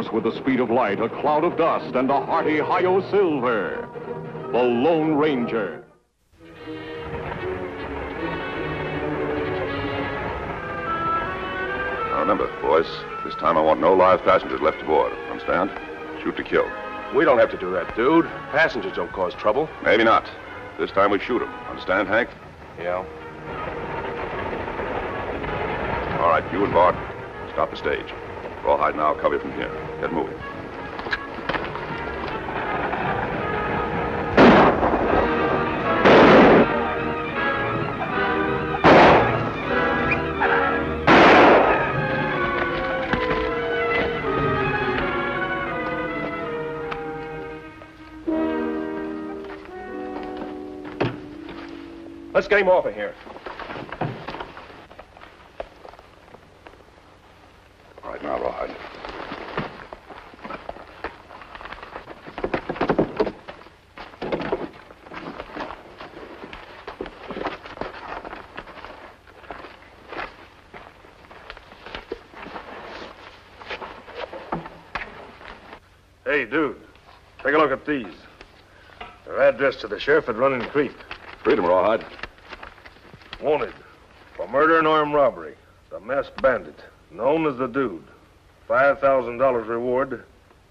fiery horse with the speed of light, a cloud of dust, and a hearty Hi-Yo Silver. The Lone Ranger. Now remember, boys, this time I want no live passengers left aboard. Understand? Shoot to kill. We don't have to do that, dude. Passengers don't cause trouble. Maybe not. This time we shoot them. Understand, Hank? Yeah. All right, you and Bart, stop the stage. Rawhide and I'll cover you from here. Get moving. Let's get him off of here. All right, now, Rawhide. Hey, dude, take at these. Their address to the sheriff at Running Creek. Freedom, Rawhide. Wanted for murder and armed robbery. The masked bandit, known as the Dude. $5,000 reward,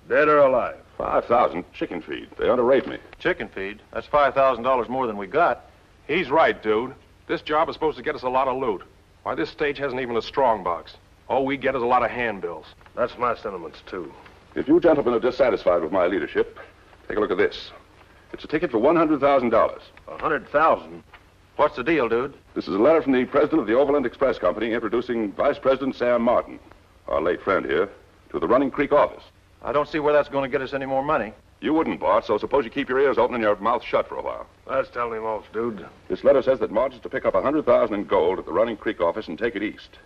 dead or alive. Five thousand chicken feed. They underrate me. Chicken feed. That's $5,000 more than we got. He's right, dude. This job is supposed to get us a lot of loot. Why, this stage hasn't even a strong box. All we get is a lot of handbills. That's my sentiments, too. If you gentlemen are dissatisfied with my leadership, take a look at this. It's a ticket for $100,000. A hundred thousand? What's the deal, dude? This is a letter from the president of the Overland Express Company introducing Vice President Sam Martin, our late friend here, to the Running Creek office. I don't see where that's going to get us any more money. You wouldn't, Bart, so suppose you keep your ears open and your mouth shut for a while. That's telling him off, dude. This letter says that Martin's to pick up a 100000 in gold at the Running Creek office and take it east.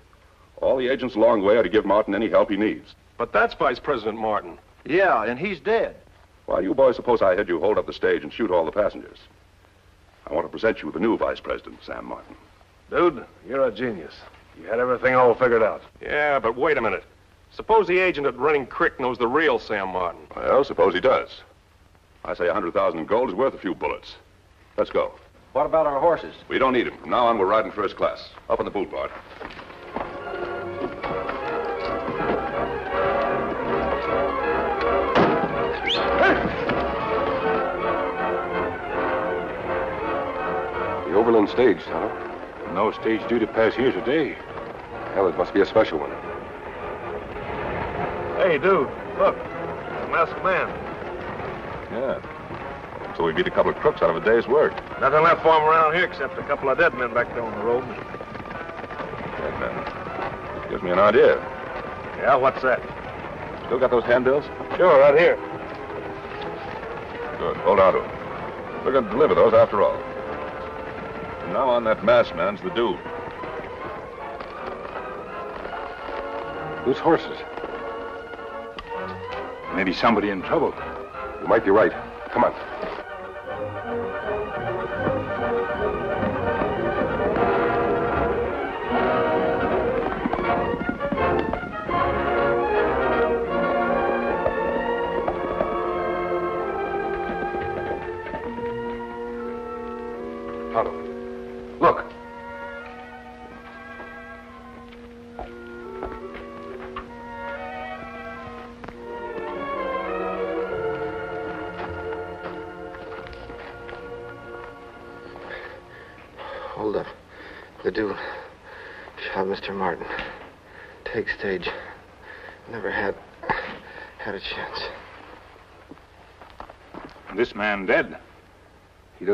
All the agents along the way are to give Martin any help he needs. But that's Vice President Martin. Yeah, and he's dead. Why you boys suppose I had you hold up the stage and shoot all the passengers? I want to present you with the new Vice President, Sam Martin. Dude, you're a genius. You had everything all figured out. Yeah, but wait a minute. Suppose the agent at Running Creek knows the real Sam Martin. Well, suppose he does. I say a 100000 in gold is worth a few bullets. Let's go. What about our horses? We don't need him. From now on, we're riding first class. Up in the boot, Overland stage, Tonto. No stage due to pass here today. Hell, it must be a special one. Hey, dude, look. It's a masked man. Yeah. So we beat a couple of crooks out of a day's work. Nothing left for him around here except a couple of dead men back there on the road. That man. Gives me an idea. Yeah, what's that? Still got those handbills? Sure, right here. Good. Hold on to them. We're going to deliver those after all. Now on, that masked man's the dude. Whose horses? Maybe somebody in trouble. You might be right. Come on.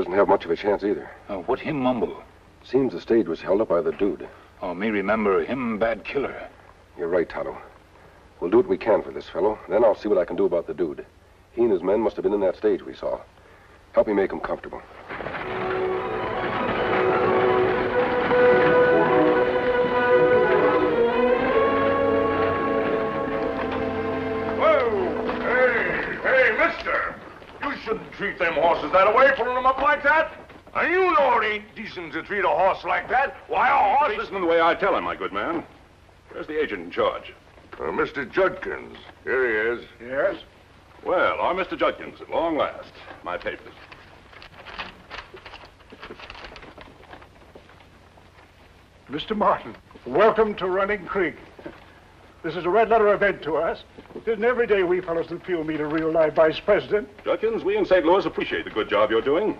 Doesn't have much of a chance either. Uh, what him mumble? Seems the stage was held up by the dude. Oh, me remember him bad killer. You're right, Tonto. We'll do what we can for this fellow. Then I'll see what I can do about the dude. He and his men must have been in that stage we saw. Help me make him comfortable. Treat them horses that way, pulling them up like that. And you know it ain't decent to treat a horse like that. Why, a horse is... Listen to the way I tell him, my good man. Where's the agent in charge? Uh, Mr. Judkins. Here he is. Yes? Well, I'm Mr. Judkins, at long last. My papers. Mr. Martin, welcome to Running Creek. This is a red letter event to us. Isn't every day we fellows in field meet a real live vice president. Judkins, we in St. Louis appreciate the good job you're doing.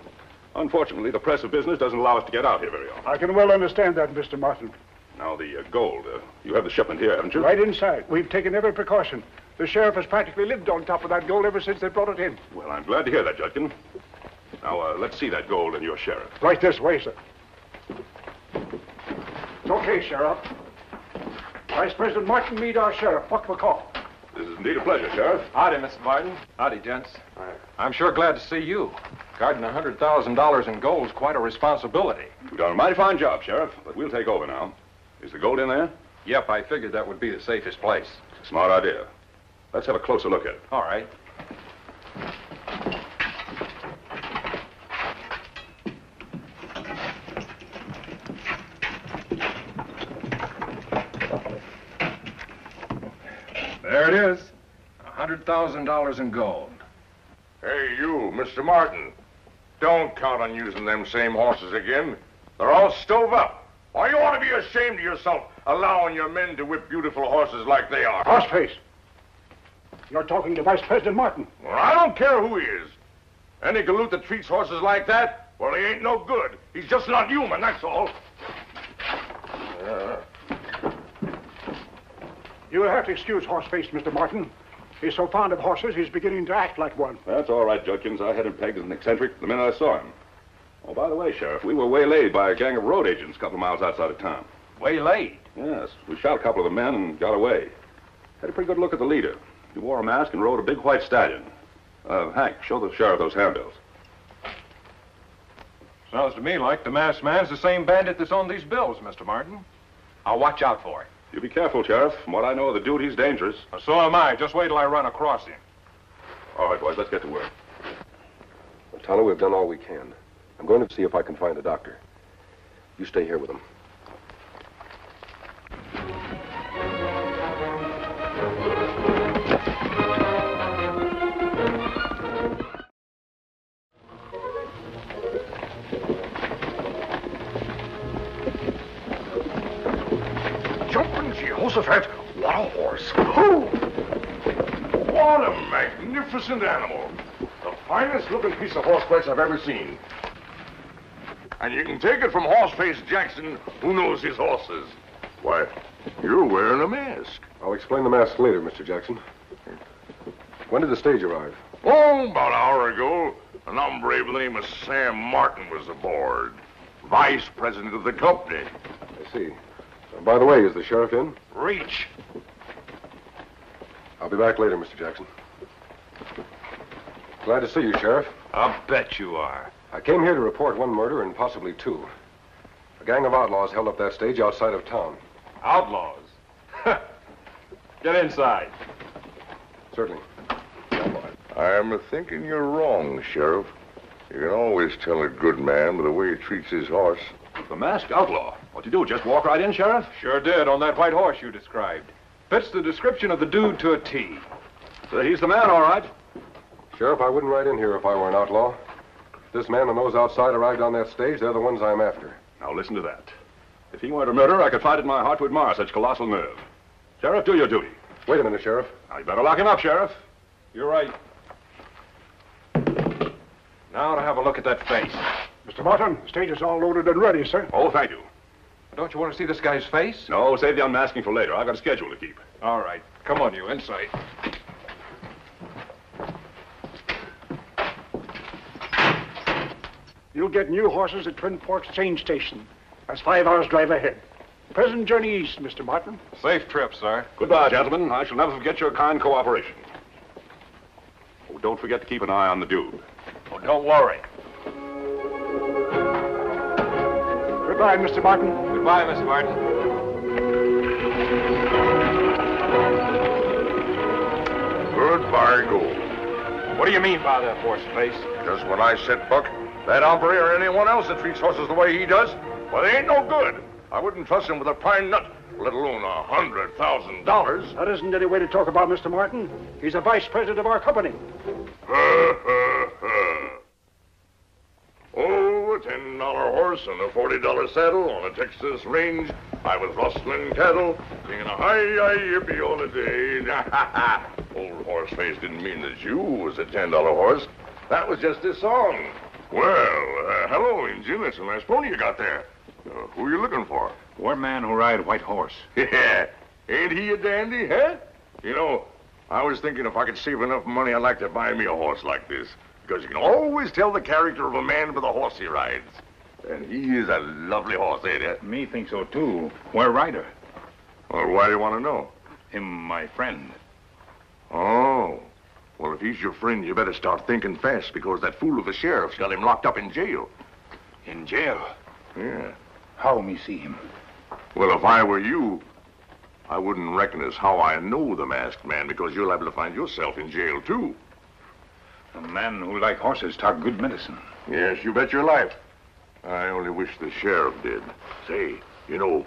Unfortunately, the press of business doesn't allow us to get out here very often. I can well understand that, Mr. Martin. Now, the uh, gold. Uh, you have the shipment here, haven't you? Right inside. We've taken every precaution. The sheriff has practically lived on top of that gold ever since they brought it in. Well, I'm glad to hear that, Judkins. Now, uh, let's see that gold and your sheriff. Right this way, sir. It's okay, Sheriff. Vice President Martin Meade, our sheriff. What McCall. Indeed a pleasure, Sheriff. Howdy, Mr. Martin. Howdy, gents. I'm sure glad to see you. Guarding a $100,000 in gold is quite a responsibility. You've done a mighty fine job, Sheriff, but we'll take over now. Is the gold in there? Yep, I figured that would be the safest place. Smart idea. Let's have a closer look at it. All right. There it is. A $100,000 in gold. Hey, you, Mr. Martin. Don't count on using them same horses again. They're all stove up. Why, you ought to be ashamed of yourself allowing your men to whip beautiful horses like they are. Horseface. You're talking to Vice President Martin. Well, I don't care who he is. Any galoot that treats horses like that, well, he ain't no good. He's just not human, that's all. You'll have to excuse Horseface, Mr. Martin. He's so fond of horses, he's beginning to act like one. That's all right, Judkins. I had him pegged as an eccentric the minute I saw him. Oh, by the way, Sheriff, we were waylaid by a gang of road agents a couple of miles outside of town. Waylaid. Yes, we shot a couple of the men and got away. Had a pretty good look at the leader. He wore a mask and rode a big white stallion. Uh, Hank, show the sheriff those handbills. Sounds to me like the masked man's the same bandit that's on these bills, Mr. Martin. I'll watch out for him. You be careful, Sheriff. From what I know of the dude, he's dangerous. Uh, so am I. Just wait till I run across him. All right, boys, let's get to work. Well, Tonto, we've done all we can. I'm going to see if I can find a doctor. You stay here with him. Magnificent animal. The finest looking piece of horseflesh I've ever seen. And you can take it from Horseface Jackson, who knows his horses. Why, you're wearing a mask. I'll explain the mask later, Mr. Jackson. When did the stage arrive? Oh, about an hour ago, an hombre by the name of Sam Martin was aboard. Vice president of the company. I see. Uh, by the way, is the sheriff in? Reach. I'll be back later, Mr. Jackson. Glad to see you, Sheriff. I'll bet you are. I came here to report one murder and possibly two. A gang of outlaws held up that stage outside of town. Outlaws. Get inside. Certainly. I'm thinking you're wrong, Sheriff. You can always tell a good man by the way he treats his horse. The masked outlaw. What'd you do? Just walk right in, Sheriff? Sure did, on that white horse you described. Fits the description of the dude to a T. So he's the man, all right. Sheriff, I wouldn't ride in here if I were an outlaw. If this man and those outside arrived on that stage, they're the ones I'm after. Now listen to that. If he weren't a murderer, I could find it in my heart to admire such colossal nerve. Sheriff, do your duty. Wait a minute, Sheriff. Now, you better lock him up, Sheriff. You're right. Now to have a look at that face. Mr. Martin, the stage is all loaded and ready, sir. Oh, thank you. Don't you want to see this guy's face? No, save the unmasking for later. I've got a schedule to keep. All right. Come on, you, inside. You'll get new horses at Twin Forks train station. That's five hours drive ahead. Present journey east, Mr. Martin. Safe trip, sir. Goodbye, gentlemen. I shall never forget your kind cooperation. Oh, don't forget to keep an eye on the dude. Oh, don't worry. Goodbye, Mr. Martin. Goodbye, Mr. Martin. Goodbye, gold. What do you mean by that horse face? Just when I said, Buck, that hombre or anyone else that treats horses the way he does, well, they ain't no good. I wouldn't trust him with a pine nut let alone a hundred thousand dollars. That isn't any way to talk about Mr. Martin. He's the vice president of our company. Oh, a ten dollar horse and a forty dollar saddle on a Texas range. I was rustling cattle, singing a hi hi yippee all the day. Old Horseface didn't mean that you was a ten dollar horse. That was just his song. Well, uh, hello, Injun. It's a nice pony you got there. Uh, who are you looking for? One man who ride white horse. Yeah, ain't he a dandy, huh? You know, I was thinking if I could save enough money, I'd like to buy me a horse like this. Because you can always tell the character of a man by the horse he rides. And he is a lovely horse, ain't he? Me think so too. Where rider? Well, why do you want to know? Him my friend. Oh. Well, if he's your friend, you better start thinking fast because that fool of a sheriff's got him locked up in jail. In jail. Yeah. How me see him? Well, if I were you, I wouldn't reckon as how I know the masked man because you'll have to find yourself in jail, too. A man who like horses talk good medicine. Yes, you bet your life. I only wish the sheriff did. Say, you know,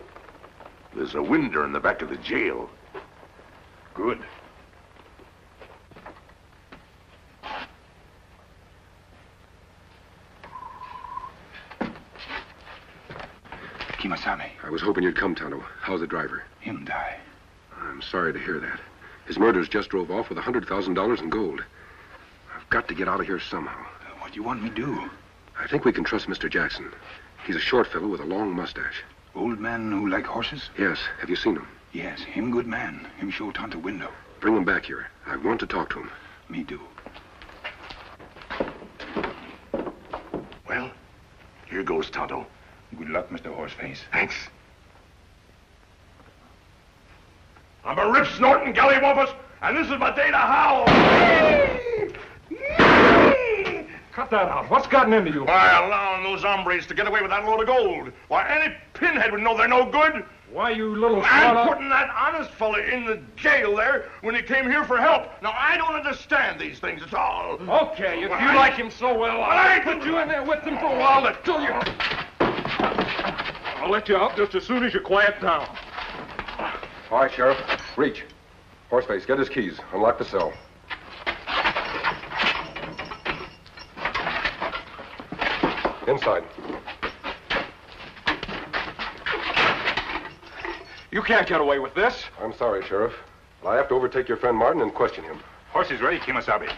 there's a window in the back of the jail. Good. Kimasabe, I was hoping you'd come, Tonto. How's the driver? him die. I'm sorry to hear that. His murderers just drove off with a $100,000 in gold. I've got to get out of here somehow. Uh, What do you want me to do? I think we can trust Mr. Jackson. He's a short fellow with a long mustache. Old man who like horses? Yes, have you seen him? Yes, him good man. Him show Tonto window. Bring him back here. I want to talk to him. Me do. Well, here goes Tonto. Good luck, Mr. Horseface. Thanks. I'm a rip snorting gallywumpus, and this is my day to howl. Cut that out. What's gotten into you? By allowing those hombres to get away with that load of gold. Why, any pinhead would know they're no good. Why, you little And slut putting that honest fella in the jail there when he came here for help. Now, I don't understand these things at all. Okay, if Well, you I- like him so well, I I'll ain't- put you in there with him for a while until you... I'll let you out just as soon as you quiet down. All right, Sheriff. Reach. Horseface, get his keys. Unlock the cell. Inside. You can't get away with this. I'm sorry, Sheriff. But I have to overtake your friend Martin and question him. Horse is ready, Kimasabe.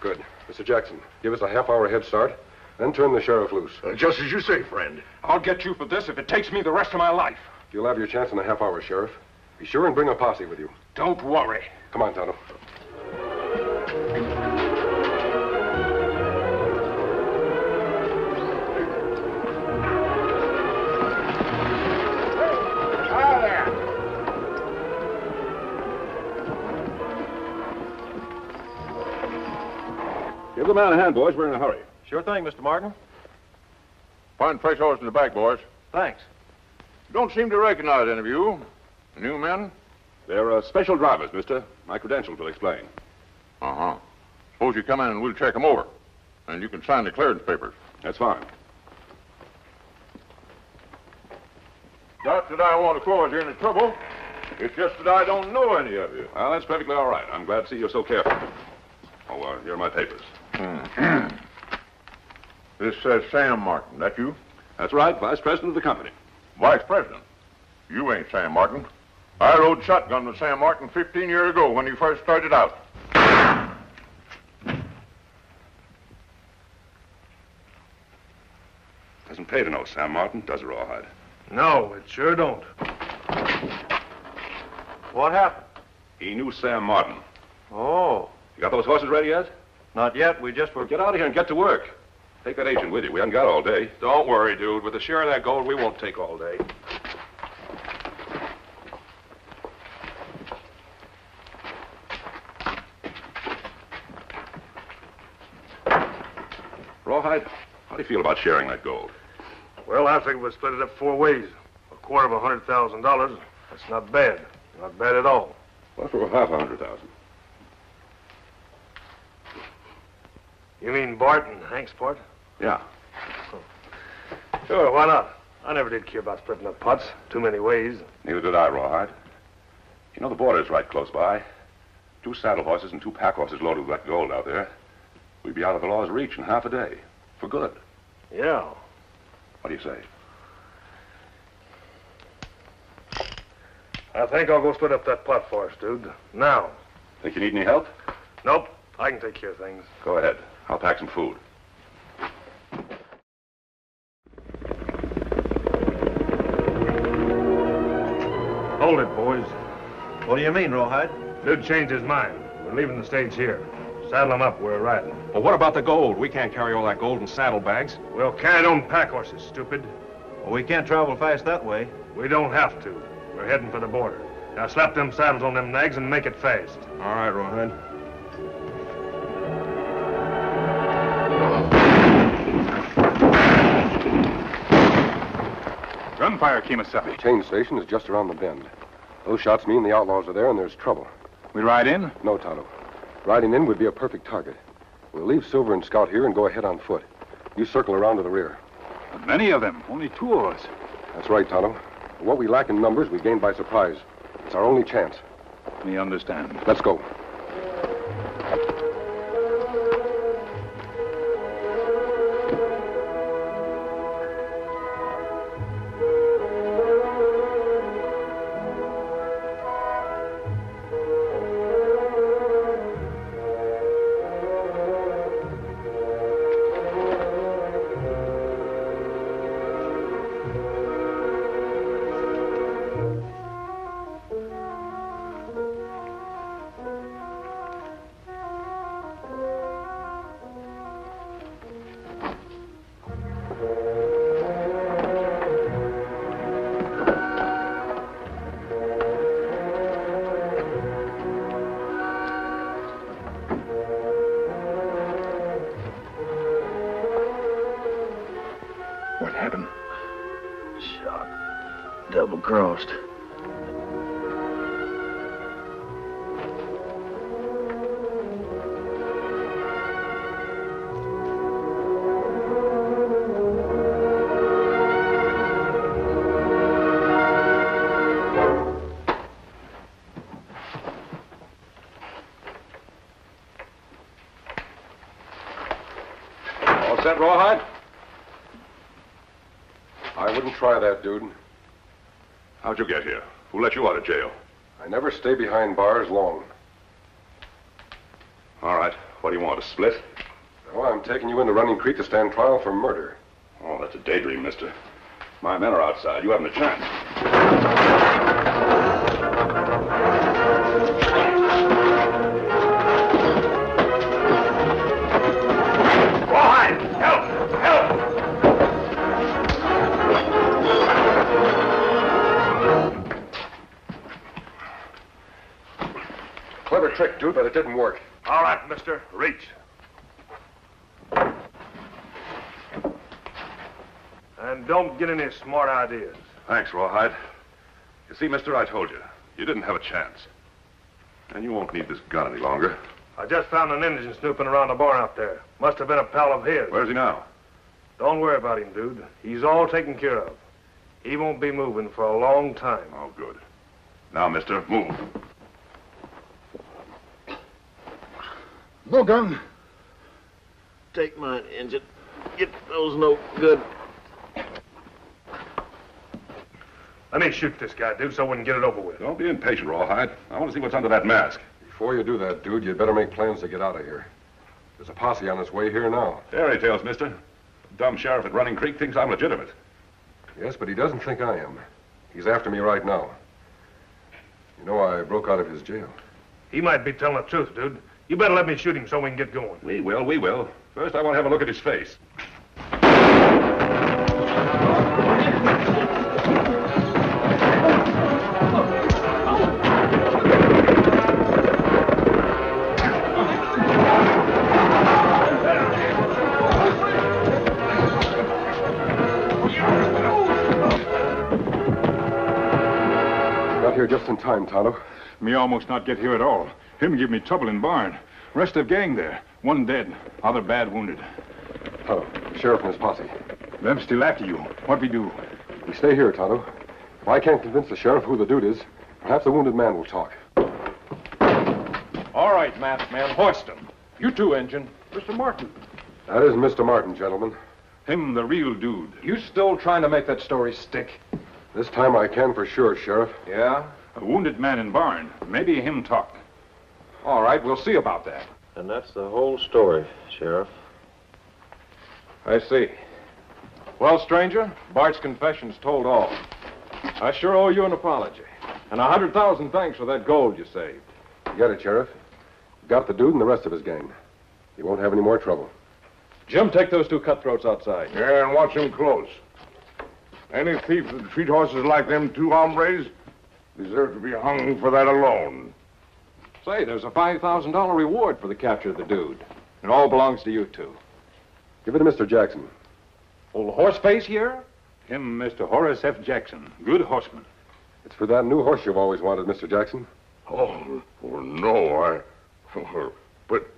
Good. Mr. Jackson, give us a half hour head start, then turn the sheriff loose. Uh, just as you say, friend. I'll get you for this if it takes me the rest of my life. You'll have your chance in a half hour, Sheriff. Be sure and bring a posse with you. Don't worry. Come on, Tonto. Give the man a hand, boys. We're in a hurry. Sure thing, Mr. Martin. Find fresh horse in the back, boys. Thanks. Don't seem to recognize any of you. New men? They're uh, special drivers, mister. My credentials will explain. Uh-huh. Suppose you come in and we'll check them over. And you can sign the clearance papers. That's fine. Not that I want to cause you any trouble. It's just that I don't know any of you. Well, that's perfectly all right. I'm glad to see you're so careful. Oh, uh, here are my papers. This says Sam Martin. That you? That's right, vice president of the company. Vice president. You ain't Sam Martin. I rode shotgun with Sam Martin 15 years ago when he first started out. Doesn't pay to know Sam Martin, does it, Rawhide? No, it sure don't. What happened? He knew Sam Martin. Oh, You got those horses ready yet? not yet. We just were. Well, get out of here and get to work. Take that agent with you. We haven't got all day. Don't worry, dude. With a share of that gold, we won't take all day. Rawhide, how do you feel about sharing that gold? Well, I think we'll split it up four ways. A quarter of a hundred thousand dollars. That's not bad. Not bad at all. Well, for half a hundred thousand. You mean Barton, and Hank's part? Yeah. Sure, why not? I never did care about splitting up pots. Too many ways. Neither did I, Rawhide. You know, the border's right close by. Two saddle horses and two pack horses loaded with that gold out there. We'd be out of the law's reach in half a day. For good. Yeah. What do you say? I think I'll go split up that pot for us, dude. Now. Think you need any help? Nope. I can take care of things. Go ahead. I'll pack some food. Hold it, boys. What do you mean, Rawhide? Dude changed his mind. We're leaving the stage here. Saddle him up. We're riding. Well, what about the gold? We can't carry all that gold in saddlebags. We'll carry it on pack horses, stupid. Well, we can't travel fast that way. We don't have to. We're heading for the border. Now slap them saddles on them nags and make it fast. All right, Rawhide. Gunfire, Kemosabe. Chain station is just around the bend. Those shots mean the outlaws are there and there's trouble. We ride in? No, Tonto. Riding in would be a perfect target. We'll leave Silver and Scout here and go ahead on foot. You circle around to the rear. But many of them. Only two of us. That's right, Tonto. What we lack in numbers, we gain by surprise. It's our only chance. Me understand. Let's go. How'd you get here? Who let you out of jail? I never stay behind bars long. All right. What do you want, a split? Oh, I'm taking you into Running Creek to stand trial for murder. Oh, that's a daydream, mister. My men are outside. You haven't a chance. Trick, dude, but it didn't work. All right, mister. Reach. And don't get any smart ideas. Thanks, Rawhide. You see, mister, I told you. You didn't have a chance. And you won't need this gun any longer. I just found an Indian snooping around the barn out there. Must have been a pal of his. Where's he now? Don't worry about him, dude. He's all taken care of. He won't be moving for a long time. Oh, good. Now, mister, move. No gun. Take mine, Injun. Get those no good. Let me shoot this guy, dude, so we can get it over with. Don't be impatient, Rawhide. I want to see what's under that mask. Before you do that, dude, you'd better make plans to get out of here. There's a posse on its way here now. Fairy tales, mister. Dumb sheriff at Running Creek thinks I'm legitimate. Yes, but he doesn't think I am. He's after me right now. You know, I broke out of his jail. He might be telling the truth, dude. You better let me shoot him so we can get going. We will, we will. First, I want to have a look at his face. Got here just in time, Tonto. Me almost not get here at all. Him give me trouble in barn. Rest of gang there. One dead, other bad wounded. Tonto, sheriff and his posse. Them still after you. What we do? We stay here, Tonto. If I can't convince the sheriff who the dude is, perhaps the wounded man will talk. All right, masked man, hoist him. You too, engine. Mr. Martin. That is Mr. Martin, gentlemen. Him the real dude. You still trying to make that story stick? This time I can for sure, Sheriff. Yeah? A wounded man in barn. Maybe him talk. All right, we'll see about that. And that's the whole story, Sheriff. I see. Well, stranger, Bart's confession's told all. I sure owe you an apology. And a hundred thousand thanks for that gold you saved. You got it, Sheriff. Got the dude and the rest of his gang. You won't have any more trouble. Jim, take those two cutthroats outside. Yeah, and watch him close. Any thief that treat horses like them two hombres deserve to be hung for that alone. Say, there's a $5,000 reward for the capture of the dude. It all belongs to you two. Give it to Mr. Jackson. Old horseface here? Him, Mr. Horace F. Jackson. Good horseman. It's for that new horse you've always wanted, Mr. Jackson. Oh, oh no, I. Oh, but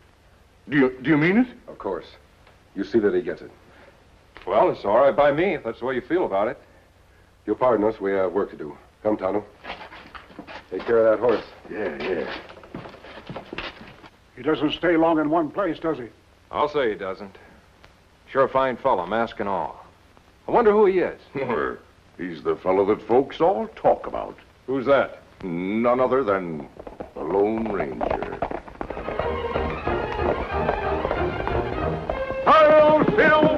do you do you mean it? Of course. You see that he gets it. Well, it's all right by me, if that's the way you feel about it. You'll pardon us. We have work to do. Come, Tonto. Take care of that horse. Yeah, yeah. He doesn't stay long in one place, does he? I'll say he doesn't. Sure a fine fellow, mask and all. I wonder who he is. He's the fellow that folks all talk about. Who's that? None other than the Lone Ranger. Hi-yo, Silver! Away!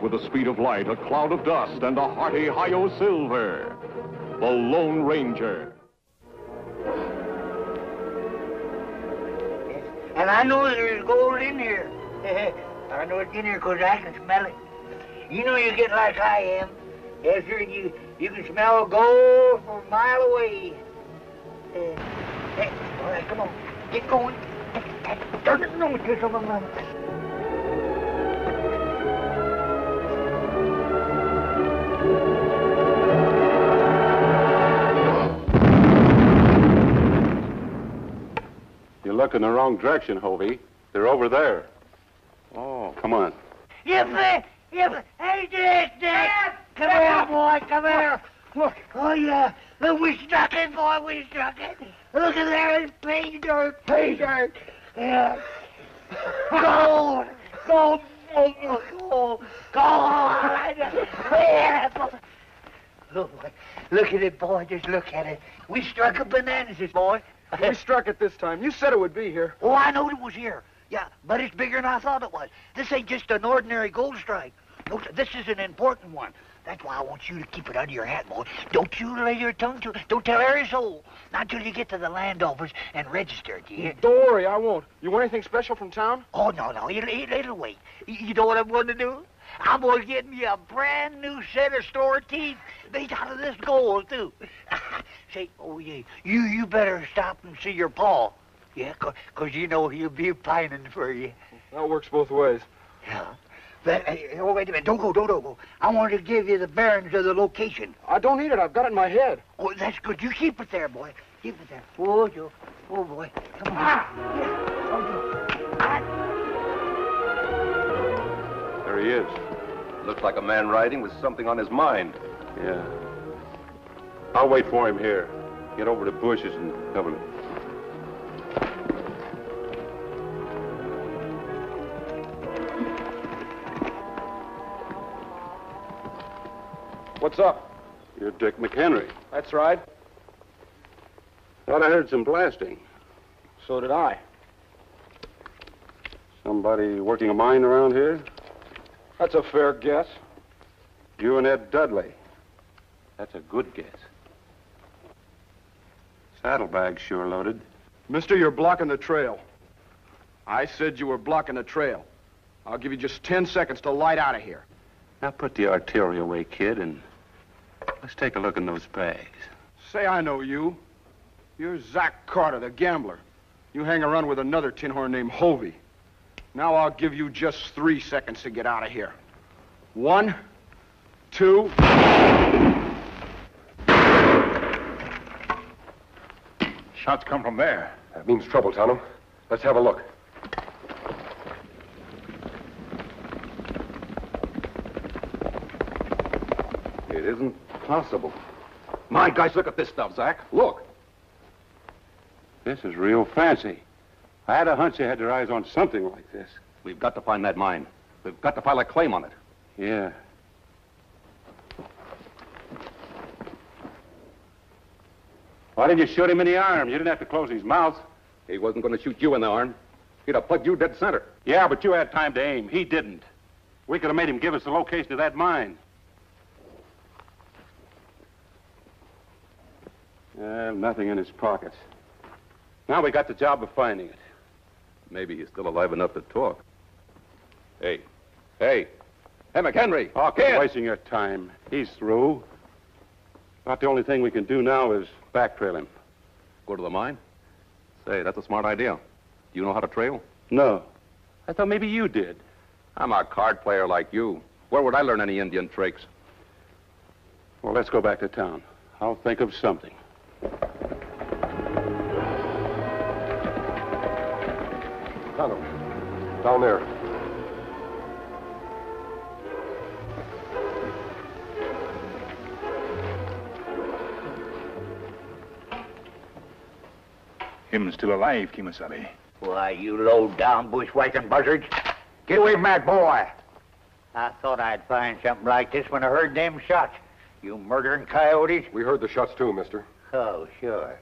With the speed of light, a cloud of dust, and a hearty hi-yo silver. The Lone Ranger. And I know there's gold in here. I know it's in here here 'cause I can smell it. You know you get like I am. Yes, sir, you, you can smell gold from a mile away. Uh, hey, all right, come on. Get going. Turn it on in the wrong direction, Hovey. They're over there. Oh, come on. Yep, uh, yep. Hey, Dick, Dick. Come here, boy. Come here. Look. Oh, yeah. Look, we struck it, boy. We struck it. Look at there. It's pay dirt. Pay dirt. Yeah. Gold. Gold. Gold. Gold. Gold. Yeah. Look, boy. Look at it, boy. Just look at it. We struck a bananas, boy. We struck it this time. You said it would be here. Oh, I knowed it was here. Yeah, but it's bigger than I thought it was. This ain't just an ordinary gold strike. No, this is an important one. That's why I want you to keep it under your hat, boy. Don't you lay your tongue to it. Don't tell every soul. Not till you get to the land office and register it, you hear? Don't worry, I won't. You want anything special from town? Oh, no, no. It'll, it'll, wait. You you know what I'm going to do? I'm going to get me a brand new set of store teeth made out of this gold, too. Say, oh, yeah, you, you better stop and see your pa. Yeah, because you know he'll be pining for you. That works both ways. Yeah. But, hey, oh, wait a minute. Don't go, don't, don't go. I want to give you the bearings of the location. I don't need it. I've got it in my head. Oh, that's good. You keep it there, boy. Keep it there. Oh, Joe. Oh, boy. Come on. Ah! Yeah. Oh. There he is. Looks like a man riding with something on his mind. Yeah. I'll wait for him here. Get over the bushes and cover it. What's up? You're Dick McHenry. That's right. Thought I heard some blasting. So did I. Somebody working a mine around here? That's a fair guess. You and Ed Dudley. That's a good guess. Saddlebag's sure loaded. Mister, you're blocking the trail. I said you were blocking the trail. I'll give you just ten seconds to light out of here. Now put the artillery away, kid, and let's take a look in those bags. Say I know you. You're Zach Carter, the gambler. You hang around with another tin horn named Hovey. Now I'll give you just three seconds to get out of here. One, two. Shots come from there. That means trouble, Tonto. Let's have a look. It isn't possible. My guys, look at this stuff, Zach. Look. This is real fancy. I had a hunch they had their eyes on something like this. We've got to find that mine. We've got to file a claim on it. Yeah. Why didn't you shoot him in the arm? You didn't have to close his mouth. He wasn't going to shoot you in the arm. He'd have plugged you dead center. Yeah, but you had time to aim. He didn't. We could have made him give us the location of that mine. Well, nothing in his pockets. Now we got the job of finding it. Maybe he's still alive enough to talk. Hey. Hey. Hey, McHenry. Oh, Kid. quit wasting your time. He's through. About the only thing we can do now is backtrail him. Go to the mine? Say, that's a smart idea. Do you know how to trail? No. I thought maybe you did. I'm a card player like you. Where would I learn any Indian tricks? Well, let's go back to town. I'll think of something. Tonto, down there. Him still alive, Kimasabi. Why, you low-down bushwhacking buzzards. Get away from that boy. I thought I'd find something like this when I heard them shots. You murdering coyotes. We heard the shots too, mister. Oh, sure.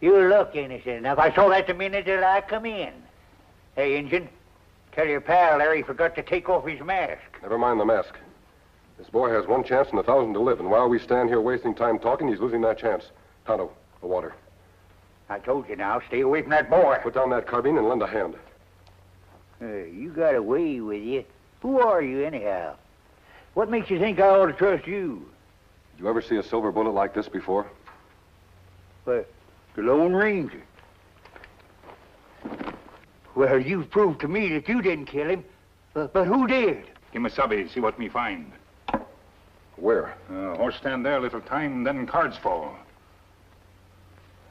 You look innocent enough. I saw that the minute that I come in. Hey, Injun, tell your pal Larry forgot to take off his mask. Never mind the mask. This boy has one chance in a thousand to live, and while we stand here wasting time talking, he's losing that chance. Tonto, the water. I told you now, stay away from that boy. Put down that carbine and lend a hand. Hey, you got away with you. Who are you, anyhow? What makes you think I ought to trust you? Did you ever see a silver bullet like this before? What, the Lone Ranger? Well, you've proved to me that you didn't kill him. But, but who did? Kimasabi, see what me find. Where? Uh, horse stand there, a little time, then cards fall.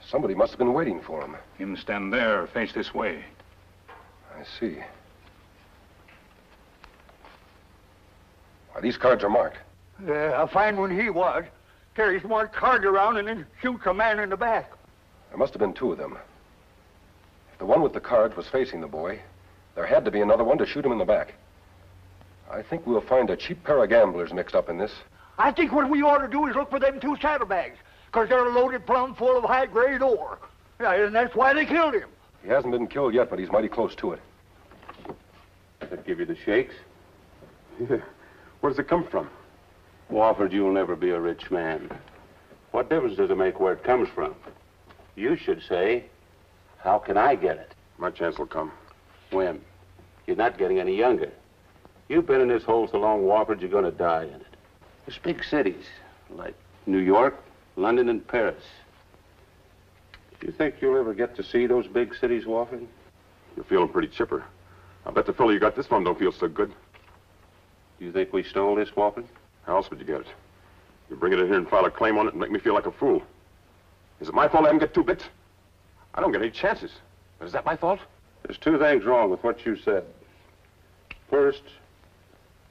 Somebody must have been waiting for him. Him stand there, face this way. I see. Why, these cards are marked. Uh, a fine one he was. Carries marked cards around and then shoots a man in the back. There must have been two of them. If the one with the cards was facing the boy, there had to be another one to shoot him in the back. I think we'll find a cheap pair of gamblers mixed up in this. I think what we ought to do is look for them two saddlebags, because they're loaded plumb full of high-grade ore. Yeah, and that's why they killed him. He hasn't been killed yet, but he's mighty close to it. That give you the shakes? Where does it come from? Wofford, you'll never be a rich man. What difference does it make where it comes from? You should say, how can I get it? My chance will come. When? You're not getting any younger. You've been in this hole so long, Wofford, you're going to die in it. There's big cities, like New York, London, and Paris. Do you think you'll ever get to see those big cities, Wofford? You're feeling pretty chipper. I bet the fellow you got this from don't feel so good. Do you think we stole this, Wofford? How else would you get it? You bring it in here and file a claim on it and make me feel like a fool. Is it my fault I didn't get two bits? I don't get any chances. But is that my fault? There's two things wrong with what you said. First,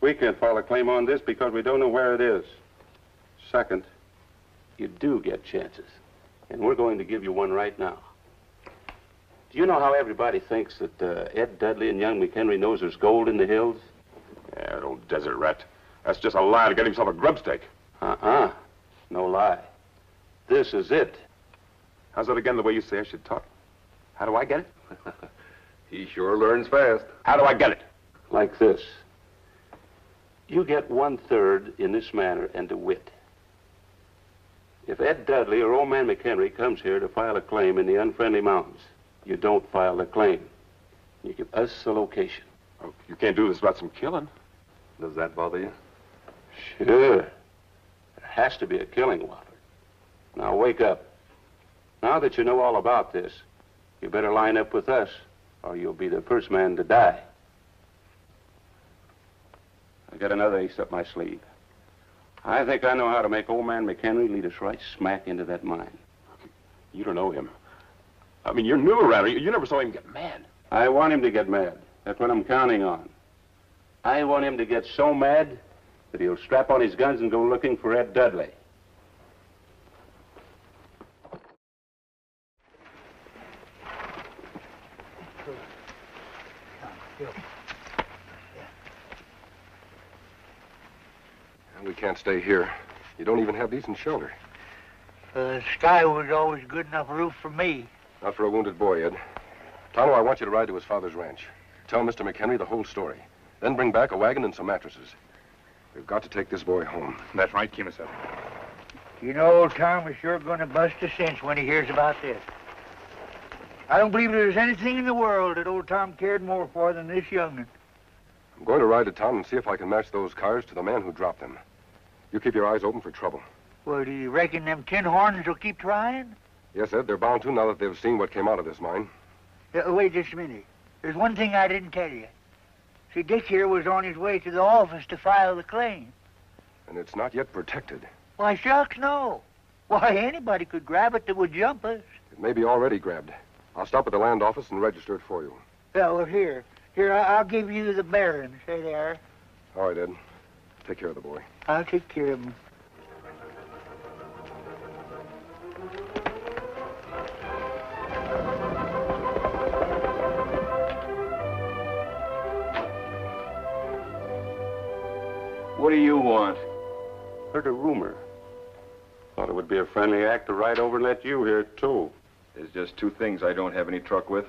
we can't file a claim on this because we don't know where it is. Second, you do get chances. And we're going to give you one right now. Do you know how everybody thinks that uh, Ed Dudley and young McHenry knows there's gold in the hills? Yeah, that old desert rat. That's just a lie to get himself a grub stake. Uh-uh. No lie. This is it. How's that again the way you say I should talk? How do I get it? He sure learns fast. How do I get it? Like this. You get one-third in this manner and to wit. If Ed Dudley or old man McHenry comes here to file a claim in the unfriendly mountains, you don't file the claim. You give us the location. Oh, you can't do this without some killing. Does that bother you? Sure. There has to be a killing, Wofford. Now wake up. Now that you know all about this, you better line up with us, or you'll be the first man to die. I got another ace up my sleeve. I think I know how to make old man McHenry lead us right smack into that mine. You don't know him. I mean, you're new around here. You never saw him get mad. I want him to get mad. That's what I'm counting on. I want him to get so mad that he'll strap on his guns and go looking for Ed Dudley. We can't stay here. You don't even have decent shelter. Uh, the sky was always good enough roof for me. Not for a wounded boy, Ed. Tonto, I want you to ride to his father's ranch. Tell Mr. McHenry the whole story. Then bring back a wagon and some mattresses. We've got to take this boy home. That's right, Kemosabe. You know, old Tom is sure going to bust a sense when he hears about this. I don't believe there's anything in the world that old Tom cared more for than this young'un. I'm going to ride to town and see if I can match those cars to the man who dropped them. You keep your eyes open for trouble. Well, do you reckon them tin horns will keep trying? Yes, Ed, they're bound to now that they've seen what came out of this mine. Uh, wait just a minute. There's one thing I didn't tell you. See, Dick here was on his way to the office to file the claim. And it's not yet protected. Why, shucks, no. Why, anybody could grab it that would jump us. It may be already grabbed. I'll stop at the land office and register it for you. Yeah, well, here. Here, I'll give you the bearings. There they are. All right, Ed. Take care of the boy. I'll take care of him. What do you want? Heard a rumor. Thought it would be a friendly act to ride over and let you hear it, too. There's just two things I don't have any truck with.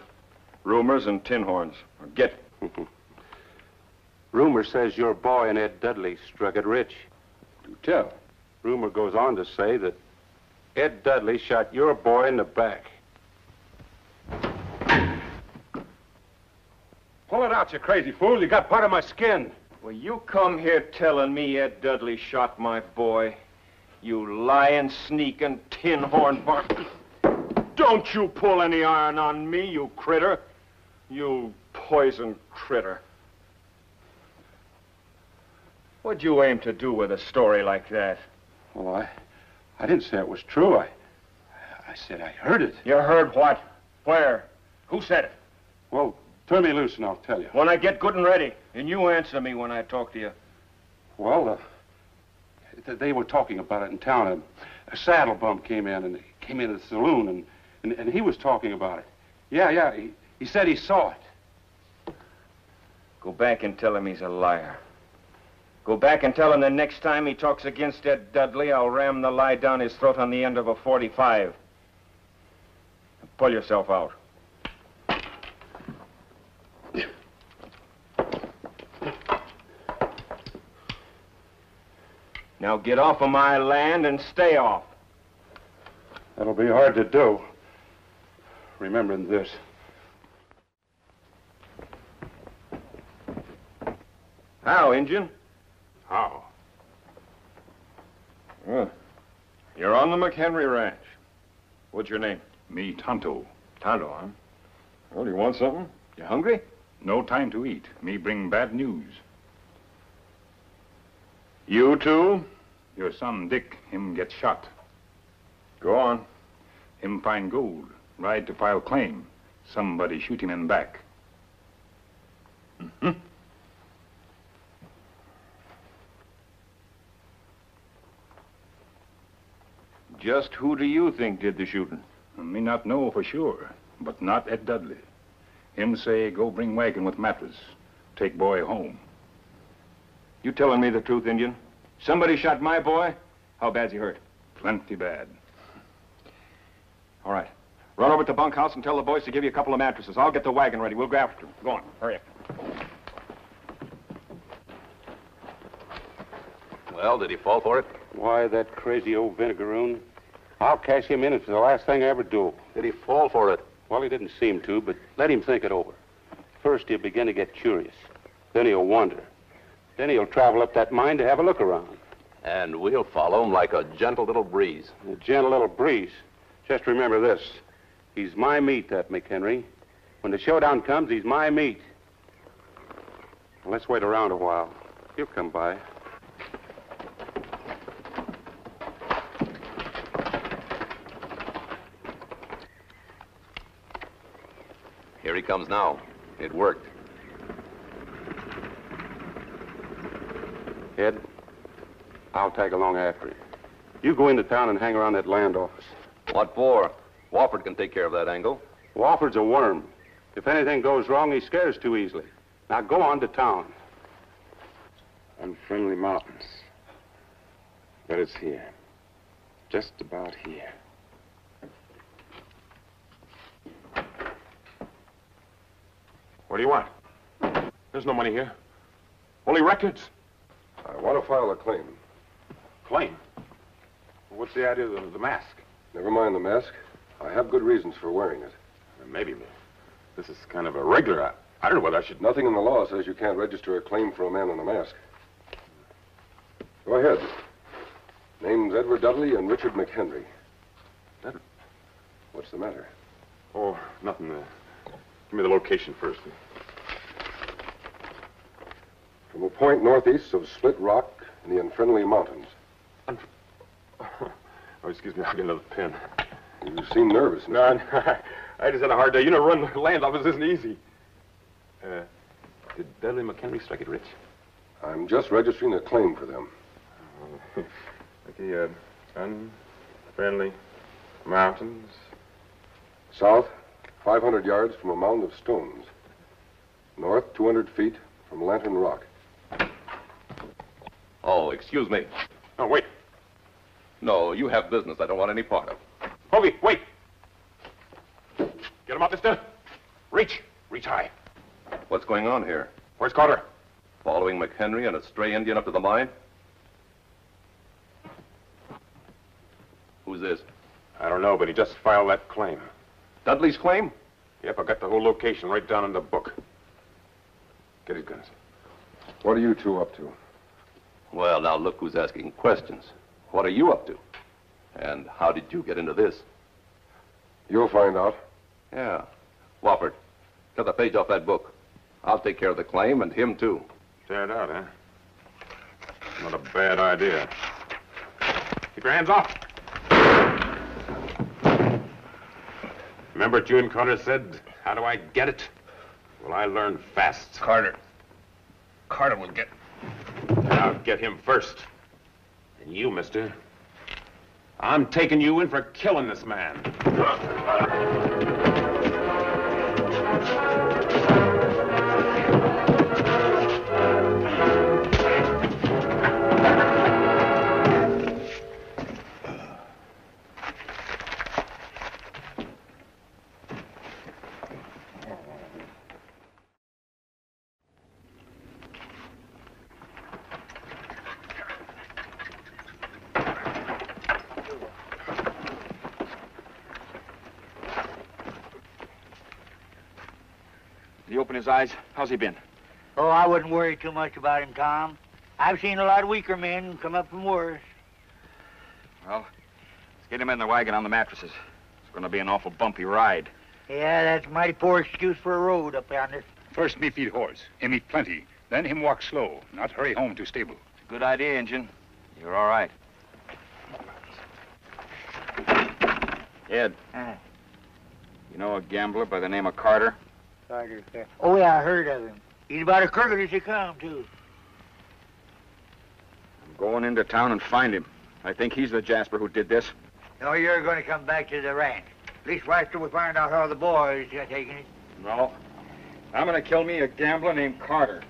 Rumors and tin horns. Or get. Rumor says your boy and Ed Dudley struck it rich. Do tell. Rumor goes on to say that Ed Dudley shot your boy in the back. Pull it out, you crazy fool. You got part of my skin. Well, you come here telling me Ed Dudley shot my boy. You lying, sneaking, tin horn bar. Don't you pull any iron on me, you critter. You poison critter. What'd you aim to do with a story like that? Well, I, I didn't say it was true. I, I said I heard it. You heard what? Where? Who said it? Well, turn me loose and I'll tell you. When I get good and ready. And you answer me when I talk to you. Well, uh, th- they were talking about it in town. A, a saddle bump came in and came into the saloon, and, and, and he was talking about it. Yeah, yeah. He, he said he saw it. Go back and tell him he's a liar. Go back and tell him the next time he talks against Ed Dudley, I'll ram the lie down his throat on the end of a 45. Pull yourself out. Now get off of my land and stay off. That'll be hard to do. Remembering this. How, Injun? How? You're on the McHenry Ranch. What's your name? Me, Tonto. Tonto, huh? Well, do you want something? You hungry? No time to eat. Me bring bad news. You too? Your son, Dick, him get shot. Go on. Him find gold. Ride to file claim. Somebody shoot him in back. Mm-hmm. Just who do you think did the shooting? Me not know for sure, but not Ed Dudley. Him say go bring wagon with mattress. Take boy home. You telling me the truth, Indian? Somebody shot my boy? How bad's he hurt? Plenty bad. All right. Run over to the bunkhouse and tell the boys to give you a couple of mattresses. I'll get the wagon ready. We'll go after him. Go on. Hurry up. Well, did he fall for it? Why, that crazy old vinegaroon. I'll cash him in. It's the last thing I ever do. Did he fall for it? Well, he didn't seem to, but let him think it over. First, he'll begin to get curious. Then he'll wonder. Then he'll travel up that mine to have a look around. And we'll follow him like a gentle little breeze. A gentle little breeze. Just remember this. He's my meat, that McHenry. When the showdown comes, he's my meat. Let's wait around a while. He'll come by. Comes now. It worked. Ed, I'll tag along after you. You go into town and hang around that land office. What for? Wofford can take care of that angle. Wofford's a worm. If anything goes wrong, he scares too easily. Now go on to town. Unfriendly mountains. But it's here. Just about here. What do you want? There's no money here. Only records. I want to file a claim. Claim? What's the idea of the mask? Never mind the mask. I have good reasons for wearing it. Maybe, but this is kind of a regular. I, I don't know whether I should. Nothing in the law says you can't register a claim for a man in a mask. Go ahead. Names Edward Dudley and Richard McHenry. That... What's the matter? Oh, nothing. Uh, give me the location first. From a point northeast of Split Rock in the Unfriendly Mountains. Oh, excuse me, I'll get another pen. You seem nervous. No, no, I just had a hard day. You know, run the land office isn't easy. Uh, did Dudley McHenry strike it rich? I'm just registering a claim for them. okay, uh, unfriendly mountains. South, 500 yards from a mound of stones. North, 200 feet from Lantern Rock. Oh, excuse me. Oh, wait. No, you have business I don't want any part of. Hovey, wait. Get him out, mister. Reach. Reach high. What's going on here? Where's Carter? Following McHenry and a stray Indian up to the mine? Who's this? I don't know, but he just filed that claim. Dudley's claim? Yep, I got the whole location right down in the book. Get his guns. What are you two up to? Well, now look who's asking questions. What are you up to? And how did you get into this? You'll find out. Yeah. Wofford, cut the page off that book. I'll take care of the claim and him too. Tear it out, huh? Not a bad idea. Keep your hands off. Remember what June Carter said, how do I get it? Well, I learned fast. Carter. Carter will get... I'll get him first. And you, mister. I'm taking you in for killing this man. Open his eyes? How's he been? Oh, I wouldn't worry too much about him, Tom. I've seen a lot of weaker men come up from worse. Well, let's get him in the wagon on the mattresses. It's going to be an awful bumpy ride. Yeah, that's a mighty poor excuse for a road up yonder. First me feed horse. Him eat plenty. Then him walk slow. Not hurry home to stable. Good idea, Injun. You're all right. Ed. Uh, You know a gambler by the name of Carter? Carter. yeah. Oh, yeah, I heard of him. He's about as crooked as he come, too. I'm going into town and find him. I think he's the Jasper who did this. No, you're going to come back to the ranch. At least right till we find out how the boys are taking it. No. I'm going to kill me a gambler named Carter.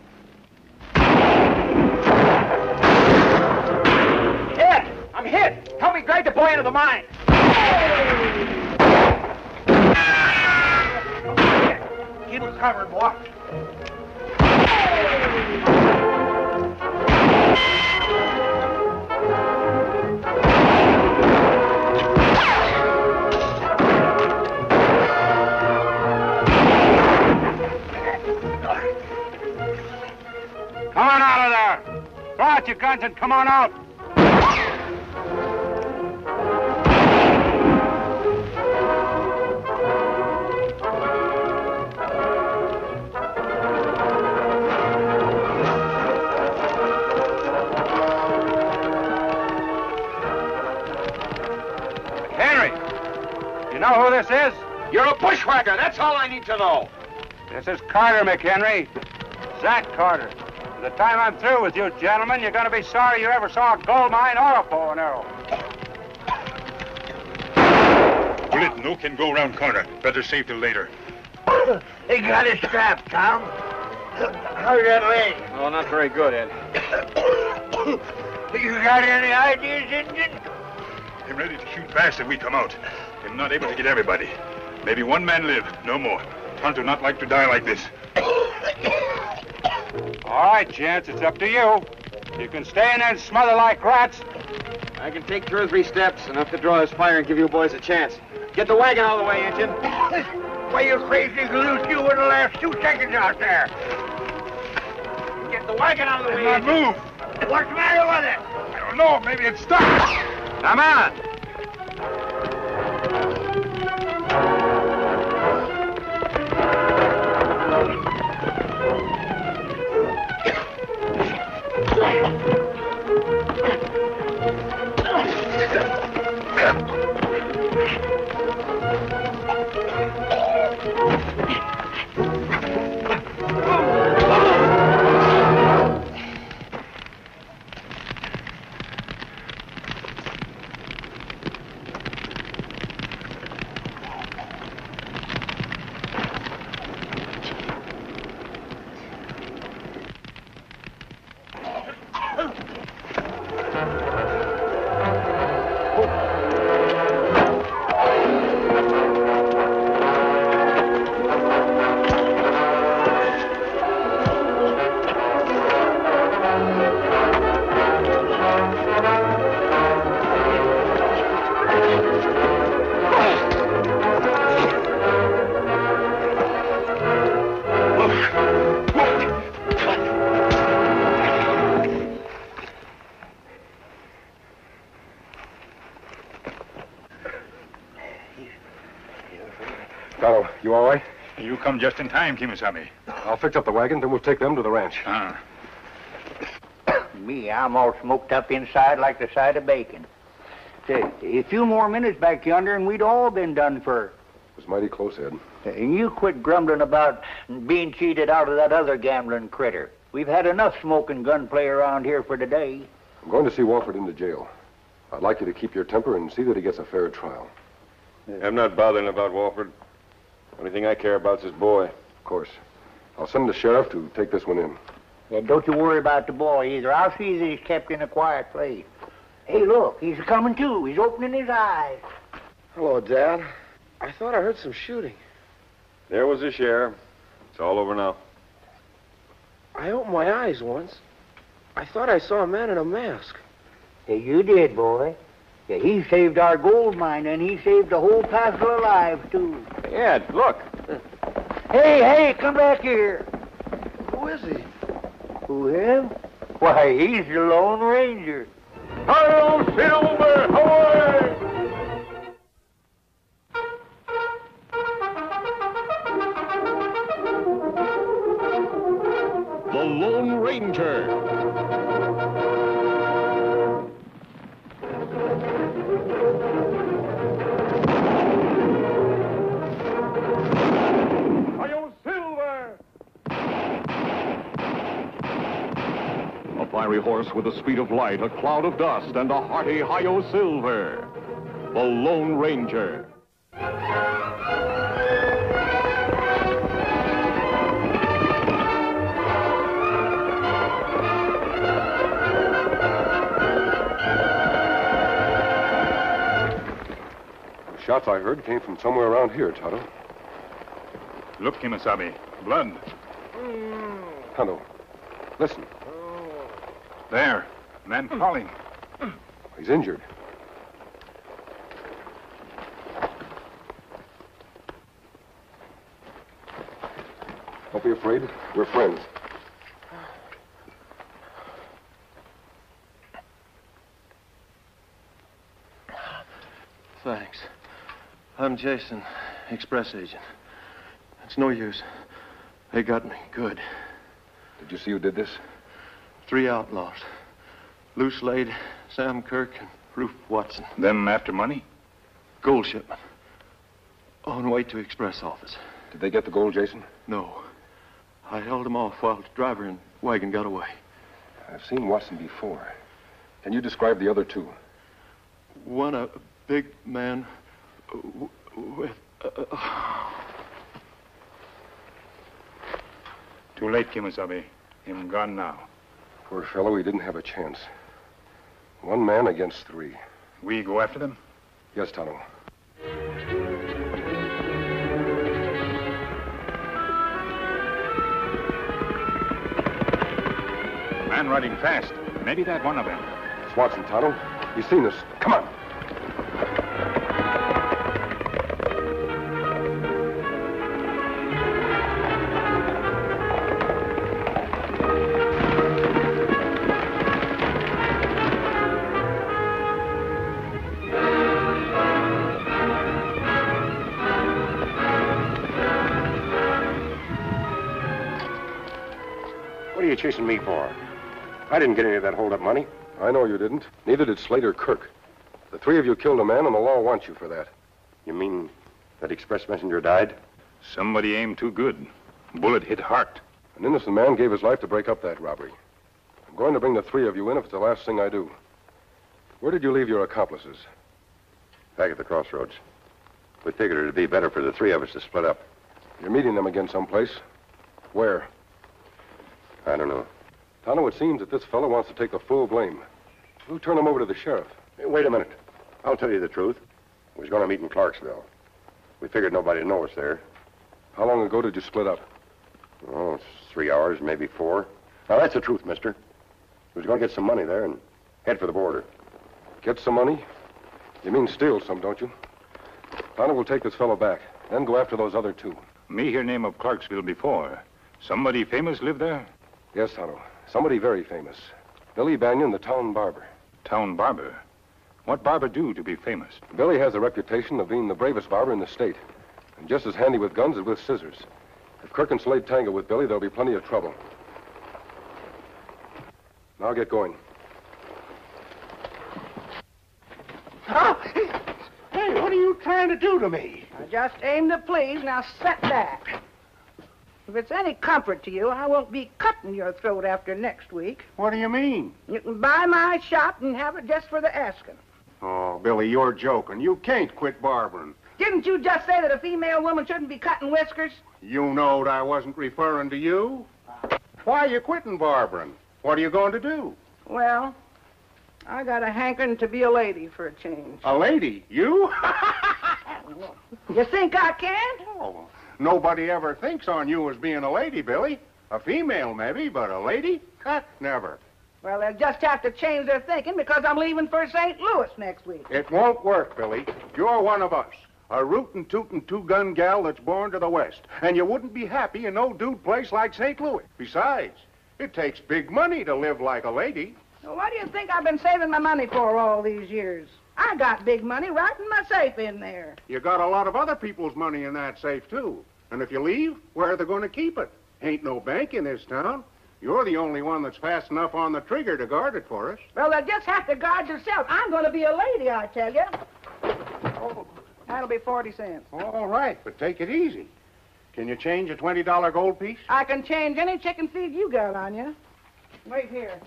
Ed! I'm hit! Help me drag the boy into the mine! Keep it covered, boy. Come on out of there! Throw out your guns and come on out! This is? You're a bushwhacker. That's all I need to know. This is Carter, McHenry. Zach Carter. By the time I'm through with you gentlemen, you're going to be sorry you ever saw a gold mine or a bow and arrow. Bullet no can go around corner. Better save till later. He got his strap, Tom. How's that leg? Oh, not very good, Ed. You got any ideas, Injun? I'm ready to shoot fast if we come out. I'm not able to get everybody. Maybe one man live, no more. Tonto not like to die like this. All right, gents, it's up to you. You can stay in there and smother like rats. I can take two or three steps, enough to draw his fire and give you boys a chance. Get the wagon out of the way, Injun. Why, you crazy loose you in the last two seconds out there. Get the wagon out of the way. Not Injun. move. What's the matter with it? I don't know. Maybe it's stuck. Come on. Come just in time, Kemosabe. I'll fix up the wagon, then we'll take them to the ranch. Ah. Me, I'm all smoked up inside like the side of bacon. Say, a few more minutes back yonder and we'd all been done for. It was mighty close, Ed. And you quit grumbling about being cheated out of that other gambling critter. We've had enough smoking gunplay around here for today. I'm going to see Wofford into jail. I'd like you to keep your temper and see that he gets a fair trial. I'm not bothering about Wofford. Only thing I care about is his boy. Of course. I'll send the sheriff to take this one in. And don't you worry about the boy either. I'll see that he's kept in a quiet place. Hey, look, he's coming to. He's opening his eyes. Hello, Dad. I thought I heard some shooting. There was the sheriff. It's all over now. I opened my eyes once. I thought I saw a man in a mask. Yeah, you did, boy. Yeah, he saved our gold mine, and he saved the whole passel alive, too. Ed, look. Hey, hey, come back here. Who is he? Who, him? Why, he's the Lone Ranger. Hi-Yo Silver, away! Fiery horse with the speed of light, a cloud of dust, and a hearty Hi-Yo Silver. The Lone Ranger. The shots I heard came from somewhere around here, Tonto. Look, Kemosabe. Blood. Tonto, listen. There. Man hmm. calling. Hmm. He's injured. Don't be afraid. We're friends. Thanks. I'm Jason, express agent. It's no use. They got me. Good. Did you see who did this? Three outlaws. Lou Slade, Sam Kirk, and Rufe Watson. Them after money? Gold shipment. On way to express office. Did they get the gold, Jason? No. I held them off while the driver and wagon got away. I've seen Watson before. Can you describe the other two? One a big man with. Uh, Too late, Kemosabe. Him gone now. Poor fellow, he didn't have a chance. One man against three. We go after them? Yes, Tonto. Man riding fast. Maybe that one of them. It's Watson, Tonto. He's seen us. Come on. I didn't get any of that hold-up money. I know you didn't. Neither did Slater Kirk. The three of you killed a man, and the law wants you for that. You mean that express messenger died? Somebody aimed too good. Bullet hit heart. An innocent man gave his life to break up that robbery. I'm going to bring the three of you in if it's the last thing I do. Where did you leave your accomplices? Back at the crossroads. We figured it'd be better for the three of us to split up. You're meeting them again someplace. Where? I don't know. Tonto, it seems that this fellow wants to take the full blame. We'll turn him over to the sheriff. Hey, wait a minute. I'll tell you the truth. We was going to meet in Clarksville. We figured nobody'd know us there. How long ago did you split up? Oh, it's three hours, maybe four. Now, that's the truth, mister. We was going to get some money there and head for the border. Get some money? You mean steal some, don't you? Tonto will take this fellow back, then go after those other two. Me hear name of Clarksville before. Somebody famous live there? Yes, Tonto. Somebody very famous. Billy Banyan, the town barber. Town barber. What barber do to be famous? Billy has a reputation of being the bravest barber in the state. And just as handy with guns as with scissors. If Kirk and Slade tangle with Billy, there'll be plenty of trouble. Now get going. Oh, hey, what are you trying to do to me? I just aim to please. Now set back. If it's any comfort to you, I won't be cutting your throat after next week. What do you mean? You can buy my shop and have it just for the asking. Oh, Billy, you're joking. You can't quit barbering. Didn't you just say that a female woman shouldn't be cutting whiskers? You knowed I wasn't referring to you. Why are you quitting barbering? What are you going to do? Well, I got a hankering to be a lady for a change. A lady? You? You think I can? Oh, nobody ever thinks on you as being a lady, Billy. A female, maybe, but a lady? Ha, never. Well, they'll just have to change their thinking because I'm leaving for St. Louis next week. It won't work, Billy. You're one of us. A rootin' tootin' two-gun gal that's born to the West. And you wouldn't be happy in no dude place like St. Louis. Besides, it takes big money to live like a lady. Well, what do you think I've been saving my money for all these years? I got big money right in my safe in there. You got a lot of other people's money in that safe, too. And if you leave, where are they going to keep it? Ain't no bank in this town. You're the only one that's fast enough on the trigger to guard it for us. Well, they'll just have to guard yourself. I'm going to be a lady, I tell you. Oh, that'll be 40 cents. All right, but take it easy. Can you change a $20 gold piece? I can change any chicken feed you got on you. Wait here.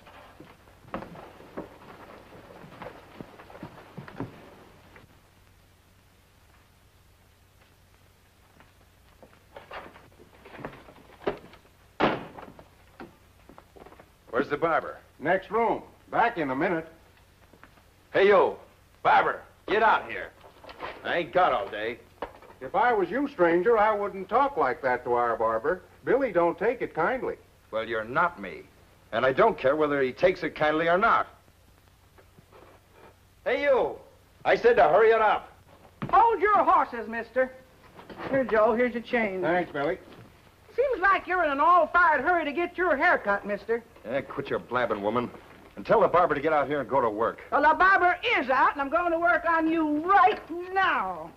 Where's the barber? Next room. Back in a minute. Hey, you. Barber, get out here. I ain't got all day. If I was you, stranger, I wouldn't talk like that to our barber. Billy don't take it kindly. Well, you're not me. And I don't care whether he takes it kindly or not. Hey, you. I said to hurry it up. Hold your horses, mister. Here, Joe, here's your change. Thanks, Billy. Seems like you're in an all-fired hurry to get your hair cut, mister. Eh, quit your blabbing, woman. And tell the barber to get out here and go to work. Well, the barber is out, and I'm going to work on you right now.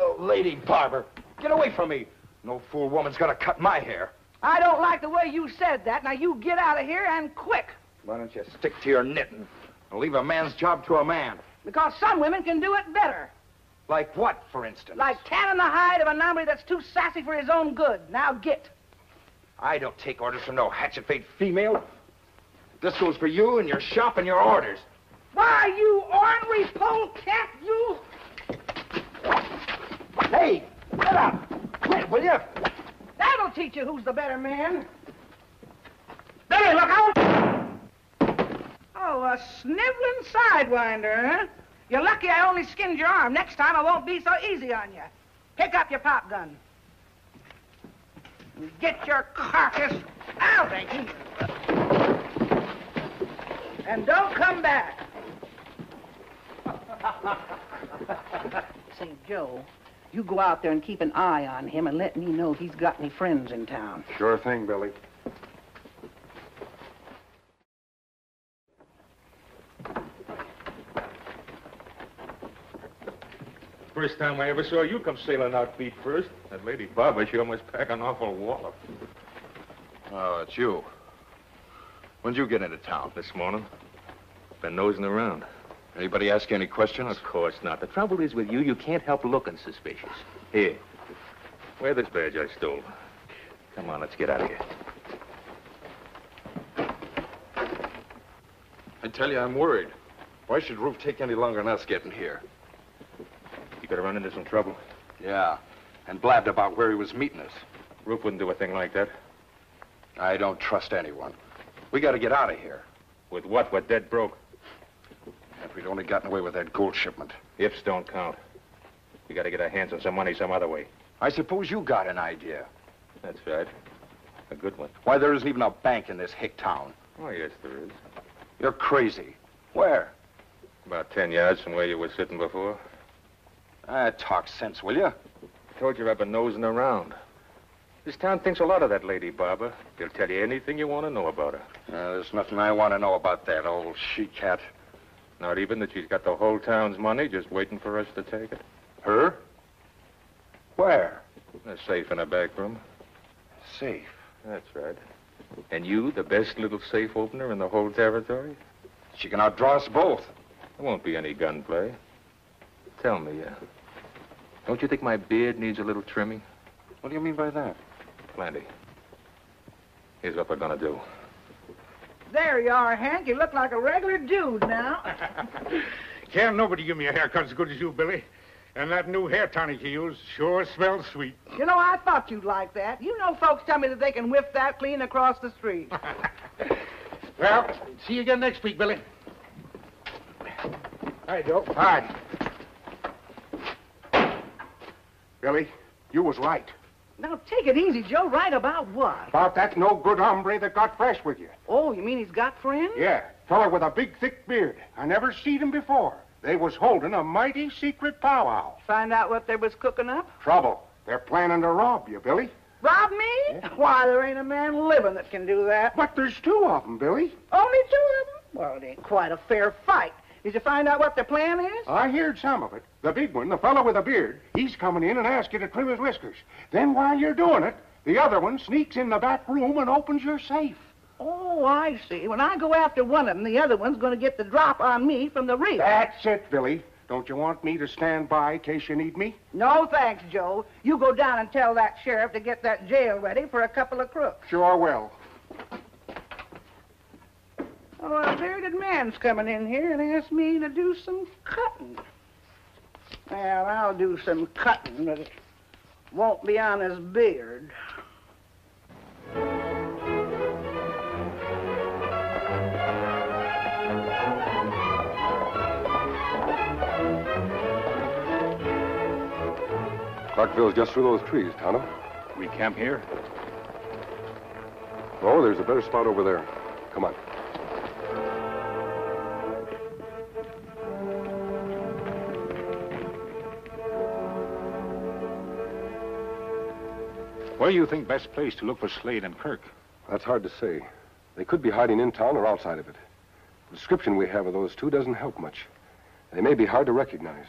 Oh, lady barber, get away from me. No fool woman's gonna cut my hair. I don't like the way you said that. Now, you get out of here, and quick. Why don't you stick to your knitting and leave a man's job to a man? Because some women can do it better. Like what, for instance? Like tanning the hide of a hombre that's too sassy for his own good. Now get. I don't take orders from no hatchet-faced female. This goes for you and your shop and your orders. Why, you ornery polecat, you... Hey, get up! Quit, will you? That'll teach you who's the better man. Billy, look out! Oh, a sniveling sidewinder, huh? You're lucky I only skinned your arm. Next time I won't be so easy on you. Pick up your pop gun. And get your carcass out of here. And don't come back. Say, Joe, you go out there and keep an eye on him and let me know if he's got any friends in town. Sure thing, Billy. First time I ever saw you come sailing out feet first. That lady barber she almost pack an awful wallop. Oh, it's you. When'd you get into town? This morning. Been nosing around. Anybody ask you any questions? Of course not. The trouble is with you, you can't help looking suspicious. Here. Wear this badge I stole. Come on, let's get out of here. I tell you, I'm worried. Why should Rufe take any longer than us getting here? Could have run into some trouble. Yeah, and blabbed about where he was meeting us. Rufe wouldn't do a thing like that. I don't trust anyone. We got to get out of here. With what? We're dead broke. If we'd only gotten away with that gold shipment. Ifs don't count. We got to get our hands on some money some other way. I suppose you got an idea. That's right. A good one. Why, there isn't even a bank in this hick town. Oh, yes, there is. You're crazy. Where? About ten yards from where you were sitting before. Ah, talk sense, will you? I told you I've been nosing around. This town thinks a lot of that lady, barber. They'll tell you anything you want to know about her. Uh, there's nothing I want to know about that old she-cat. Not even that she's got the whole town's money just waiting for us to take it? Her? Where? A safe in a back room. Safe? That's right. And you, the best little safe opener in the whole territory? She can outdraw us both. There won't be any gunplay. Tell me, uh, don't you think my beard needs a little trimming? What do you mean by that? Plenty. Here's what we're gonna do. There you are, Hank. You look like a regular dude now. Can't nobody give me a haircut as good as you, Billy. And that new hair tonic you use sure smells sweet. You know, I thought you'd like that. You know folks tell me that they can whiff that clean across the street. Well, see you again next week, Billy. Hi, Joe. Hi. Billy, you was right. Now, take it easy, Joe. Right about what? About that no good hombre that got fresh with you. Oh, you mean he's got friends? Yeah, fella with a big, thick beard. I never seen him before. They was holding a mighty secret powwow. Find out what they was cooking up? Trouble. They're planning to rob you, Billy. Rob me? Why, there ain't a man living that can do that. But there's two of them, Billy. Only two of them? Well, it ain't quite a fair fight. Did you find out what their plan is? I heard some of it. The big one, the fellow with the beard, he's coming in and asks you to trim his whiskers. Then while you're doing it, the other one sneaks in the back room and opens your safe. Oh, I see. When I go after one of them, the other one's going to get the drop on me from the rear. That's it, Billy. Don't you want me to stand by in case you need me? No, thanks, Joe. You go down and tell that sheriff to get that jail ready for a couple of crooks. Sure will. Oh, a bearded man's coming in here and asked me to do some cutting. Well, I'll do some cutting, but it won't be on his beard. Clarksville's just through those trees, Tonto. We camp here? Oh, there's a better spot over there. Come on. Where do you think best place to look for Slade and Kirk? That's hard to say. They could be hiding in town or outside of it. The description we have of those two doesn't help much. They may be hard to recognize.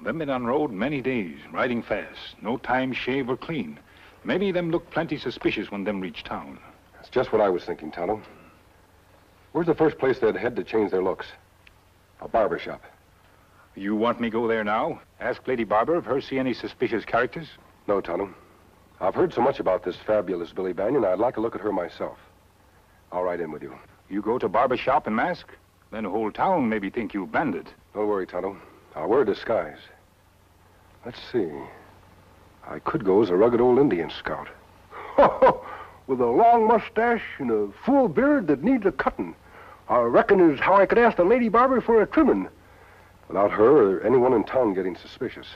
Them been on road many days, riding fast. No time shave or clean. Maybe them look plenty suspicious when them reach town. That's just what I was thinking, Tonto. Where's the first place they'd head to change their looks? A barber shop. You want me go there now? Ask Lady Barber if her see any suspicious characters? No, Tonto. I've heard so much about this fabulous Billy Banyan, I'd like to look at her myself. I'll ride in with you. You go to barber shop and mask? Then the whole town maybe think you bandit. Don't worry, Tonto. I'll wear a disguise. Let's see. I could go as a rugged old Indian scout. With a long mustache and a full beard that needs a cutting. I reckon is how I could ask the lady barber for a trimming. Without her or anyone in town getting suspicious.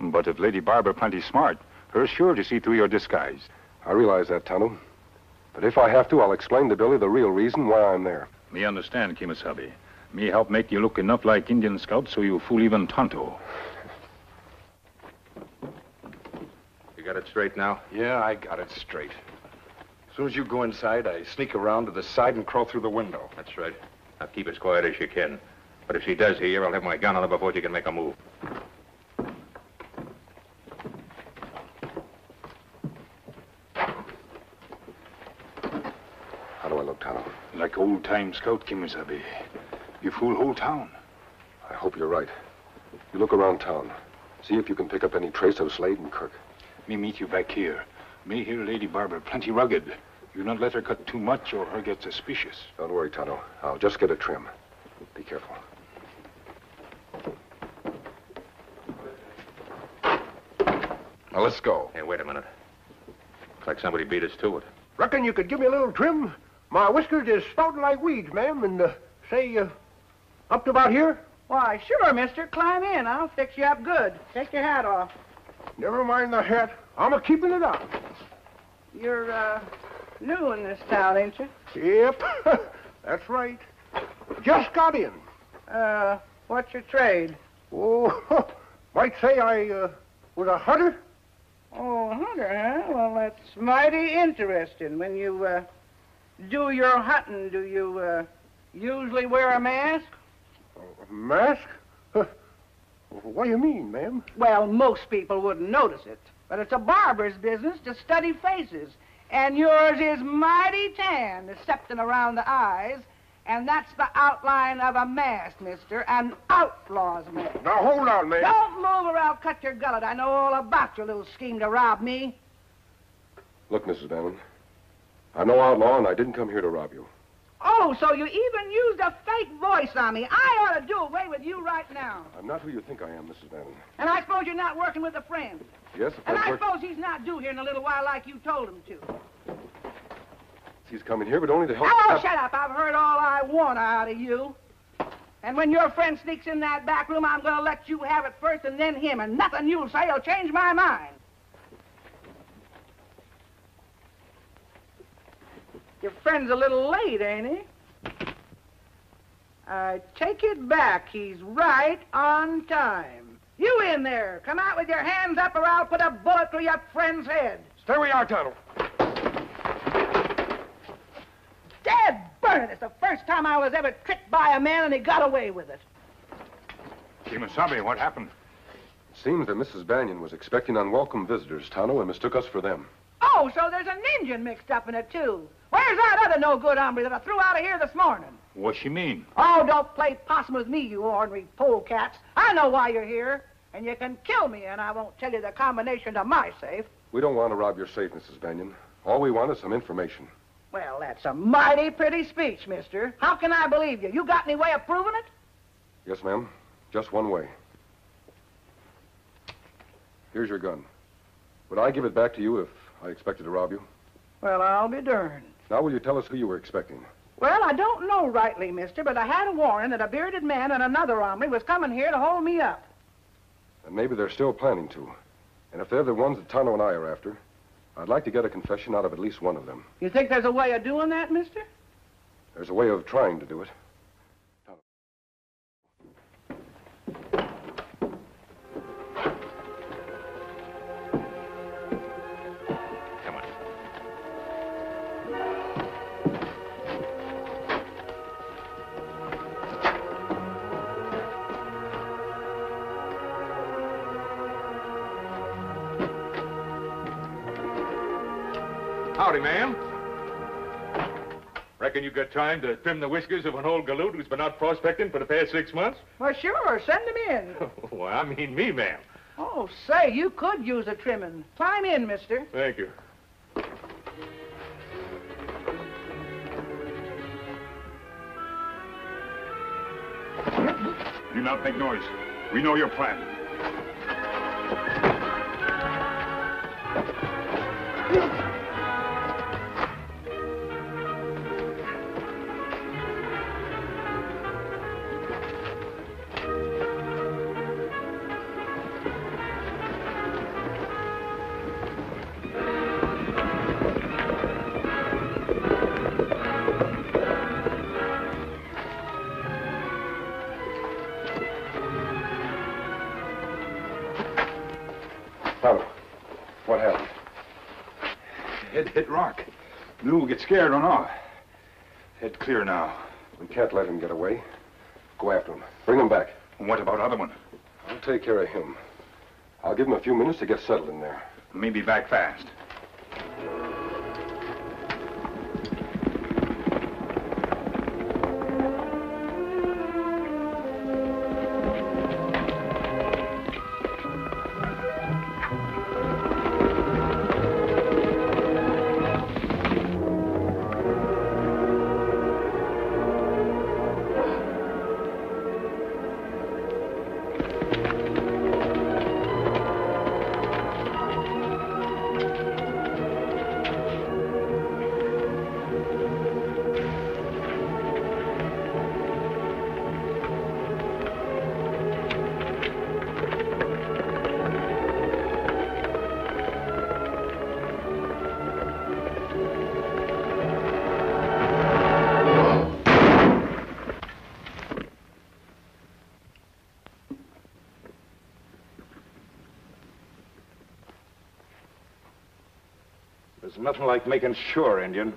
But if Lady Barber plenty smart, her sure to see through your disguise. I realize that, Tonto. But if I have to, I'll explain to Billy the real reason why I'm there. Me understand, Kemosabe. Me help make you look enough like Indian scout so you fool even Tonto. You got it straight now? Yeah, I got it straight. As soon as you go inside, I sneak around to the side and crawl through the window. That's right. Now keep as quiet as you can. But if she does hear, I'll have my gun on her before she can make a move. How do I look, Tonto? Like old-time scout Kemosabe. You fool whole town. I hope you're right. You look around town. See if you can pick up any trace of Slade and Kirk. Me meet you back here. Me hear Lady Barber plenty rugged. You not let her cut too much or her get suspicious. Don't worry, Tonto. I'll just get a trim. Be careful. Now, let's go. Hey, wait a minute. Looks like somebody beat us to it. Reckon you could give me a little trim? My whiskers is sprouting like weeds, ma'am, and uh, say, uh, up to about here? Why, sure, mister. Climb in. I'll fix you up good. Take your hat off. Never mind the hat. I'm a keeping it on. You're, uh, new in this town, ain't you? Yep, that's right. Just got in. Uh, what's your trade? Oh, might say I uh, was a hunter. Oh, a hunter, huh? Well, that's mighty interesting. When you, uh, do your hunting, do you, uh, usually wear a mask? A mask? What do you mean, ma'am? Well, most people wouldn't notice it. But it's a barber's business to study faces. And yours is mighty tan, excepting around the eyes. And that's the outline of a mask, mister. An outlaw's mask. Now, hold on, ma'am. Don't move or I'll cut your gullet. I know all about your little scheme to rob me. Look, Mrs. Banyan. I'm no outlaw, and I didn't come here to rob you. Oh, so you even used a fake voice on me. I ought to do away with you right now. I'm not who you think I am, Mrs. Banyan. And I suppose you're not working with a friend. Yes, if And I worked- suppose he's not due here in a little while like you told him to. He's coming here, but only to help. Oh, shut up. I've heard all I want out of you. And when your friend sneaks in that back room, I'm going to let you have it first and then him. And nothing you'll say will change my mind. Your friend's a little late, ain't he? I take it back. He's right on time. You in there. Come out with your hands up or I'll put a bullet through your friend's head. Stay where you are, Tonto. Dead burn it. It's the first time I was ever tricked by a man and he got away with it. Kemosabe, what happened? It seems that Mrs. Banyan was expecting unwelcome visitors, Tonto, and mistook us for them. Oh, so there's an Indian mixed up in it, too. Where's that other no-good hombre that I threw out of here this morning? What she mean? Oh, don't play possum with me, you ornery polecats. I know why you're here, and you can kill me, and I won't tell you the combination to my safe. We don't want to rob your safe, Mrs. Banyan. All we want is some information. Well, that's a mighty pretty speech, mister. How can I believe you? You got any way of proving it? Yes, ma'am. Just one way. Here's your gun. Would I give it back to you if I expected to rob you? Well, I'll be darned. Now, will you tell us who you were expecting? Well, I don't know rightly, mister, but I had a warning that a bearded man and another hombre was coming here to hold me up. And maybe they're still planning to. And if they're the ones that Tonto and I are after, I'd like to get a confession out of at least one of them. You think there's a way of doing that, mister? There's a way of trying to do it. Reckon you got time to trim the whiskers of an old galoot who's been out prospecting for the past six months? Well, sure, send him in. Why, I mean me, ma'am. oh, say, you could use a trimming. Climb in, mister. Thank you. Do not make noise. We know your plan. Scared or not. Head clear now. We can't let him get away. Go after him. Bring him back. What about other one? I'll take care of him. I'll give him a few minutes to get settled in there. Me be back fast. Nothing like making sure, Indian.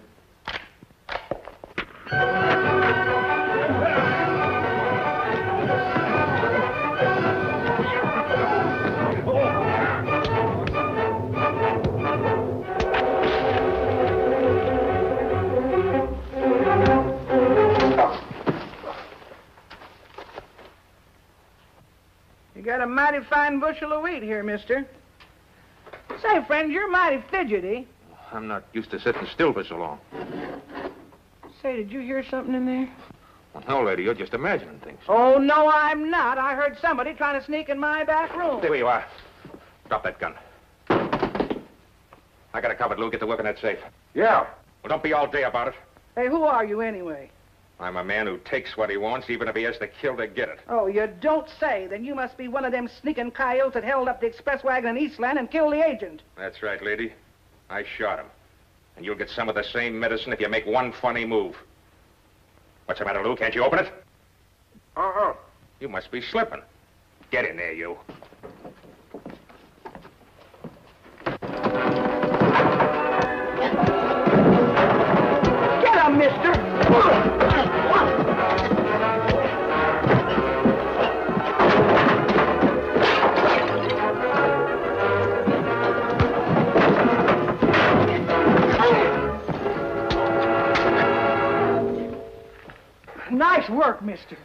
You got a mighty fine bushel of wheat here, mister. Say, friend, you're mighty fidgety. I'm not used to sitting still for so long. Say, did you hear something in there? Well, no, lady, you're just imagining things. Oh, no, I'm not. I heard somebody trying to sneak in my back room. Stay where you are. Drop that gun. I got it covered, Lou. Get to work on that safe. Yeah. Well, don't be all day about it. Hey, who are you anyway? I'm a man who takes what he wants, even if he has to kill to get it. Oh, you don't say. Then you must be one of them sneaking coyotes that held up the express wagon in Eastland and killed the agent. That's right, lady. I shot him. And you'll get some of the same medicine if you make one funny move. What's the matter, Lou? Can't you open it? Uh-uh. You must be slipping. Get in there, you. Get him, mister! Nice work, mister.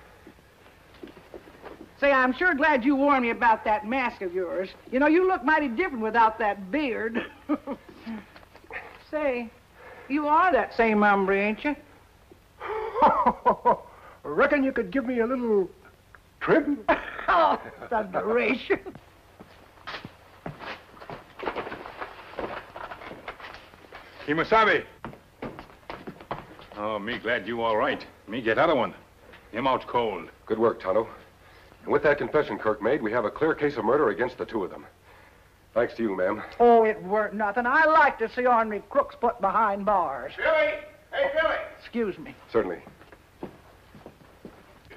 Say, I'm sure glad you warned me about that mask of yours. You know, you look mighty different without that beard. Say, you are that same hombre, ain't you? Reckon you could give me a little trim? oh, thunderation. Kemosabe. Oh, me glad you all right. Me get other one. Him out cold. Good work, Tonto. And with that confession Kirk made, we have a clear case of murder against the two of them. Thanks to you, ma'am. Oh, it weren't nothing. I like to see ornery crooks put behind bars. Billy! Hey, Billy! Excuse me. Certainly.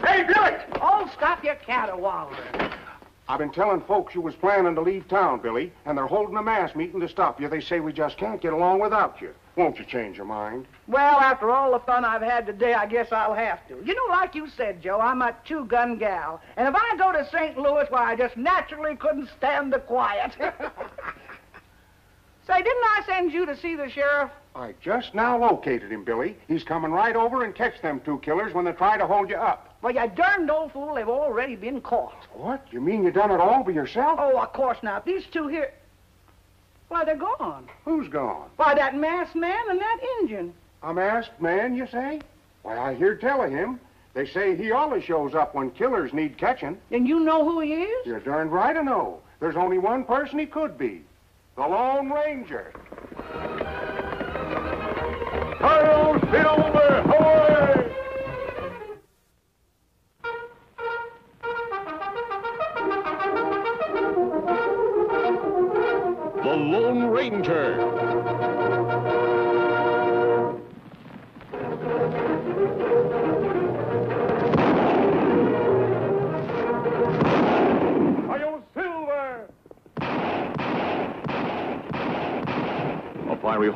Hey, Billy! Oh, stop your caterwauling. I've been telling folks you was planning to leave town, Billy, and they're holding a mass meeting to stop you. They say we just can't get along without you. Won't you change your mind? Well, after all the fun I've had today, I guess I'll have to. You know, like you said, Joe, I'm a two-gun gal. And if I go to St. Louis, why, I just naturally couldn't stand the quiet. Say, didn't I send you to see the sheriff? I just now located him, Billy. He's coming right over and catch them two killers when they try to hold you up. Well, you darned old fool, they've already been caught. What? You mean you done it all by yourself? Oh, of course not. These two here. Why, they're gone. Who's gone? Why, that masked man and that Injun. A masked man, you say? Why, I hear tell of him. They say he always shows up when killers need catching. And you know who he is? You're darned right I know. There's only one person he could be. The Lone Ranger. Hi-yo, Silver!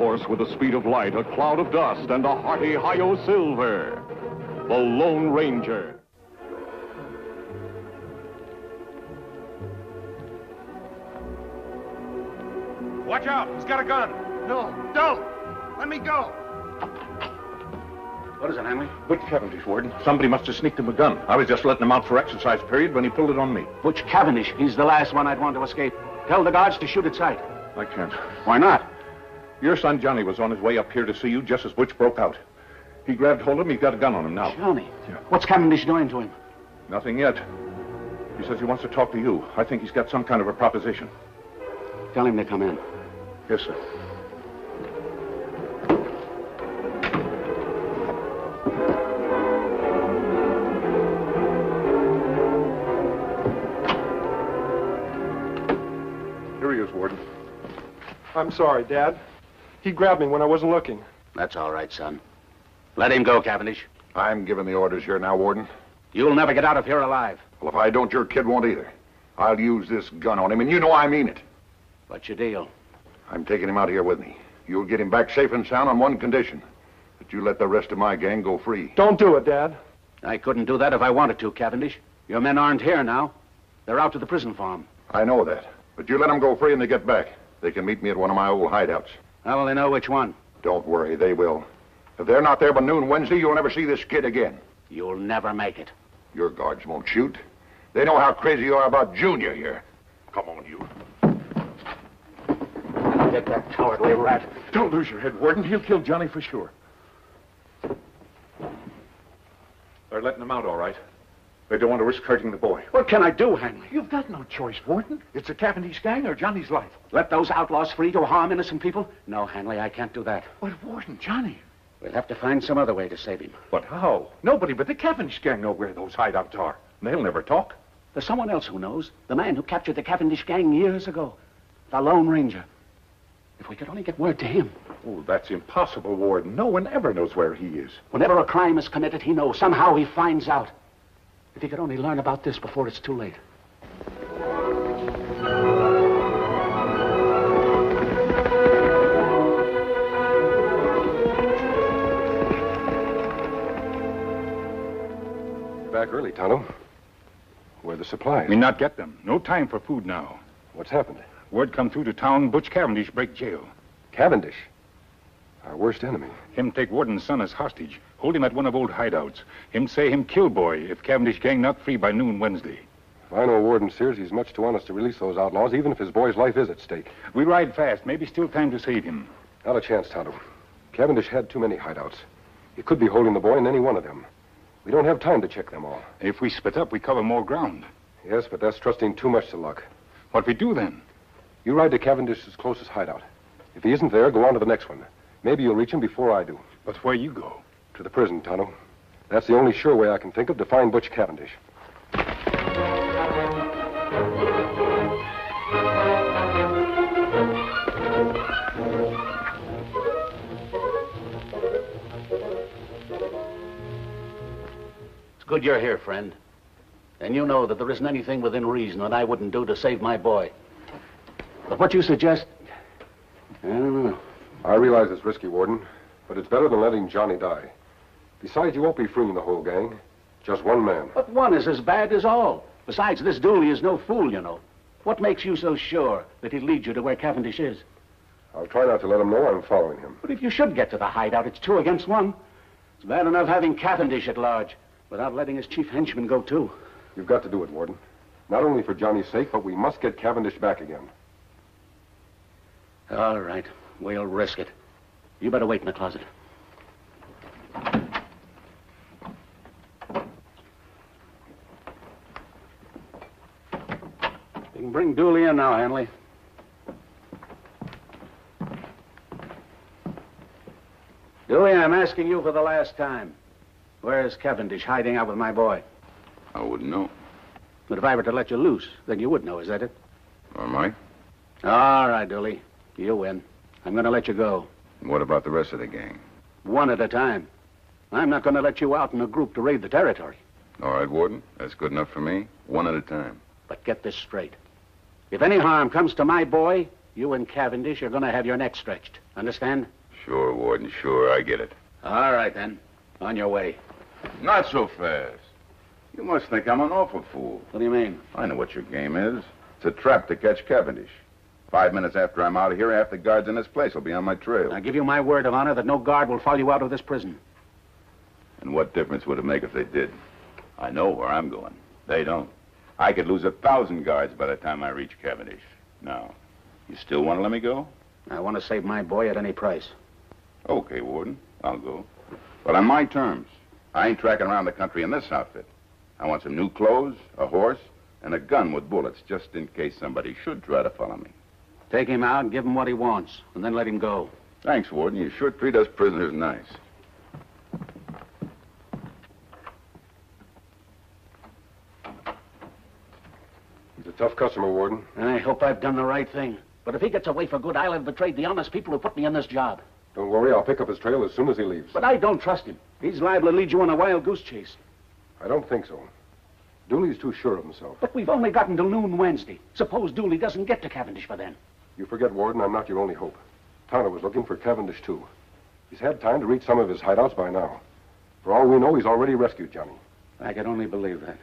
A fiery horse with the speed of light, a cloud of dust, and a hearty hi-yo silver. The Lone Ranger. Watch out! He's got a gun. No, don't! Let me go! What is it, Hanley? Butch Cavendish, Warden. Somebody must have sneaked him a gun. I was just letting him out for exercise period when he pulled it on me. Butch Cavendish. He's the last one I'd want to escape. Tell the guards to shoot at sight. I can't. Why not? Your son Johnny was on his way up here to see you just as Butch broke out. He grabbed hold of him. He's got a gun on him now. Johnny? What's Cavendish doing to him? Nothing yet. He says he wants to talk to you. I think he's got some kind of a proposition. Tell him to come in. Yes, sir. Here he is, Warden. I'm sorry, Dad. He grabbed me when I wasn't looking. That's all right, son. Let him go, Cavendish. I'm giving the orders here now, Warden. You'll never get out of here alive. Well, if I don't, your kid won't either. I'll use this gun on him, and you know I mean it. What's your deal? I'm taking him out here with me. You'll get him back safe and sound on one condition. That you let the rest of my gang go free. Don't do it, Dad. I couldn't do that if I wanted to, Cavendish. Your men aren't here now. They're out to the prison farm. I know that. But you let them go free and they get back. They can meet me at one of my old hideouts. How will they know which one? Don't worry, they will. If they're not there by noon Wednesday, you'll never see this kid again. You'll never make it. Your guards won't shoot. They know how crazy you are about Junior here. Come on, you. Get that cowardly rat. Don't lose your head, Warden. He'll kill Johnny for sure. They're letting him out, all right. They don't want to risk hurting the boy. What can I do, Hanley? You've got no choice, Warden. It's a Cavendish gang or Johnny's life. Let those outlaws free to harm innocent people? No, Hanley, I can't do that. But, Warden, Johnny. We'll have to find some other way to save him. But how? Nobody but the Cavendish gang know where those hideouts are. They'll never talk. There's someone else who knows. The man who captured the Cavendish gang years ago. The Lone Ranger. If we could only get word to him. Oh, that's impossible, Warden. No one ever knows where he is. Whenever a crime is committed, he knows. Somehow he finds out. If he could only learn about this before it's too late. Back early, Tonto. Where are the supplies? We not get them. No time for food now. What's happened? Word come through to town, Butch Cavendish break jail. Cavendish. Our worst enemy. Him take Warden's son as hostage. Hold him at one of old hideouts. Him say him kill boy if Cavendish gang not free by noon Wednesday. If I know Warden Sears, he's much too honest to release those outlaws, even if his boy's life is at stake. We ride fast. Maybe still time to save him. Not a chance, Tonto. Cavendish had too many hideouts. He could be holding the boy in any one of them. We don't have time to check them all. If we split up, we cover more ground. Yes, but that's trusting too much to luck. What we do then? You ride to Cavendish's closest hideout. If he isn't there, go on to the next one. Maybe you'll reach him before I do. But where you go? To the prison, Tonto. That's the only sure way I can think of to find Butch Cavendish. It's good you're here, friend. And you know that there isn't anything within reason that I wouldn't do to save my boy. But what you suggest, I don't know. I realize it's risky, Warden, but it's better than letting Johnny die. Besides, you won't be freeing the whole gang. Just one man. But one is as bad as all. Besides, this Dooley is no fool, you know. What makes you so sure that he'll lead you to where Cavendish is? I'll try not to let him know I'm following him. But if you should get to the hideout, it's two against one. It's bad enough having Cavendish at large without letting his chief henchman go, too. You've got to do it, Warden. Not only for Johnny's sake, but we must get Cavendish back again. All right. We'll risk it. You better wait in the closet. You can bring Dooley in now, Hanley. Dooley, I'm asking you for the last time. Where's Cavendish hiding out with my boy? I wouldn't know. But if I were to let you loose, then you would know, is that it? Or Mike? All right, Dooley. You win. I'm going to let you go. What about the rest of the gang? One at a time. I'm not going to let you out in a group to raid the territory. All right, Warden. That's good enough for me. One at a time. But get this straight. If any harm comes to my boy, you and Cavendish are going to have your neck stretched. Understand? Sure, Warden, sure. I get it. All right, then. On your way. Not so fast. You must think I'm an awful fool. What do you mean? I know what your game is. It's a trap to catch Cavendish. Five minutes after I'm out of here, half the guards in this place will be on my trail. I give you my word of honor that no guard will follow you out of this prison. And what difference would it make if they did? I know where I'm going. They don't. I could lose a thousand guards by the time I reach Cavendish. Now, you still want to let me go? I want to save my boy at any price. Okay, Warden. I'll go. But on my terms. I ain't tracking around the country in this outfit. I want some new clothes, a horse, and a gun with bullets, just in case somebody should try to follow me. Take him out and give him what he wants, and then let him go. Thanks, Warden. You sure treat us prisoners nice. He's a tough customer, Warden. I hope I've done the right thing. But if he gets away for good, I'll have betrayed the honest people who put me in this job. Don't worry, I'll pick up his trail as soon as he leaves. But I don't trust him. He's liable to lead you on a wild goose chase. I don't think so. Dooley's too sure of himself. But we've only got until noon Wednesday. Suppose Dooley doesn't get to Cavendish by then. You forget, Warden, I'm not your only hope. Tonto was looking for Cavendish, too. He's had time to reach some of his hideouts by now. For all we know, he's already rescued Johnny. I can only believe that.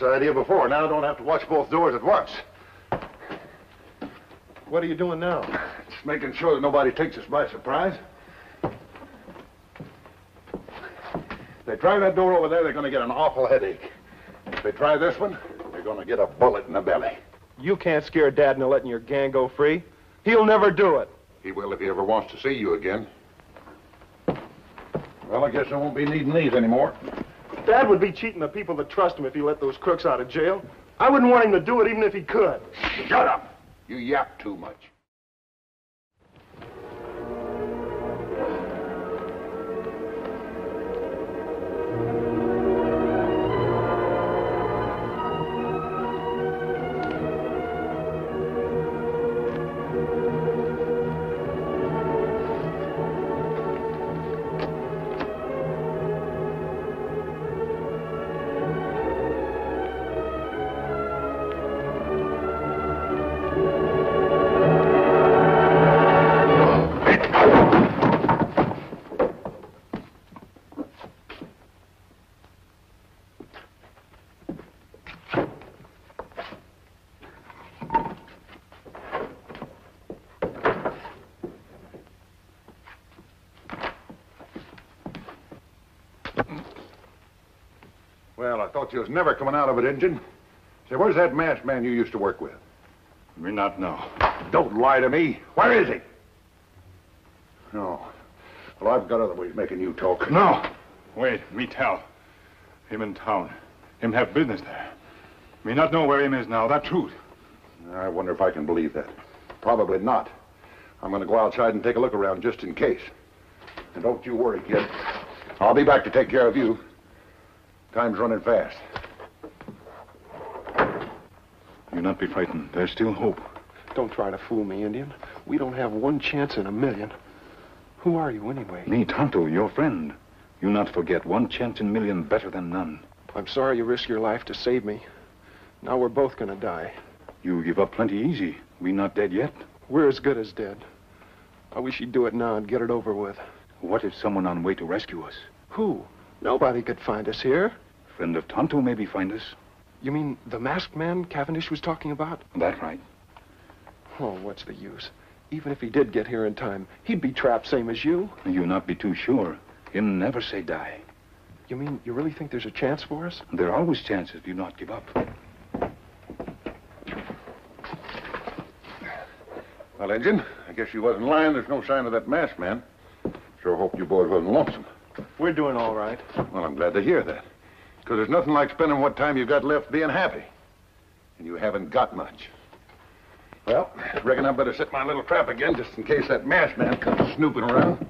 This idea before. Now I don't have to watch both doors at once. What are you doing now? Just making sure that nobody takes us by surprise. If they try that door over there, they're going to get an awful headache. If they try this one, they're going to get a bullet in the belly. You can't scare Dad into letting your gang go free. He'll never do it. He will if he ever wants to see you again. Well, I guess I won't be needing these anymore. Dad would be cheating the people that trust him if he let those crooks out of jail. I wouldn't want him to do it even if he could. Shut up! You yap too much. You was never coming out of it, Injun. Say, where's that masked man you used to work with? Me not know. Don't lie to me. Where is he? No. Well, I've got other ways of making you talk. No. Wait, me tell. Him in town. Him have business there. Me not know where him is now. That truth. I wonder if I can believe that. Probably not. I'm going to go outside and take a look around just in case. And don't you worry, kid. I'll be back to take care of you. Time's running fast. You not be frightened. There's still hope. Don't try to fool me, Indian. We don't have one chance in a million. Who are you, anyway? Me, Tonto, your friend. You not forget one chance in a million better than none. I'm sorry you risked your life to save me. Now we're both gonna die. You give up plenty easy. We not dead yet. We're as good as dead. I wish you'd do it now and get it over with. What if someone on way to rescue us? Who? Nobody could find us here. Friend of Tonto maybe find us. You mean the masked man Cavendish was talking about? That right. Oh, what's the use? Even if he did get here in time, he'd be trapped same as you. You not be too sure. Him never say die. You mean you really think there's a chance for us? There are always chances if you not give up. Well, Injun, I guess you wasn't lying. There's no sign of that masked man. Sure hope you boys wasn't lonesome. We're doing all right. Well, I'm glad to hear that. Because there's nothing like spending what time you've got left being happy. And you haven't got much. Well, reckon I better set my little trap again just in case that masked man comes snooping around.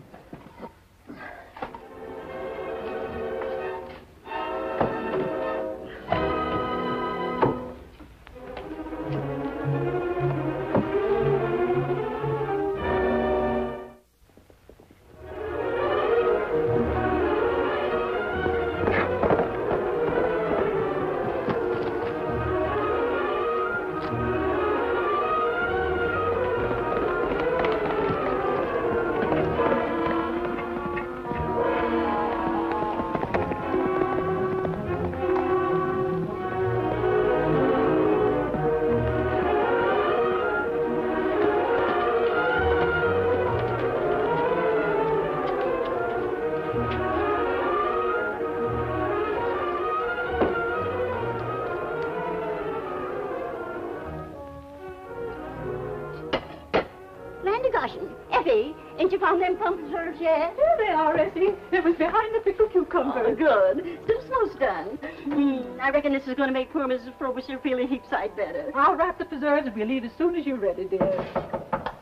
Reckon this is going to make poor Mrs. Frobisher feel a heap sight better. I'll wrap the preserves and we'll leave as soon as you're ready, dear.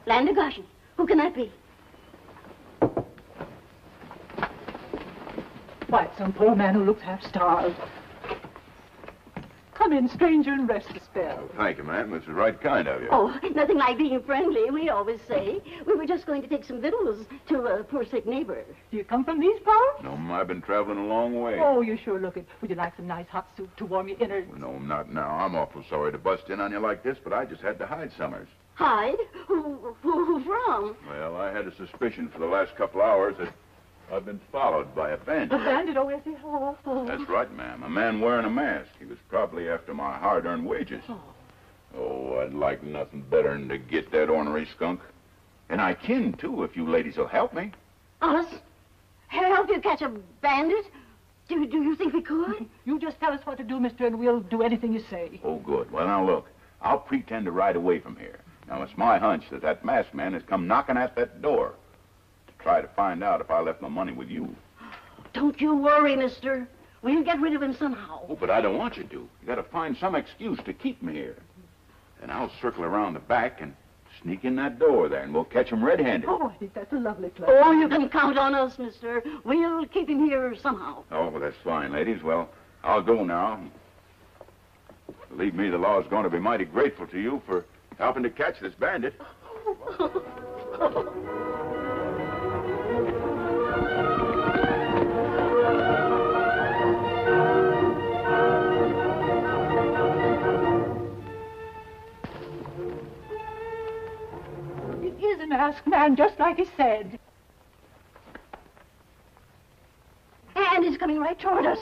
Landigoshin, who can that be? Why, it's some poor man who looks half starved. Come in, stranger, and rest a spell. Oh, thank you, ma'am. This is right kind of you. Oh, nothing like being friendly, we always say. We were just going to take some victuals to a poor sick neighbor. Do you come from these parts? No, ma'am, I've been traveling a long way. Oh, you sure look it. Would you like some nice hot soup to warm your innards? Oh, no, not now. I'm awful sorry to bust in on you like this, but I just had to hide Summers. Hide? Who, who, who from? Well, I had a suspicion for the last couple hours that I've been followed by a bandit. A bandit. bandit, oh, Essie. Oh, oh. That's right, ma'am. A man wearing a mask. He was probably after my hard-earned wages. Oh, oh I'd like nothing better than to get that ornery skunk. And I can, too, if you ladies will help me. Us? Help you catch a bandit? Do, do you think we could? You just tell us what to do, mister, and we'll do anything you say. Oh, good. Well, now, look. I'll pretend to ride away from here. Now, it's my hunch that that masked man has come knocking at that door to try to find out if I left my money with you. Don't you worry, mister. We'll get rid of him somehow. Oh, but I don't want you to. You gotta find some excuse to keep me here. And I'll circle around the back and sneak in that door there, and we'll catch him red-handed. Oh, I think that's a lovely plan. Oh, you can count on us, mister. We'll keep him here somehow. Oh, well, that's fine, ladies. Well, I'll go now. Believe me, the law's going to be mighty grateful to you for helping to catch this bandit. It is masked man, just like he said. And he's coming right toward us.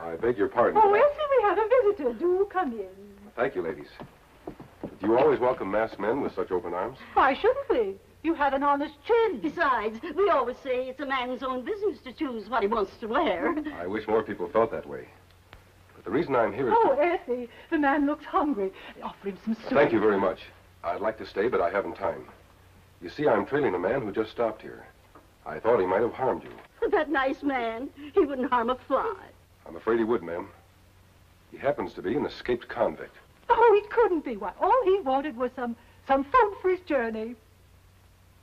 I beg your pardon. Oh, Essie, we have a visitor. Do come in. Thank you, ladies. Do you always welcome masked men with such open arms? Why shouldn't we? You have an honest chin. Besides, we always say it's a man's own business to choose what he wants to wear. I wish more people felt that way. But the reason I'm here is Oh, Essie, the man looks hungry. Offer him some soup. Thank you very much. I'd like to stay, but I haven't time. You see, I'm trailing a man who just stopped here. I thought he might have harmed you. that nice man, he wouldn't harm a fly. I'm afraid he would, ma'am. He happens to be an escaped convict. Oh, he couldn't be. Why, all he wanted was some, some food for his journey.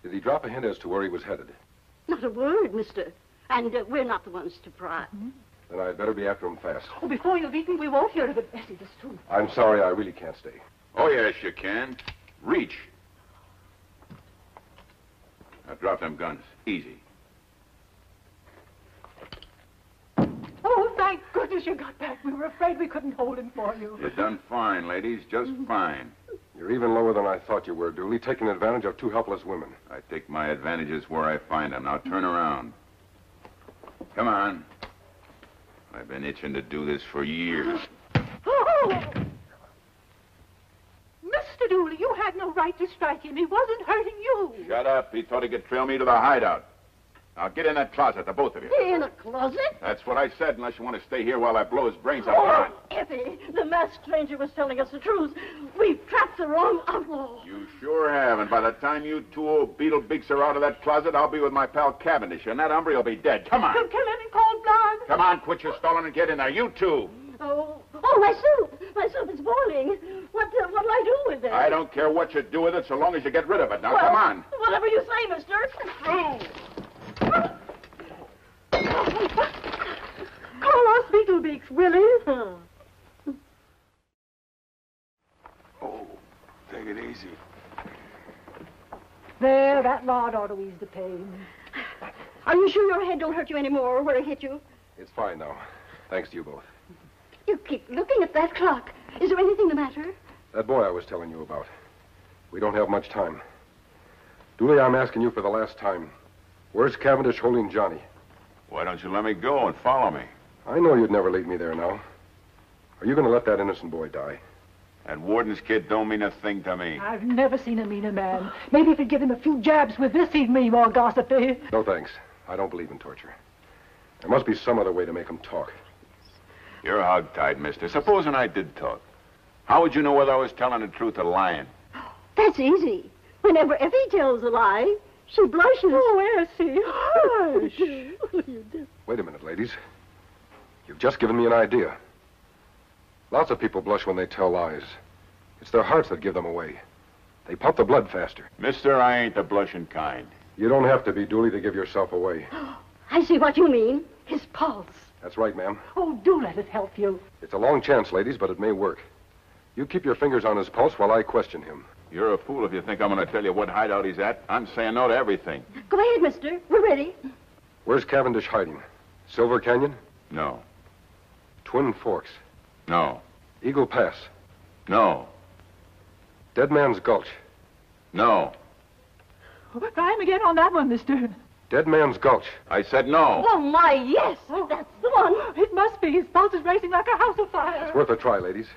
Did he drop a hint as to where he was headed? Not a word, mister. And uh, we're not the ones to pry. Then I'd better be after him fast. Oh, before you've eaten, we won't hear of it. Bessie, this too. I'm sorry, I really can't stay. Oh, yes, you can. Reach. Now drop them guns. Easy. Oh, thank goodness you got back. We were afraid we couldn't hold him for you. You've done fine, ladies. Just mm-hmm. fine. You're even lower than I thought you were, Dooley, taking advantage of two helpless women. I take my advantages where I find them. Now turn around. Come on. I've been itching to do this for years. Oh! Mr. Dooley, you had no right to strike him. He wasn't hurting you. Shut up. He thought he could trail me to the hideout. Now get in that closet, the both of you. In a closet? That's what I said, unless you want to stay here while I blow his brains out. Come on. Effie, the masked stranger was telling us the truth. We've trapped the wrong outlaw. You sure have, and by the time you two old beetle beaks are out of that closet, I'll be with my pal Cavendish, and that hombre will be dead. Come on. You'll kill him in cold blood. Come on, quit your stalling and get in there. You two. Oh, oh, my soup. My soup is boiling. What, uh, what'll I do with it? I don't care what you do with it so long as you get rid of it. Now, Well, come on. Whatever you say, mister. Call us Beetlebeaks, Willie. Oh, take it easy. There, that rod ought to ease the pain. Are you sure your head don't hurt you anymore where it hit you? It's fine now. Thanks to you both. You keep looking at that clock. Is there anything the matter? That boy I was telling you about. We don't have much time. Dooley, I'm asking you for the last time. Where's Cavendish holding Johnny? Why don't you let me go and follow me? I know you'd never leave me there now. Are you going to let that innocent boy die? That warden's kid don't mean a thing to me. I've never seen a meaner man. Maybe if you'd give him a few jabs with this, he'd be more gossipy. Eh? No thanks. I don't believe in torture. There must be some other way to make him talk. You're hogtied, mister. Supposing I did talk. How would you know whether I was telling the truth or lying? That's easy. Whenever Effie tells a lie, she blushes. Oh, Essie, hush. Oh, Wait a minute, ladies. You've just given me an idea. Lots of people blush when they tell lies. It's their hearts that give them away. They pump the blood faster. Mister, I ain't the blushing kind. You don't have to be, Dooley, to give yourself away. I see what you mean. His pulse. That's right, ma'am. Oh, do let us help you. It's a long chance, ladies, but it may work. You keep your fingers on his pulse while I question him. You're a fool if you think I'm going to tell you what hideout he's at. I'm saying no to everything. Go ahead, mister. We're ready. Where's Cavendish hiding? Silver Canyon? No. Twin Forks? No. Eagle Pass? No. Dead Man's Gulch? No. Oh, try him again on that one, mister. Dead Man's Gulch. I said no. Oh, my, yes. That's the one. It must be. His pulse is racing like a house of fire. It's worth a try, ladies.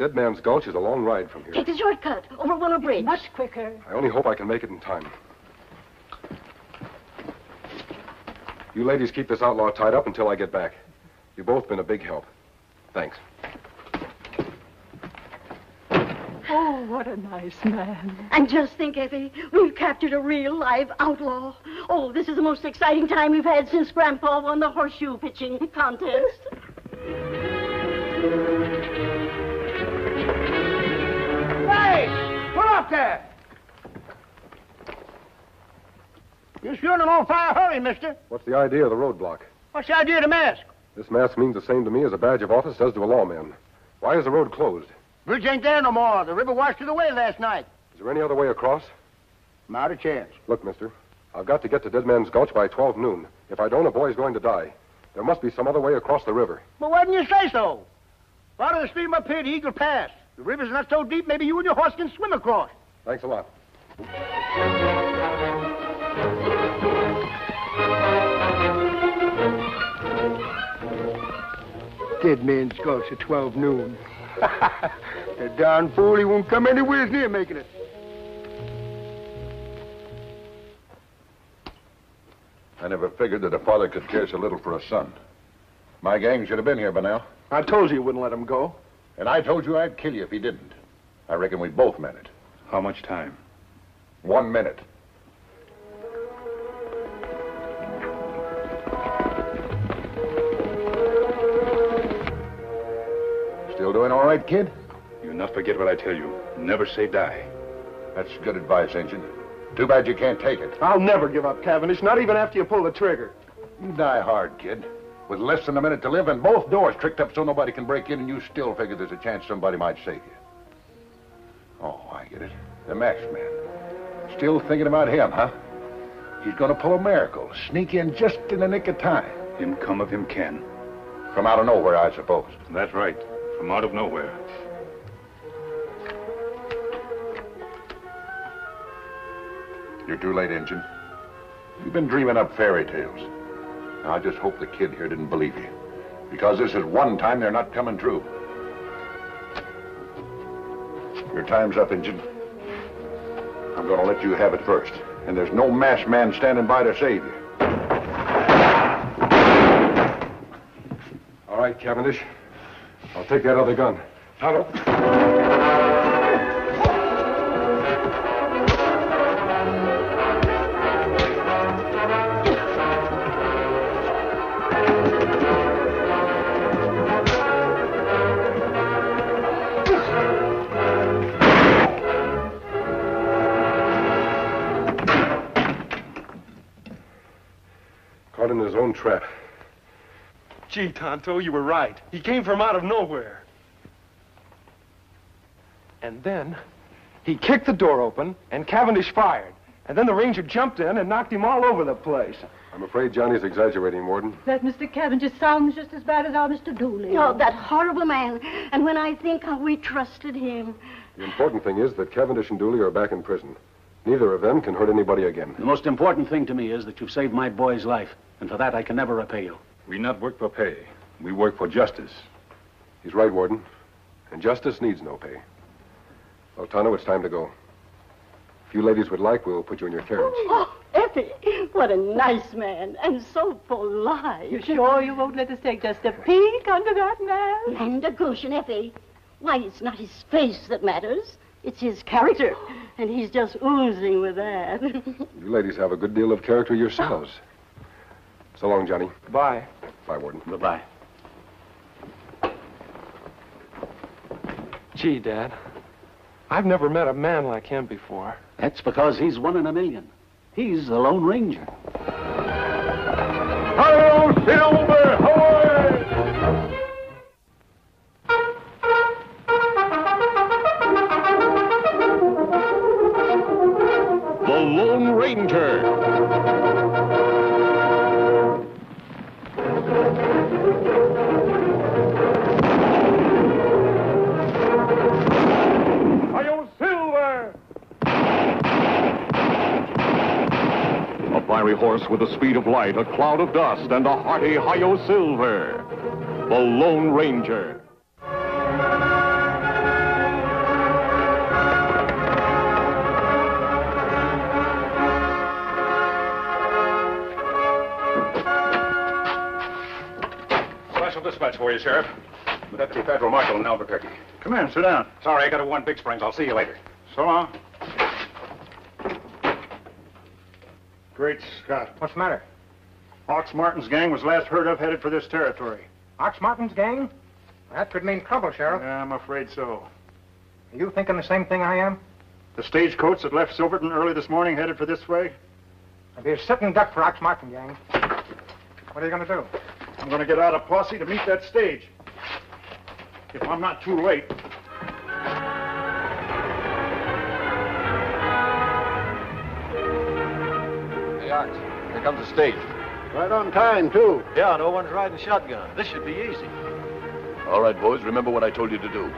The Dead Man's Gulch is a long ride from here. Take the shortcut over Willow Bridge. Much quicker. I only hope I can make it in time. You ladies keep this outlaw tied up until I get back. You've both been a big help. Thanks. Oh, what a nice man. And just think, Effie, we've captured a real live outlaw. Oh, this is the most exciting time we've had since Grandpa won the horseshoe pitching contest. Up there. You're sure in an on fire hurry, mister. What's the idea of the roadblock? What's the idea of the mask? This mask means the same to me as a badge of office does to a lawman. Why is the road closed? Bridge ain't there no more. The river washed it away last night. Is there any other way across? Not a chance. Look, mister, I've got to get to Dead Man's Gulch by 12 noon. If I don't, a boy's going to die. There must be some other way across the river. But why didn't you say so? Follow the stream up here to Eagle Pass. The river's not so deep, maybe you and your horse can swim across. Thanks a lot. Dead man's gulch at 12 noon. the darn fool, he won't come anywhere near making it. I never figured that a father could care so little for a son. My gang should have been here by now. I told you you wouldn't let him go. And I told you I'd kill you if he didn't. I reckon we both meant it. How much time? One minute. Still doing all right, kid? You not forget what I tell you. Never say die. That's good advice, Ancient. Too bad you can't take it. I'll never give up, Cavendish, not even after you pull the trigger. You die hard, kid. With less than a minute to live and both doors tricked up so nobody can break in, and you still figure there's a chance somebody might save you. Oh, I get it. The masked man. Still thinking about him, huh? He's gonna pull a miracle, sneak in just in the nick of time. Him come of him can. From out of nowhere, I suppose. That's right. From out of nowhere. You're too late, Injun. You've been dreaming up fairy tales. Now, I just hope the kid here didn't believe you. Because this is one time they're not coming true. Your time's up, Injun. I'm gonna let you have it first. And there's no masked man standing by to save you. All right, Cavendish. I'll take that other gun. Tonto. Gee, Tonto, you were right. He came from out of nowhere. And then he kicked the door open, and Cavendish fired. And then the ranger jumped in and knocked him all over the place. I'm afraid Johnny's exaggerating, Warden. That Mr. Cavendish sounds just as bad as our Mr. Dooley. Oh, that horrible man. And when I think how we trusted him. The important thing is that Cavendish and Dooley are back in prison. Neither of them can hurt anybody again. The most important thing to me is that you've saved my boy's life, and for that I can never repay you. We not work for pay. We work for justice. He's right, Warden. And justice needs no pay. Well, Tonto, it's time to go. If you ladies would like, we'll put you in your carriage. Oh, Effie, what a nice man, and so polite. You sure you won't let us take just a peek under that mask? Land of Goshen, Effie. Why, it's not his face that matters. It's his character. And he's just oozing with that. You ladies have a good deal of character yourselves. So long, Johnny. Bye. Bye, Warden. Goodbye. Gee, Dad. I've never met a man like him before. That's because he's one in a million. He's the Lone Ranger. Hi-yo, Silver! With the speed of light, a cloud of dust, and a hearty hi-yo silver. The Lone Ranger. Special dispatch for you, Sheriff. Deputy Federal Marshal in Albuquerque. Come in, sit down. Sorry, I got to one Big Springs. I'll see you later. So long. Great Scott. What's the matter? Ox Martin's gang was last heard of headed for this territory. Ox Martin's gang? That could mean trouble, Sheriff. Yeah, I'm afraid so. Are you thinking the same thing I am? The stagecoach that left Silverton early this morning headed for this way. I'll be a sitting duck for Ox Martin gang. What are you going to do? I'm going to get out a posse to meet that stage. If I'm not too late. Here comes the stage. Right on time, too. Yeah, no one's riding shotgun. This should be easy. All right, boys, remember what I told you to do.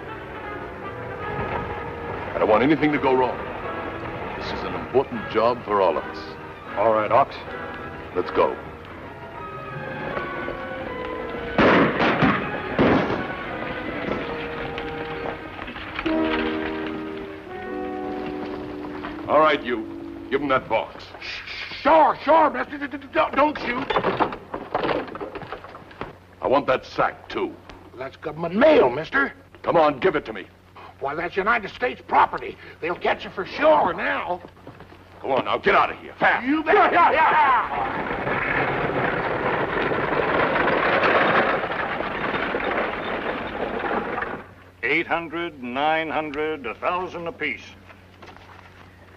I don't want anything to go wrong. This is an important job for all of us. All right, Ox. Let's go. All right, you. Give him that box. Sure, sure, mister. D- d- d- Don't shoot. I want that sack, too. That's government mail, mister. Come on, give it to me. Why, that's United States property. They'll get you for sure now. Come on, now, get out of here. Fast. You bet. Yeah, yeah, yeah. Eight hundred, nine hundred, a thousand apiece.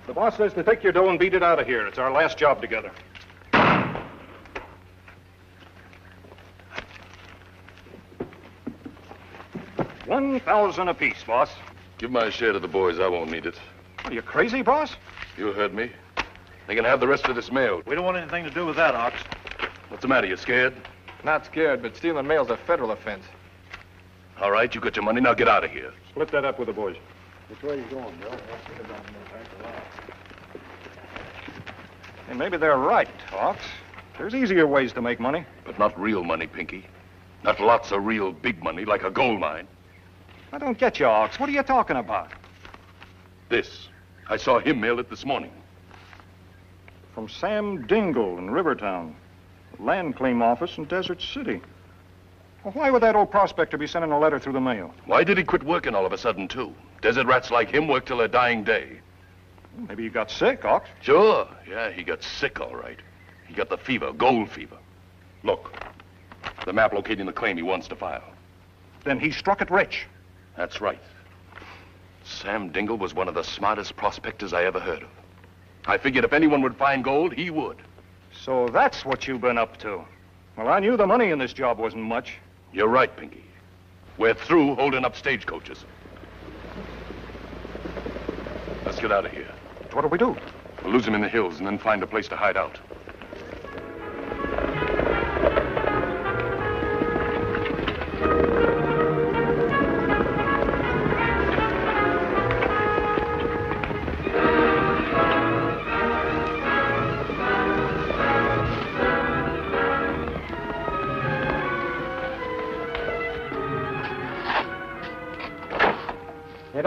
The boss says to take your dough and beat it out of here. It's our last job together. One thousand apiece, boss. Give my share to the boys. I won't need it. Are you crazy, boss? You heard me. They can have the rest of this mail. We don't want anything to do with that, Ox. What's the matter? You scared? Not scared, but stealing mail's a federal offense. All right, you got your money. Now get out of here. Split that up with the boys. Which way are you going, Bill? Hey, maybe they're right, Ox. There's easier ways to make money. But not real money, Pinky. Not lots of real big money like a gold mine. I don't get you, Ox. What are you talking about? This. I saw him mail it this morning. From Sam Dingle in Rivertown, land claim office in Desert City. Well, why would that old prospector be sending a letter through the mail? Why did he quit working all of a sudden, too? Desert rats like him work till their dying day. Maybe he got sick, Ox. Sure. Yeah, he got sick, all right. He got the fever, gold fever. Look, the map locating the claim he wants to file. Then he struck it rich. That's right. Sam Dingle was one of the smartest prospectors I ever heard of. I figured if anyone would find gold, he would. So that's what you've been up to. Well, I knew the money in this job wasn't much. You're right, Pinky. We're through holding up stagecoaches. Let's get out of here. What do we do? We'll lose him in the hills and then find a place to hide out.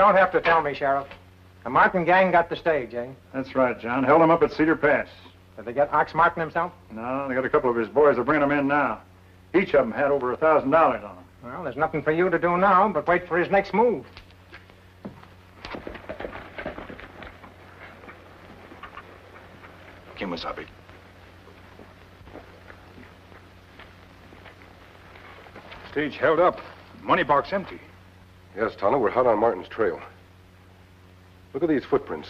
Don't have to tell me, Sheriff. The Martin gang got the stage, eh? That's right, John. Held him up at Cedar Pass. Did they get Ox Martin himself? No, they got a couple of his boys. They're bringing him in now. Each of them had over a thousand dollars on them. Well, there's nothing for you to do now but wait for his next move. Kemosabe. Stage held up. Money box empty. Yes, Tonto, we're hot on Martin's trail. Look at these footprints.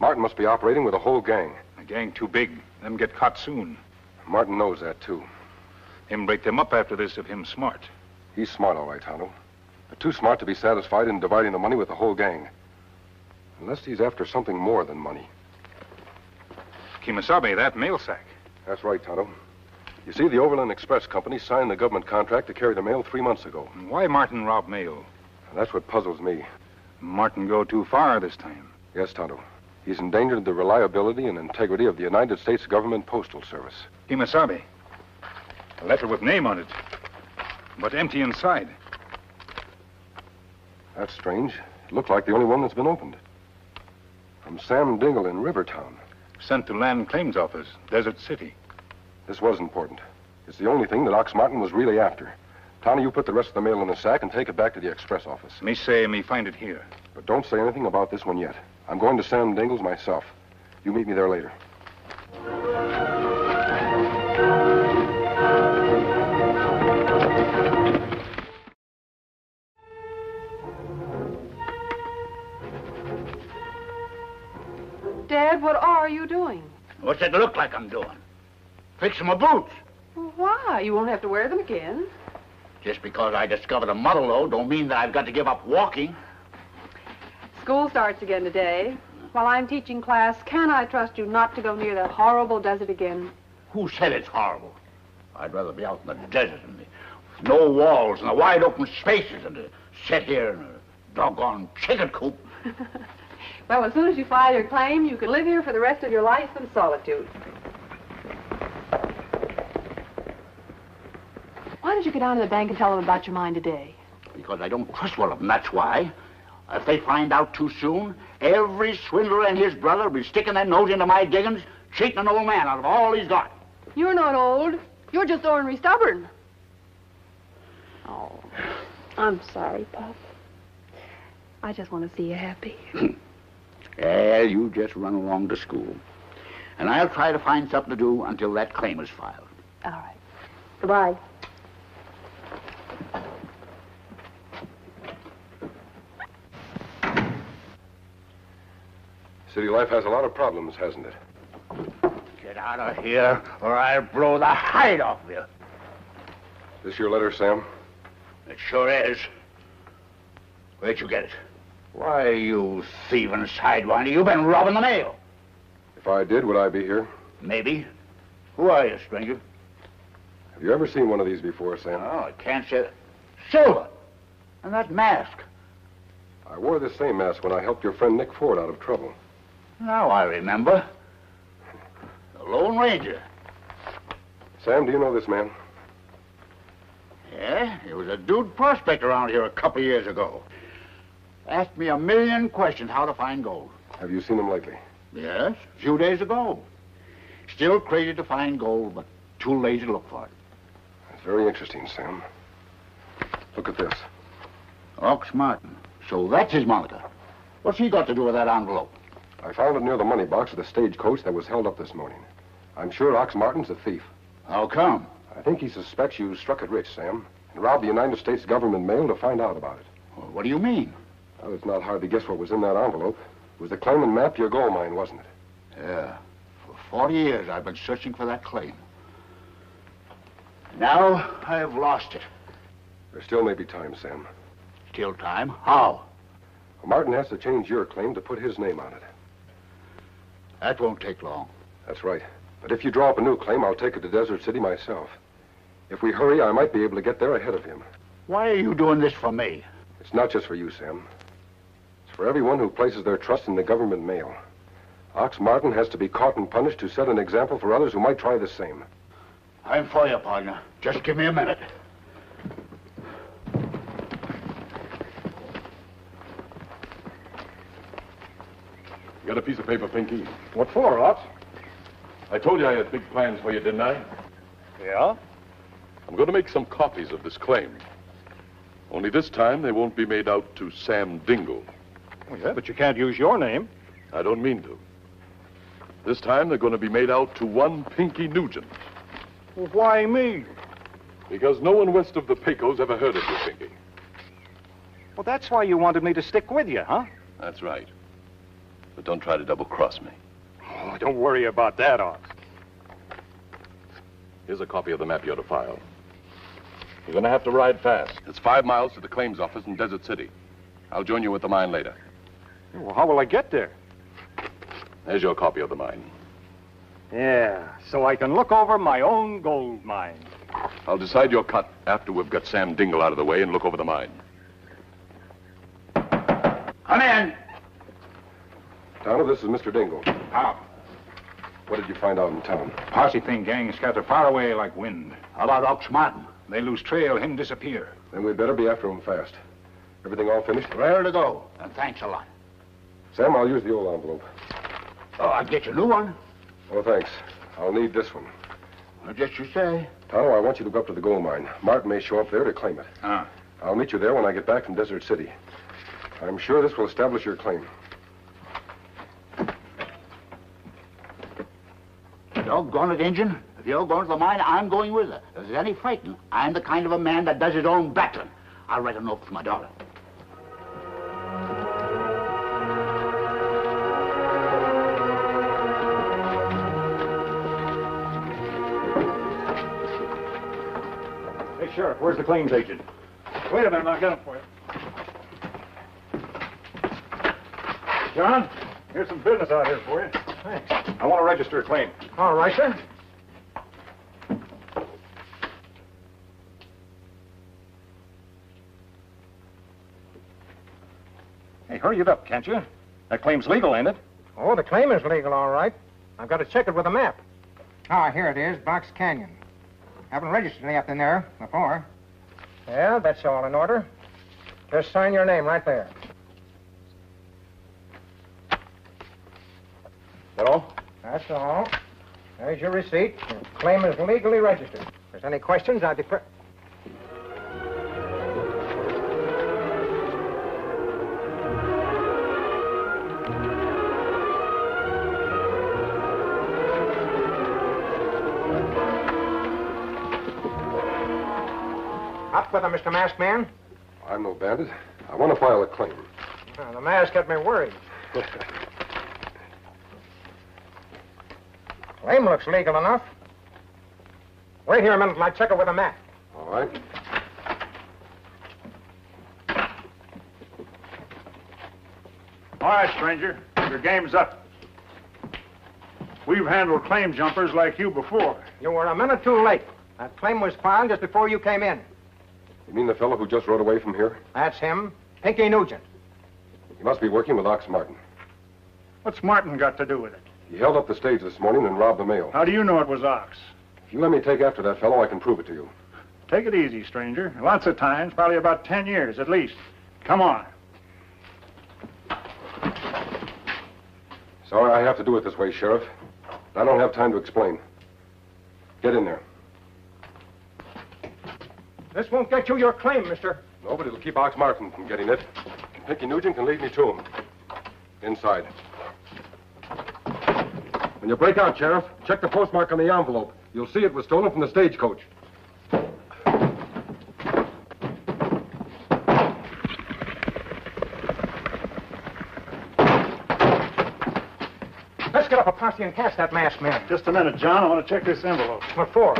Martin must be operating with a whole gang. A gang too big. Them get caught soon. Martin knows that, too. Him break them up after this if him smart. He's smart, all right, Tonto. But too smart to be satisfied in dividing the money with the whole gang. Unless he's after something more than money. Kemosabe, that mail sack. That's right, Tonto. You see, the Overland Express Company signed the government contract to carry the mail three months ago. Why Martin rob mail? That's what puzzles me. Martin go too far this time. Yes, Tonto. He's endangered the reliability and integrity of the United States Government Postal Service. Kemosabe. A letter with name on it. But empty inside. That's strange. It looked like the only one that's been opened. From Sam Dingle in Rivertown. Sent to Land Claims Office, Desert City. This was important. It's the only thing that Ox Martin was really after. Tonto, you put the rest of the mail in the sack and take it back to the express office. Me say me find it here. But don't say anything about this one yet. I'm going to Sam Dingle's myself. You meet me there later. Dad, what are you doing? What's it look like I'm doing? Fixing my boots. Why? You won't have to wear them again. Just because I discovered a muddle load don't mean that I've got to give up walking. School starts again today. While I'm teaching class, can I trust you not to go near that horrible desert again? Who said it's horrible? I'd rather be out in the desert and the, no walls and the wide open spaces and to sit here in a doggone chicken coop. Well, as soon as you file your claim, you can live here for the rest of your life in solitude. Why don't you go down to the bank and tell them about your mine today? Because I don't trust one of them, that's why. If they find out too soon, every swindler and his brother will be sticking their nose into my diggings, cheating an old man out of all he's got. You're not old. You're just ornery stubborn. Oh, I'm sorry, Pop. I just want to see you happy. Yeah, you just run along to school. And I'll try to find something to do until that claim is filed. All right. Goodbye. City life has a lot of problems, hasn't it? Get out of here, or I'll blow the hide off you. This your letter, Sam? It sure is. Where'd you get it? Why, you thieving sidewinder, you've been robbing the mail. If I did, would I be here? Maybe. Who are you, stranger? Have you ever seen one of these before, Sam? Oh, I can't say. Silver! And that mask. I wore this same mask when I helped your friend Nick Ford out of trouble. Now I remember. The Lone Ranger. Sam, do you know this man? Yeah, he was a dude prospect around here a couple years ago. Asked me a million questions how to find gold. Have you seen him lately? Yes, a few days ago. Still crazy to find gold, but too lazy to look for it. That's very interesting, Sam. Look at this. Ox Martin. So that's his moniker. What's he got to do with that envelope? I found it near the money box of the stagecoach that was held up this morning. I'm sure Ox Martin's a thief. How come? I think he suspects you struck it rich, Sam, and robbed the United States government mail to find out about it. Well, what do you mean? Well, it's not hard to guess what was in that envelope. It was the claim and map to your gold mine, wasn't it? Yeah. For 40 years I've been searching for that claim. Now I've lost it. There still may be time, Sam. Still time? How? Martin has to change your claim to put his name on it. That won't take long. That's right. But if you draw up a new claim, I'll take it to Desert City myself. If we hurry, I might be able to get there ahead of him. Why are you doing this for me? It's not just for you, Sam. It's for everyone who places their trust in the government mail. Ox Martin has to be caught and punished to set an example for others who might try the same. I'm for you, partner. Just give me a minute. You got a piece of paper, Pinky? What for, Ox? I told you I had big plans for you, didn't I? Yeah? I'm going to make some copies of this claim. Only this time they won't be made out to Sam Dingle. Well, yeah, but you can't use your name. I don't mean to. This time they're going to be made out to one Pinky Nugent. Well, why me? Because no one west of the Pecos ever heard of you, Pinky. Well, that's why you wanted me to stick with you, huh? That's right. But don't try to double cross me. Oh, don't worry about that, Ox. Here's a copy of the map you're to file. You're going to have to ride fast. It's five miles to the claims office in Desert City. I'll join you at the mine later. Well, how will I get there? There's your copy of the mine. Yeah, so I can look over my own gold mine. I'll decide your cut after we've got Sam Dingle out of the way and look over the mine. Come in. Tonto, this is Mr. Dingle. How? What did you find out in town? Posse thing gang scattered far away like wind. How about Ox Martin? They lose trail, him disappear. Then we'd better be after him fast. Everything all finished? Ready to go. And thanks a lot. Sam, I'll use the old envelope. Oh, I'll get you a new one. Oh, thanks. I'll need this one. Well, just you say. Tonto, I want you to go up to the gold mine. Martin may show up there to claim it. Ah. I'll meet you there when I get back from Desert City. I'm sure this will establish your claim. Doggone it, Injun. If you're going to the mine, I'm going with her. If there's any fighting, I'm the kind of a man that does his own battling. I'll write a note for my daughter. Hey, Sheriff, where's the claims agent? Wait a minute, I'll get him for you. John, here's some business out here for you. Thanks. I want to register a claim. All right, sir. Hey, hurry it up, can't you? That claim's legal, ain't it? Oh, the claim is legal, all right. I've got to check it with a map. Ah, here it is, Box Canyon. Haven't registered anything there before. Yeah, that's all in order. Just sign your name right there. That all? That's all. There's your receipt. Your claim is legally registered. If there's any questions, I'll defer. Up with it, Mr. Masked Man. I'm no bandit. I want to file a claim. Uh, the mask got me worried. Claim looks legal enough. Wait here a minute till I check it with a map. All right. All right, stranger. Your game's up. We've handled claim jumpers like you before. You were a minute too late. That claim was filed just before you came in. You mean the fellow who just rode away from here? That's him, Pinky Nugent. He must be working with Ox Martin. What's Martin got to do with it? He held up the stage this morning and robbed the mail. How do you know it was Ox? If you let me take after that fellow, I can prove it to you. Take it easy, stranger. Lots of times, probably about ten years at least. Come on. Sorry I have to do it this way, Sheriff. I don't have time to explain. Get in there. This won't get you your claim, mister. No, but it'll keep Ox Martin from getting it. And Pinky Nugent can lead me to him. Inside. When you break out, Sheriff, check the postmark on the envelope. You'll see it was stolen from the stagecoach. Let's get up a posse and catch that masked man. Just a minute, John. I want to check this envelope. What for?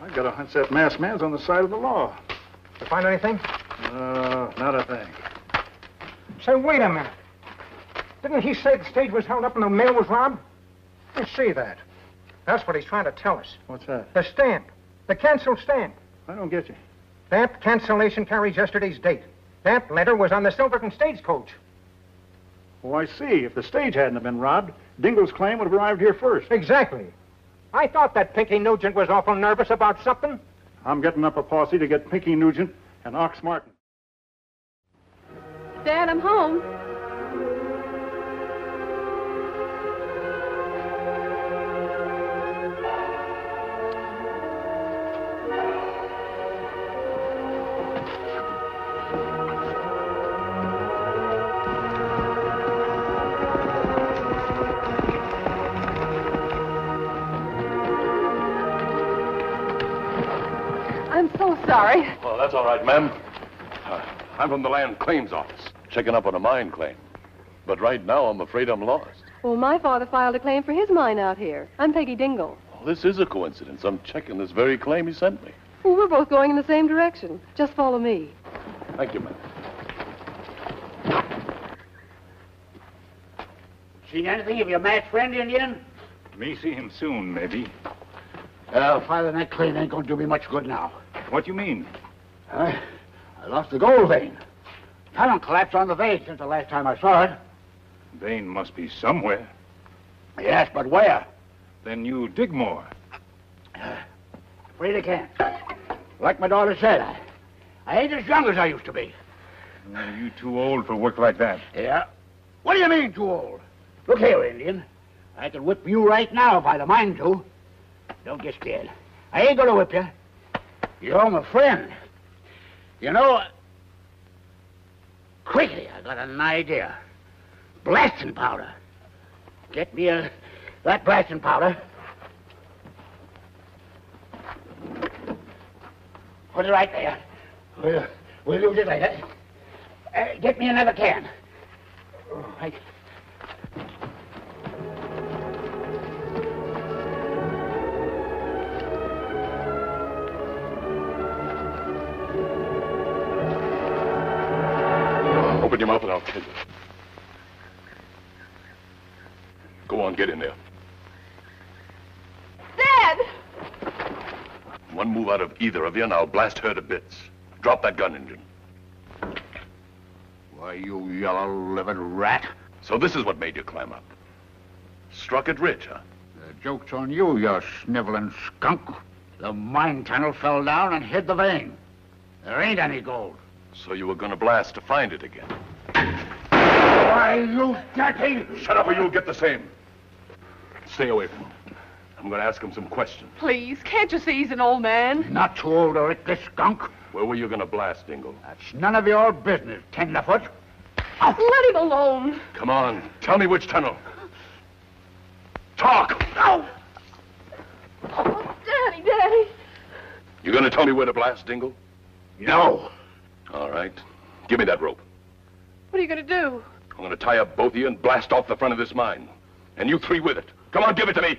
I've got a hunch that masked man's on the side of the law. Did you find anything? Uh, not a thing. Say, wait a minute. Didn't he say the stage was held up and the mail was robbed? I see that. That's what he's trying to tell us. What's that? The stamp. The canceled stamp. I don't get you. That cancellation carries yesterday's date. That letter was on the Silverton stagecoach. Oh, I see. If the stage hadn't have been robbed, Dingle's claim would have arrived here first. Exactly. I thought that Pinky Nugent was awful nervous about something. I'm getting up a posse to get Pinky Nugent and Ox Martin. Dad, I'm home. Sorry. Oh, that's all right, ma'am. Uh, I'm from the Land Claims Office, checking up on a mine claim. But right now, I'm afraid I'm lost. Well, my father filed a claim for his mine out here. I'm Peggy Dingle. Well, this is a coincidence. I'm checking this very claim he sent me. Well, we're both going in the same direction. Just follow me. Thank you, ma'am. Seen anything of your match friend, Indian? May see him soon, maybe. Well, filing that claim ain't going to do me much good now. What do you mean? I, I lost the gold vein. Talent collapsed on the vein since the last time I saw it. Vein must be somewhere. Yes, but where? Then you dig more. Afraid I can't. Like my daughter said, I, I ain't as young as I used to be. Are you too old for work like that? Yeah? What do you mean, too old? Look here, Indian. I could whip you right now if I'd a mind to. Don't get scared. I ain't gonna whip you. You're my friend. You know, quickly, I got an idea. Blasting powder. Get me a that blasting powder. Put it right there. We'll, we'll use it later. Uh, get me another can. Right. Your mouth and I'll kill you. Go on, get in there. Dad! One move out of either of you and I'll blast her to bits. Drop that gun, Injun. Why, you yellow-livered rat. So this is what made you climb up. Struck it rich, huh? The joke's on you, you sniveling skunk. The mine tunnel fell down and hid the vein. There ain't any gold. So you were gonna blast to find it again. Why, you dirty... Shut up or you'll get the same. Stay away from him. I'm gonna ask him some questions. Please, can't you see he's an old man? Not too old to lick this skunk. Where were you gonna blast, Dingle? That's none of your business, tenderfoot. Let him alone. Come on, tell me which tunnel. Talk! Oh. oh, Daddy, Daddy. You gonna tell me where to blast, Dingle? No. All right. Give me that rope. What are you going to do? I'm gonna tie up both of you and blast off the front of this mine. And you three with it. Come on, give it to me.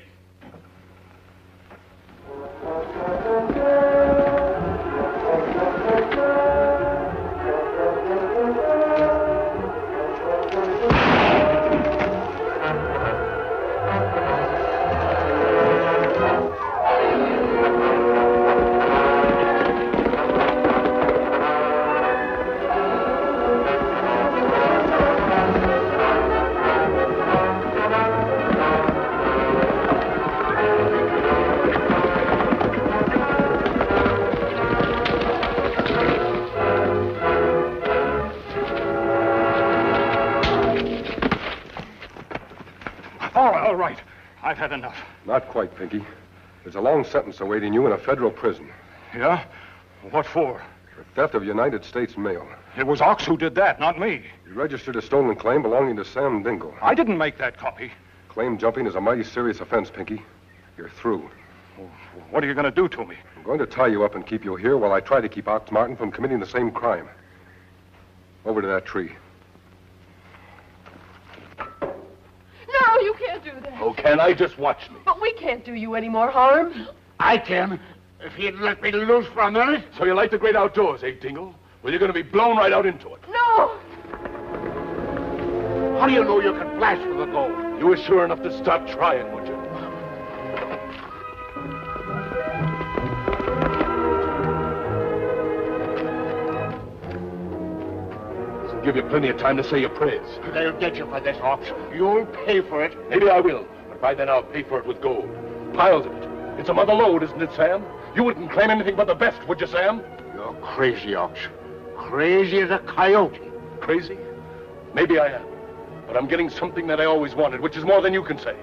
Not quite, Pinky. There's a long sentence awaiting you in a federal prison. Yeah? What for? For theft of United States mail. It was Ox who did that, not me. You registered a stolen claim belonging to Sam Dingle. I didn't make that copy. Claim jumping is a mighty serious offense, Pinky. You're through. What are you going to do to me? I'm going to tie you up and keep you here while I try to keep Ox Martin from committing the same crime. Over to that tree. No, you can't do that. Oh, can I just watch me? But we can't do you any more harm. I can, if he'd let me loose for a minute. So you like the great outdoors, eh, Dingle? Well, you're going to be blown right out into it. No! How do you know you can flash for the gold? You were sure enough to stop trying, give you plenty of time to say your prayers. They'll get you for this, Ox. You'll pay for it. Maybe I will, but by then I'll pay for it with gold. Piles of it. It's a mother lode, isn't it, Sam? You wouldn't claim anything but the best, would you, Sam? You're crazy, Ox. Crazy as a coyote. Crazy? Maybe I am. But I'm getting something that I always wanted, which is more than you can say.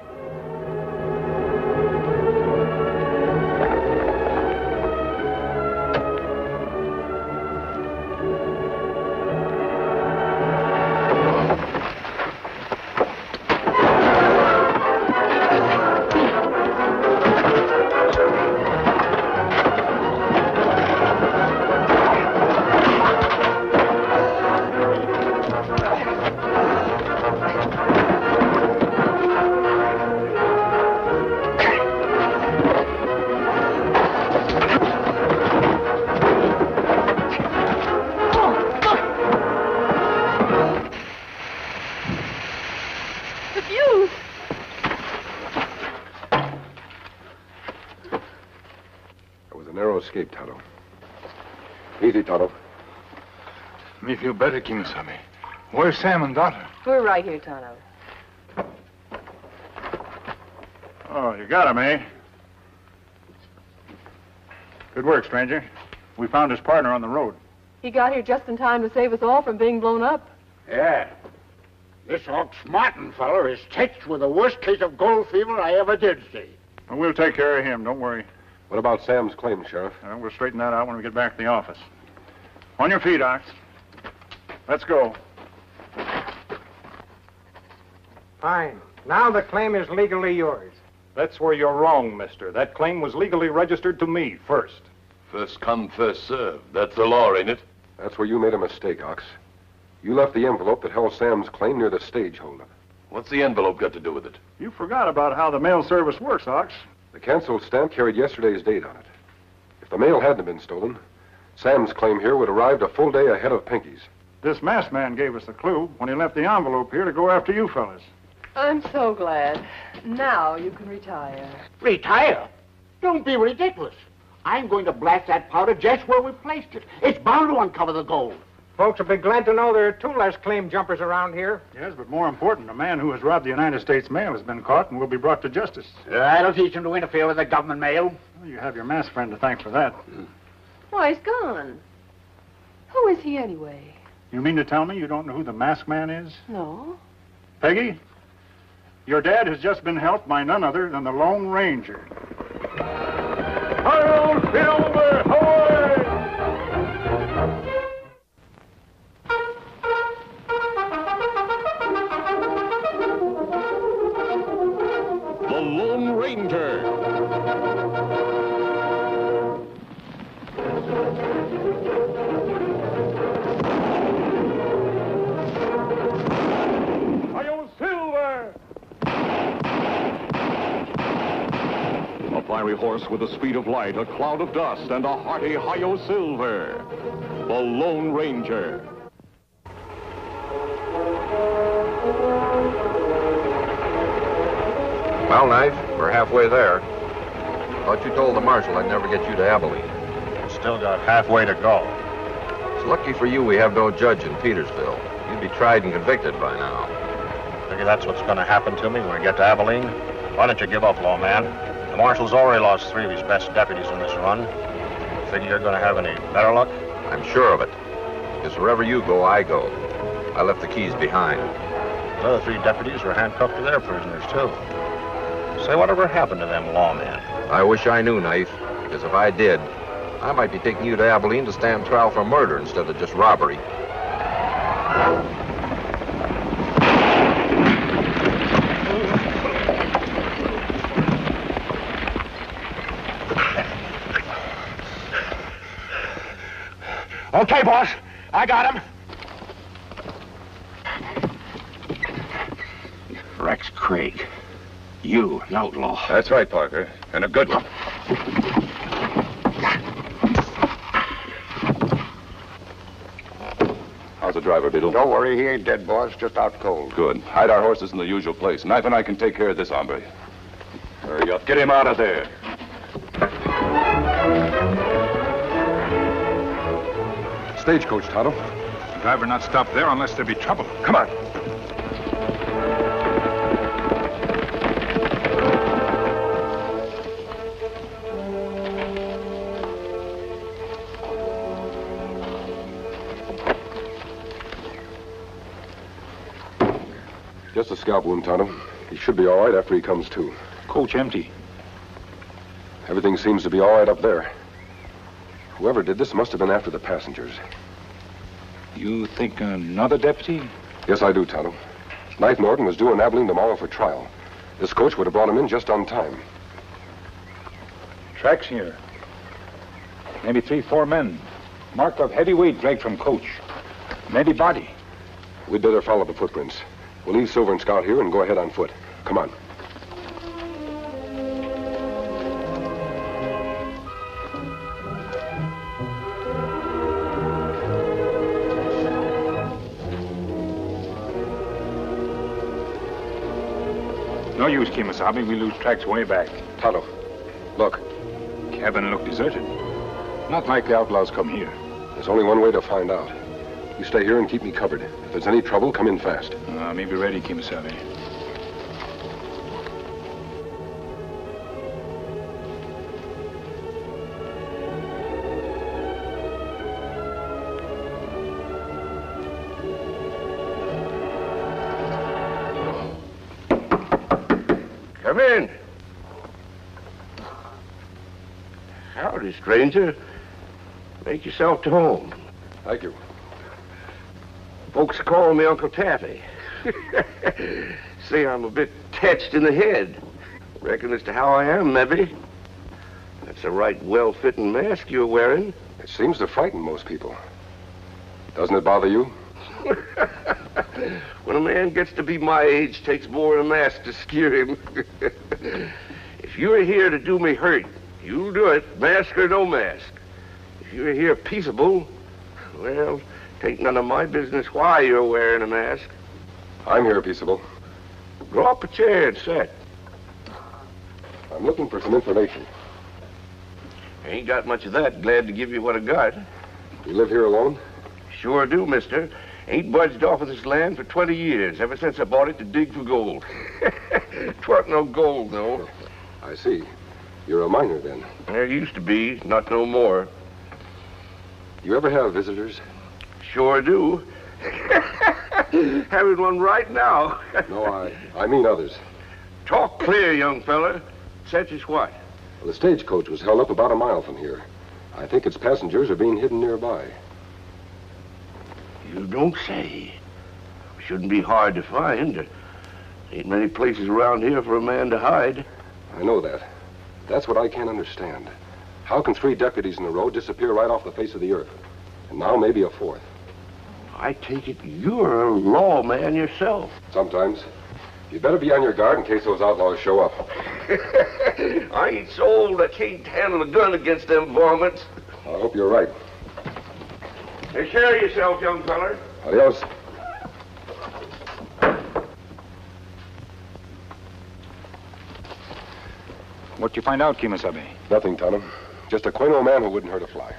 Me feel better, Kemosabe. Where's Sam and daughter? We're right here, Tonto. Oh, you got him, eh? Good work, stranger. We found his partner on the road. He got here just in time to save us all from being blown up. Yeah. This Ox Martin feller is touched with the worst case of gold fever I ever did see. Well, we'll take care of him. Don't worry. What about Sam's claim, Sheriff? Uh, we'll straighten that out when we get back to the office. On your feet, Ox. Let's go. Fine. Now the claim is legally yours. That's where you're wrong, mister. That claim was legally registered to me first. First come, first served. That's the law, ain't it? That's where you made a mistake, Ox. You left the envelope that held Sam's claim near the stage holdup. What's the envelope got to do with it? You forgot about how the mail service works, Ox. The canceled stamp carried yesterday's date on it. If the mail hadn't been stolen, Sam's claim here would have arrived a full day ahead of Pinky's. This masked man gave us the clue when he left the envelope here to go after you fellas. I'm so glad. Now you can retire. Retire? Don't be ridiculous. I'm going to blast that powder just where we placed it. It's bound to uncover the gold. Folks will be glad to know there are two less claim jumpers around here. Yes, but more important, a man who has robbed the United States mail has been caught and will be brought to justice. Uh, That'll teach him to interfere with the government mail. Well, you have your masked friend to thank for that. Why, he's gone. Who is he anyway? You mean to tell me you don't know who the masked man is? No. Peggy, your dad has just been helped by none other than the Lone Ranger. Harold fiery with the speed of light, a cloud of dust, and a hearty Hi-Yo Silver. The Lone Ranger. Well, Knife, we're halfway there. Thought you told the marshal I'd never get you to Abilene. Still got halfway to go. It's lucky for you we have no judge in Petersville. You'd be tried and convicted by now. Figure that's what's going to happen to me when we get to Abilene. Why don't you give up, lawman? The marshal's already lost three of his best deputies in this run. Figure you're going to have any better luck? I'm sure of it. Because wherever you go, I go. I left the keys behind. The other three deputies were handcuffed to their prisoners, too. Say, whatever happened to them lawmen? I wish I knew, Knife, because if I did, I might be taking you to Abilene to stand trial for murder instead of just robbery. Okay, boss. I got him. Rex Craig. You, an outlaw. That's right, Parker. And a good one. How's the driver, Beetle? Don't worry, he ain't dead, boss. Just out cold. Good. Hide our horses in the usual place. Knife and I can take care of this hombre. Hurry up. Get him out of there. Stagecoach, Tonto. Driver not stop there unless there be trouble. Come on. Just a scalp wound, Tonto. He should be all right after he comes to. Coach empty. Everything seems to be all right up there. Whoever did this must have been after the passengers. You think another deputy? Yes, I do, Tonto. Knife Norton was due in Abilene tomorrow for trial. This coach would have brought him in just on time. Tracks here. Maybe three, four men. Marked of heavy weight dragged from coach. Maybe body. We'd better follow the footprints. We'll leave Silver and Scout here and go ahead on foot. Come on. Use, Kemosabe. We lose tracks way back. Tonto, look. Cabin looked deserted. Not like the outlaws come here. There's only one way to find out. You stay here and keep me covered. If there's any trouble, come in fast. Uh, me be ready, Kemosabe. Stranger. Make yourself to home. Thank you. Folks call me Uncle Taffy. Say I'm a bit touched in the head. Reckon as to how I am, maybe. That's a right well-fitting mask you're wearing. It seems to frighten most people. Doesn't it bother you? when a man gets to be my age, takes more than a mask to scare him. if you're here to do me hurt, you'll do it, mask or no mask. If you're here peaceable, well, tain't none of my business why you're wearing a mask. I'm here, peaceable. Draw up a chair and sit. I'm looking for some information. Ain't got much of that. Glad to give you what I got. You live here alone? Sure do, mister. Ain't budged off of this land for 20 years, ever since I bought it to dig for gold. Twarn't no gold, though. I see. You're a miner, then. There used to be, not no more. Do you ever have visitors? Sure do. Having one right now. no, I, I mean others. Talk clear, young fella. Such as what? Well, the stagecoach was held up about a mile from here. I think its passengers are being hidden nearby. You don't say. Shouldn't be hard to find. Ain't many places around here for a man to hide. I know that. That's what I can't understand. How can three deputies in a row disappear right off the face of the earth? And now maybe a fourth. I take it you're a lawman yourself. Sometimes. You'd better be on your guard in case those outlaws show up. I ain't so old I can't handle a gun against them varmints. I hope you're right. Take care of yourself, young feller. Adios. What'd you find out, Kemosabe? Nothing, Tonto. Just a quaint old man who wouldn't hurt a fly.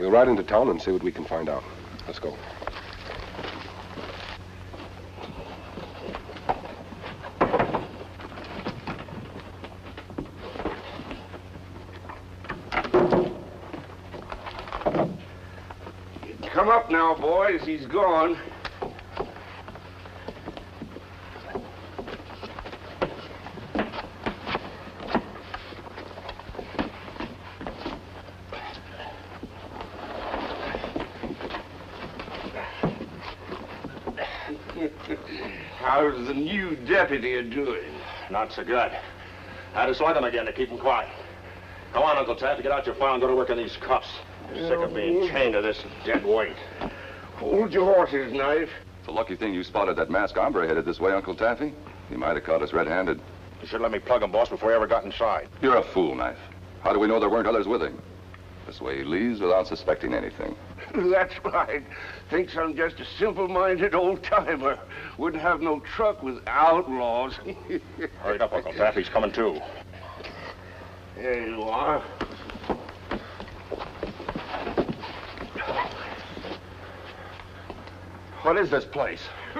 We'll ride into town and see what we can find out. Let's go. Come up now, boys. He's gone. How's the new deputy doing? Not so good. I had to slug him again to keep him quiet. Come on, Uncle Taffy, get out your file and go to work on these cuffs. I'm sick of being chained to this dead weight. Hold your horses, Knife. It's a lucky thing you spotted that masked hombre headed this way, Uncle Taffy. He might have caught us red-handed. You should let me plug him, boss, before he ever got inside. You're a fool, Knife. How do we know there weren't others with him? This way he leaves without suspecting anything. That's right. Thinks I'm just a simple-minded old-timer. Wouldn't have no truck with outlaws. Hurry up, Uncle Taffy's coming too. There you are. What is this place?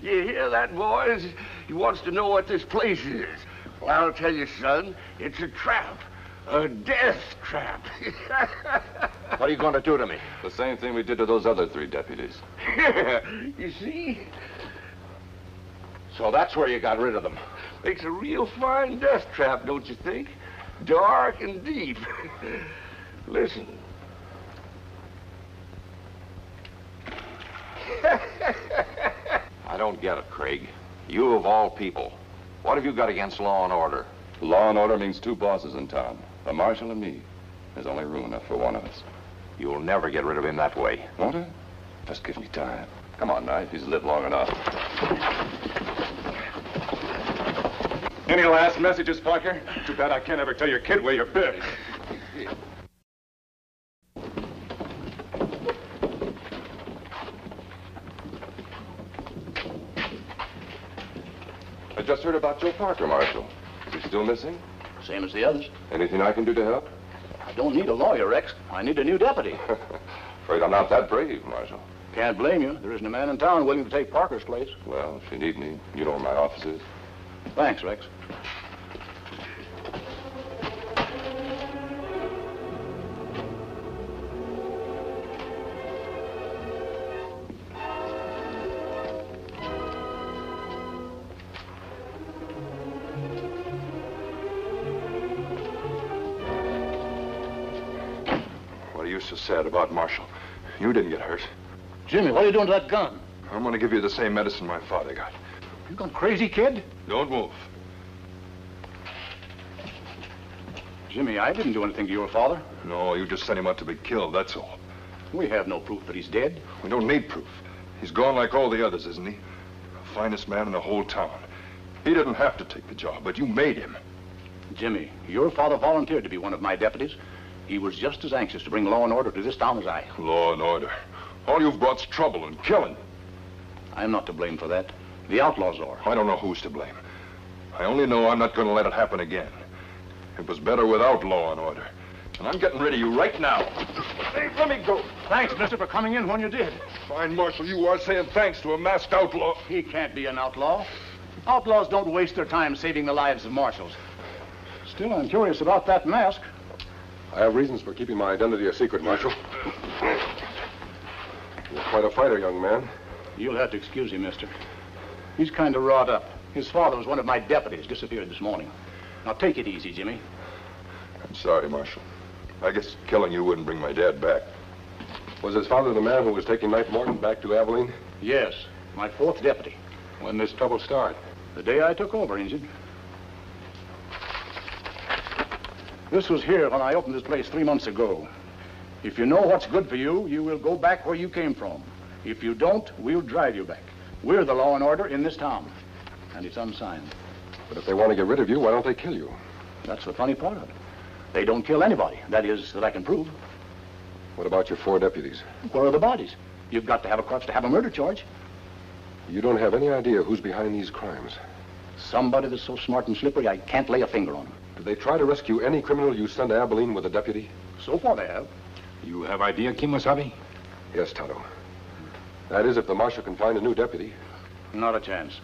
you hear that, boys? He wants to know what this place is. Well, I'll tell you, son, it's a trap. A death trap. What are you going to do to me? The same thing we did to those other three deputies. you see? So that's where you got rid of them. Makes a real fine death trap, don't you think? Dark and deep. Listen. I don't get it, Craig. You of all people. What have you got against law and order? Law and order means two bosses in town. The marshal and me. There's only room enough for one of us. You'll never get rid of him that way. Won't I? Just give me time. Come on, Knife. He's lived long enough. Any last messages, Parker? Too bad I can't ever tell your kid where you're buried. I just heard about Joe Parker, Marshal. Is he still missing? Same as the others. Anything I can do to help? I don't need a lawyer, Rex. I need a new deputy. Afraid I'm not that brave, Marshal. Can't blame you. There isn't a man in town willing to take Parker's place. Well, if you need me, you know where my office is. Thanks, Rex. You didn't get hurt. Jimmy, what are you doing to that gun? I'm going to give you the same medicine my father got. You gone crazy, kid? Don't move. Jimmy, I didn't do anything to your father. No, you just sent him out to be killed, that's all. We have no proof that he's dead. We don't need proof. He's gone like all the others, isn't he? The finest man in the whole town. He didn't have to take the job, but you made him. Jimmy, your father volunteered to be one of my deputies. He was just as anxious to bring law and order to this town as I. Law and order. All you've brought's trouble and killing. I'm not to blame for that. The outlaws are. I don't know who's to blame. I only know I'm not going to let it happen again. It was better without law and order. And I'm getting rid of you right now. Hey, let me go. Thanks, mister, for coming in when you did. Fine, Marshal, you are saying thanks to a masked outlaw. He can't be an outlaw. Outlaws don't waste their time saving the lives of marshals. Still, I'm curious about that mask. I have reasons for keeping my identity a secret, Marshal. You're quite a fighter, young man. You'll have to excuse him, mister. He's kind of wrought up. His father was one of my deputies, disappeared this morning. Now, take it easy, Jimmy. I'm sorry, Marshal. I guess killing you wouldn't bring my dad back. Was his father the man who was taking Knife Morton back to Abilene? Yes, my fourth deputy. When did this trouble start? The day I took over, Injun. This was here when I opened this place three months ago. If you know what's good for you, you will go back where you came from. If you don't, we'll drive you back. We're the law and order in this town. And it's unsigned. But if they want to get rid of you, why don't they kill you? That's the funny part of it. They don't kill anybody. That is, that I can prove. What about your four deputies? Where are the bodies? You've got to have a crutch to have a murder charge. You don't have any idea who's behind these crimes. Somebody that's so smart and slippery, I can't lay a finger on him. Did they try to rescue any criminal you sent to Abilene with a deputy? So far they have. You have idea, Kemosabe? Yes, Tonto. That is, if the marshal can find a new deputy. Not a chance.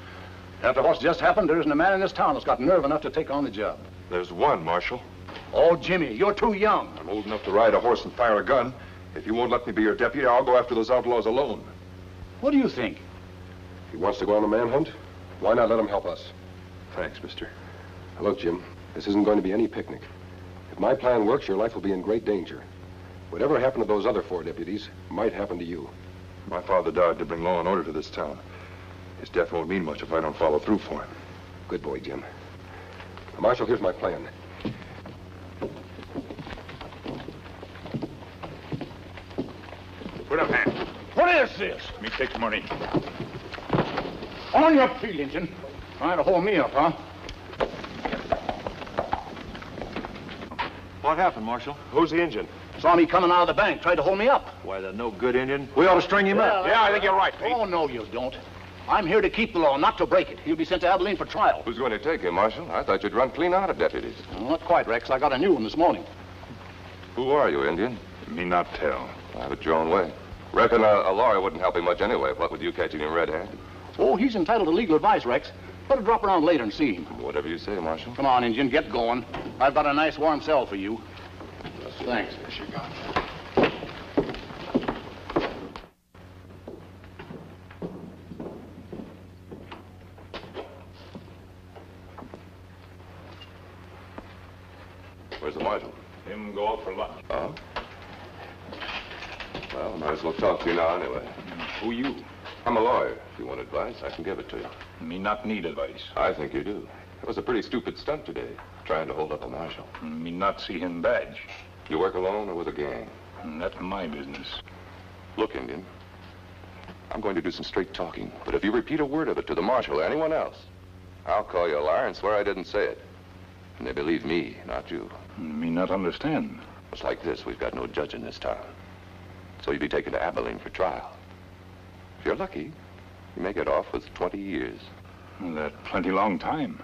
After what's just happened, there isn't a man in this town that's got nerve enough to take on the job. There's one, Marshal. Oh, Jimmy, you're too young. I'm old enough to ride a horse and fire a gun. If you won't let me be your deputy, I'll go after those outlaws alone. What do you think? He wants to go on a manhunt? Why not let him help us? Thanks, mister. Now, look, Jim, this isn't going to be any picnic. If my plan works, your life will be in great danger. Whatever happened to those other four deputies might happen to you. My father died to bring law and order to this town. His death won't mean much if I don't follow through for him. Good boy, Jim. Marshal, here's my plan. Put up hand. What is this? Me take money. On your feet, Injun. Trying to hold me up, huh? What happened, Marshal? Who's the engine? Saw me coming out of the bank, tried to hold me up. Why, the no good Indian. We ought to string him up. Yeah, I think you're right, Pete. Oh, no, you don't. I'm here to keep the law, not to break it. He'll be sent to Abilene for trial. Who's going to take him, Marshal? I thought you'd run clean out of deputies. Well, not quite, Rex. I got a new one this morning. Who are you, Indian? Me not tell. I Have it your own way. Reckon a, a lawyer wouldn't help him much anyway, what with you catching him red-handed. Oh, he's entitled to legal advice, Rex. Better drop around later and see him. Whatever you say, Marshal. Come on, Injun, get going. I've got a nice warm cell for you. Thanks. Where's the Marshal? Him go out for lunch. Oh? Well, might as well talk to you now anyway. Who you? I'm a lawyer. If you want advice, I can give it to you. You Me not need advice. I think you do. It was a pretty stupid stunt today, trying to hold up a marshal. You Me not see him badge. You work alone or with a gang? Hmm, that's my business. Look, Indian, I'm going to do some straight talking, but if you repeat a word of it to the marshal or anyone else, I'll call you a liar and swear I didn't say it. And they believe me, not you. Hmm, me not understand. It's like this. We've got no judge in this town. So you'd be taken to Abilene for trial. If you're lucky, you may get off with 20 years. That plenty long time.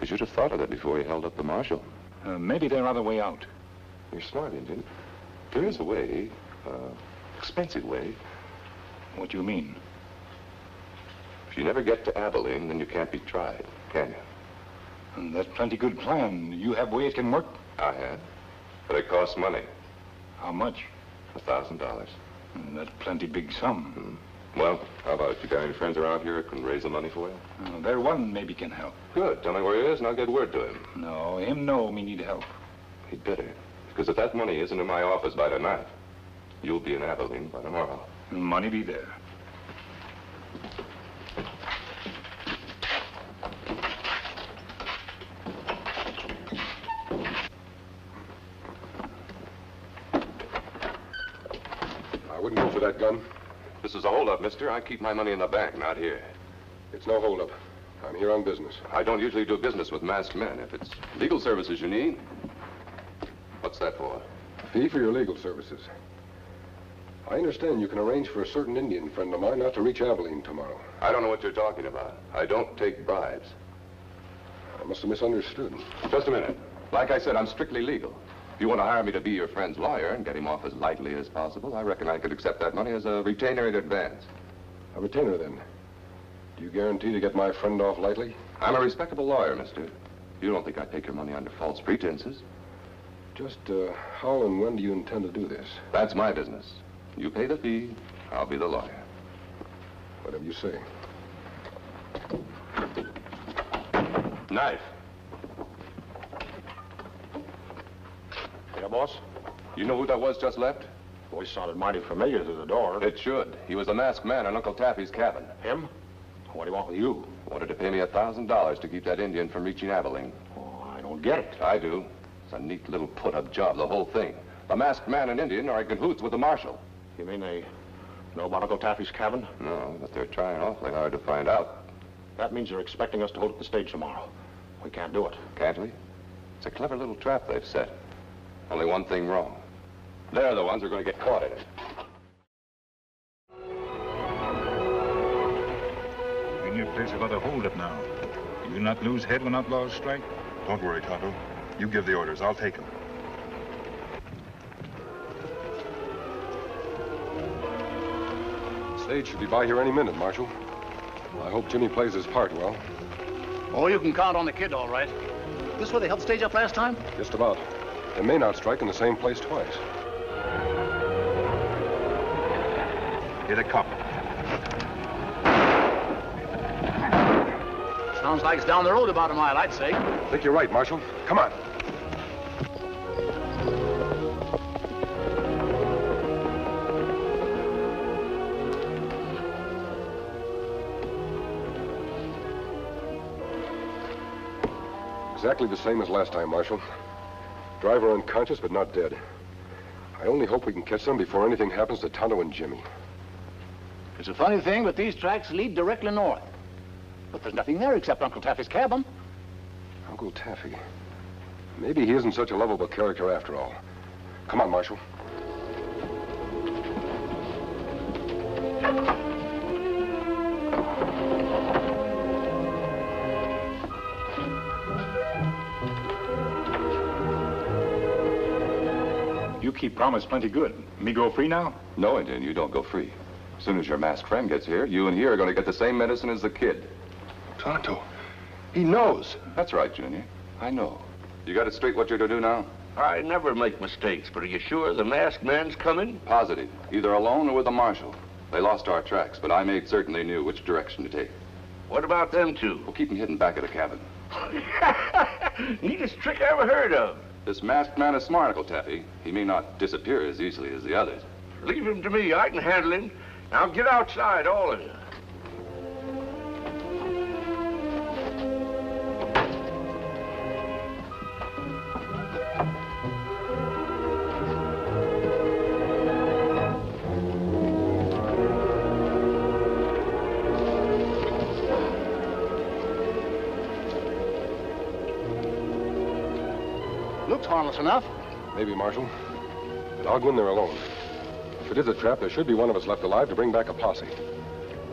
You should have thought of that before you held up the marshal. Uh, maybe there are other way out. You're smart, Indian. There is a way, uh, expensive way. What do you mean? If you never get to Abilene, then you can't be tried, can you? And that's plenty good plan. You have way it can work? I have. But it costs money. How much? A thousand dollars. That's plenty big sum. Hmm. Well, how about it? You got any friends around here that can raise the money for you? Uh, there one maybe can help. Good. Tell me where he is, and I'll get word to him. No, him no, me need help. He'd better. Because if that money isn't in my office by tonight, you'll be in Abilene by tomorrow. Money be there. I wouldn't go for that gun. This is a holdup, mister. I keep my money in the bank, not here. It's no holdup. I'm here on business. I don't usually do business with masked men. If it's legal services you need, what's that for? Fee for your legal services. I understand you can arrange for a certain Indian friend of mine not to reach Abilene tomorrow. I don't know what you're talking about. I don't take bribes. I must have misunderstood. Just a minute. Like I said, I'm strictly legal. If you want to hire me to be your friend's lawyer and get him off as lightly as possible, I reckon I could accept that money as a retainer in advance. A retainer, then. Do you guarantee to get my friend off lightly? I'm a respectable lawyer, mister. You don't think I'd take your money under false pretenses? Just uh, how and when do you intend to do this? That's my business. You pay the fee, I'll be the lawyer. Whatever you say. Knife. Boss? You know who that was just left? Voice sounded mighty familiar through the door. It should. He was the masked man in Uncle Taffy's cabin. Him? What do you want with you? Wanted to pay me a thousand dollars to keep that Indian from reaching Abilene. Oh, I don't get it. I do. It's a neat little put-up job, the whole thing. The masked man and Indian are in cahoots with the marshal. You mean they know about Uncle Taffy's cabin? No, but they're trying awfully hard to find out. That means they're expecting us to hold up the stage tomorrow. We can't do it. Can't we? It's a clever little trap they've set. Only one thing wrong. They're the ones who are going to get caught in it. In your place about a holdup now. You not lose head when outlaws strike? Don't worry, Tonto. You give the orders. I'll take them. Stage should be by here any minute, Marshal. I hope Jimmy plays his part well. Oh, you can count on the kid, all right. This where they helped stage up last time? Just about. They may not strike in the same place twice. Here they come. Sounds like it's down the road about a mile, I'd say. I think you're right, Marshal. Come on. Exactly the same as last time, Marshal. Driver unconscious, but not dead. I only hope we can catch them before anything happens to Tonto and Jimmy. It's a funny thing, but these tracks lead directly north. But there's nothing there except Uncle Taffy's cabin. Uncle Taffy. Maybe he isn't such a lovable character after all. Come on, Marshal. Keep promise plenty good. Me go free now? No, Indian, you don't go free. As soon as your masked friend gets here, you and he are going to get the same medicine as the kid. Tonto, he knows. That's right, Junior. I know. You got it straight what you're to do now? I never make mistakes, but are you sure the masked man's coming? Positive. Either alone or with the marshal. They lost our tracks, but I made certain they knew which direction to take. What about them two? We'll keep them hidden back at the cabin. Neatest trick I ever heard of. This masked man is smart, Uncle Taffy. He may not disappear as easily as the others. Leave him to me. I can handle him. Now get outside, all of you. Looks harmless enough. Maybe, Marshal. But I'll go in there alone. If it is a trap, there should be one of us left alive to bring back a posse.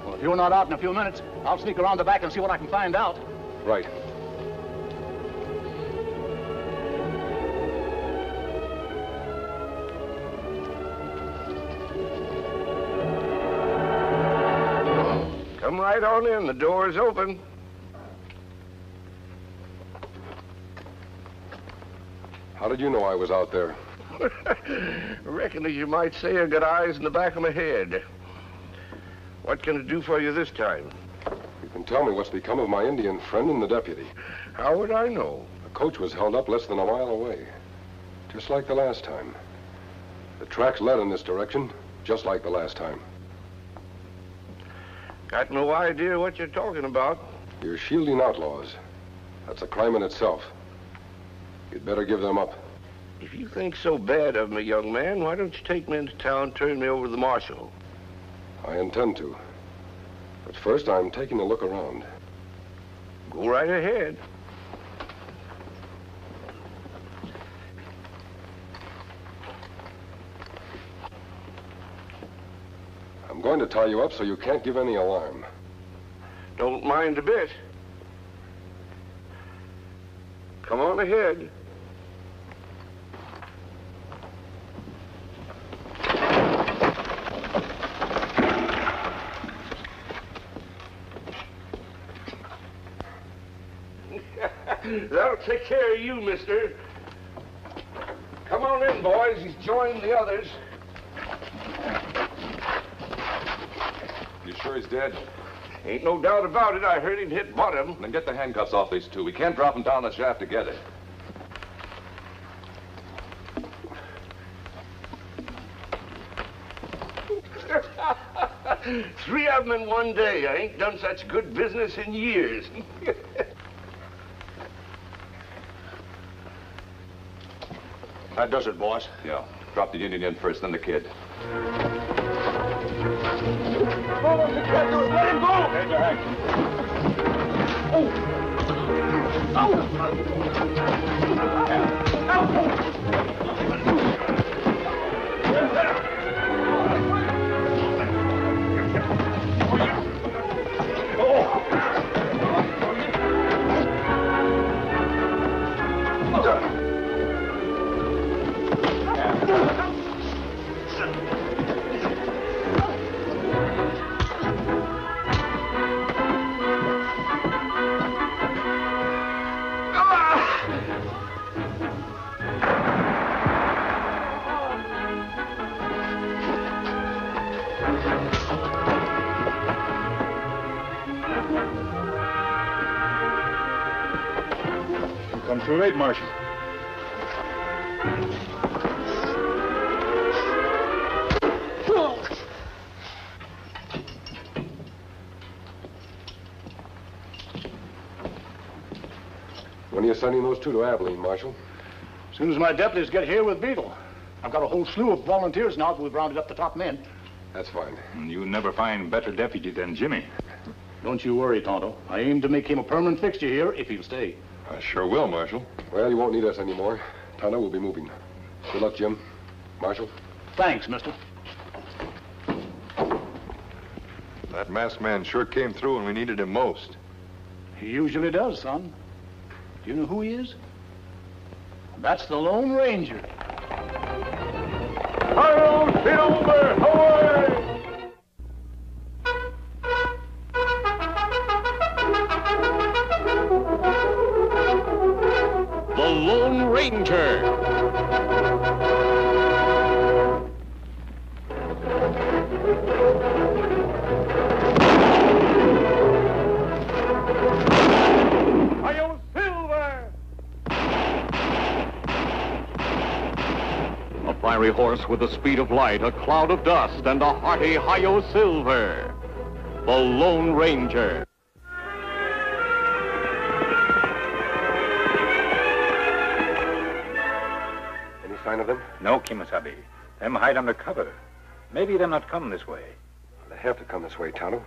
Well, if you're not out in a few minutes, I'll sneak around the back and see what I can find out. Right. Come right on in. The door's open. How did you know I was out there? Reckon, as you might say, I got eyes in the back of my head. What can I do for you this time? You can tell me what's become of my Indian friend and the deputy. How would I know? The coach was held up less than a mile away. Just like the last time. The tracks led in this direction, just like the last time. Got no idea what you're talking about. You're shielding outlaws. That's a crime in itself. You'd better give them up. If you think so bad of me, young man, why don't you take me into town, and turn me over to the marshal? I intend to. But first, I'm taking a look around. Go right ahead. I'm going to tie you up so you can't give any alarm. Don't mind a bit. Come on ahead. That'll take care of you, mister. Come on in, boys. He's joined the others. You sure he's dead? Ain't no doubt about it. I heard him hit bottom. Then get the handcuffs off these two. We can't drop them down the shaft together. Three of them in one day. I ain't done such good business in years. That does it, boss. Yeah. Drop the Indian in first, then the kid. Let him go! You sending those two to Abilene, Marshal? As soon as my deputies get here with Beetle. I've got a whole slew of volunteers now that we've rounded up the top men. That's fine. You never find better deputy than Jimmy. Don't you worry, Tonto. I aim to make him a permanent fixture here if he'll stay. I sure will, Marshal. Well, you won't need us anymore. Tonto will be moving. Good luck, Jim. Marshal? Thanks, mister. That masked man sure came through when we needed him most. He usually does, son. Do you know who he is? That's the Lone Ranger. Hi-Yo Silver! A horse with the speed of light, a cloud of dust, and a hearty Hi-Yo Silver. The Lone Ranger. Any sign of them? No, Kemosabe. Them hide under cover. Maybe them not come this way. They have to come this way, Tonto.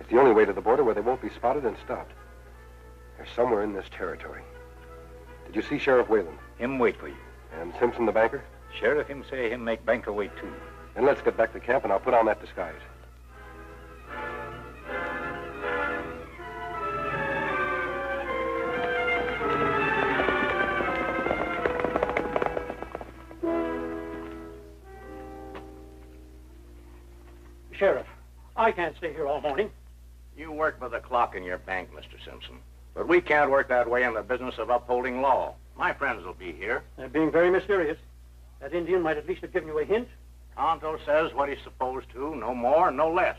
It's the only way to the border where they won't be spotted and stopped. They're somewhere in this territory. Did you see Sheriff Whalen? Him wait for you. And Simpson the banker? Sheriff him say him make banker wait too. Then let's get back to camp and I'll put on that disguise. Sheriff, I can't stay here all morning. You work by the clock in your bank, Mr. Simpson. But we can't work that way in the business of upholding law. My friends will be here. They're being very mysterious. That Indian might at least have given you a hint. Tonto says what he's supposed to, no more, no less.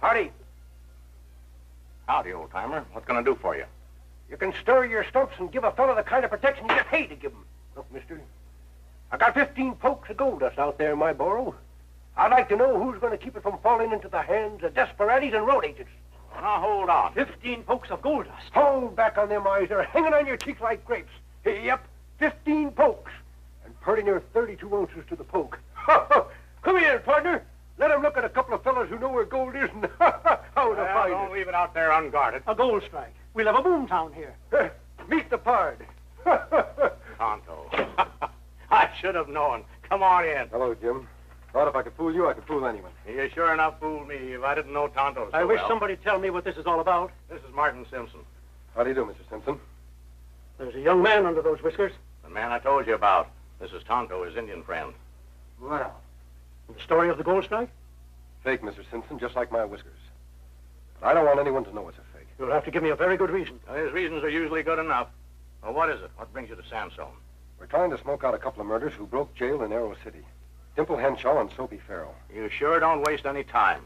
Howdy. Howdy, old timer. What can I do for you? You can stir your stumps and give a fellow the kind of protection you get paid to give him. Look, mister, I got 15 pokes of gold dust out there in my burro. I'd like to know who's going to keep it from falling into the hands of desperados and road agents. Now, hold on. 15 pokes of gold dust. Hold back on them eyes. They're hanging on your cheeks like grapes. Yep, 15 pokes. And pretty near 32 ounces to the poke. Come here, partner. Let 'em look at a couple of fellows who know where gold is and how to Well, find don't it. leave it out there unguarded. A gold strike. We'll have a boom town here. Meet the pard. Tonto. I should have known. Come on in. Hello, Jim. Thought if I could fool you, I could fool anyone. You sure enough fooled me if I didn't know Tonto so I wish well. somebody tell me what this is all about. This is Martin Simpson, How do you do, Mr. Simpson? There's a young man under those whiskers. the man I told you about. This is Tonto, his Indian friend. Well. The story of the gold strike? Fake, Mr. Simpson, just like my whiskers. But I don't want anyone to know it's a fake. You'll have to give me a very good reason. Well, his reasons are usually good enough. Well, what is it? What brings you to Sandstone? We're trying to smoke out a couple of murders who broke jail in Arrow City. Dimple Henshaw and Soapy Farrell. You sure don't waste any time.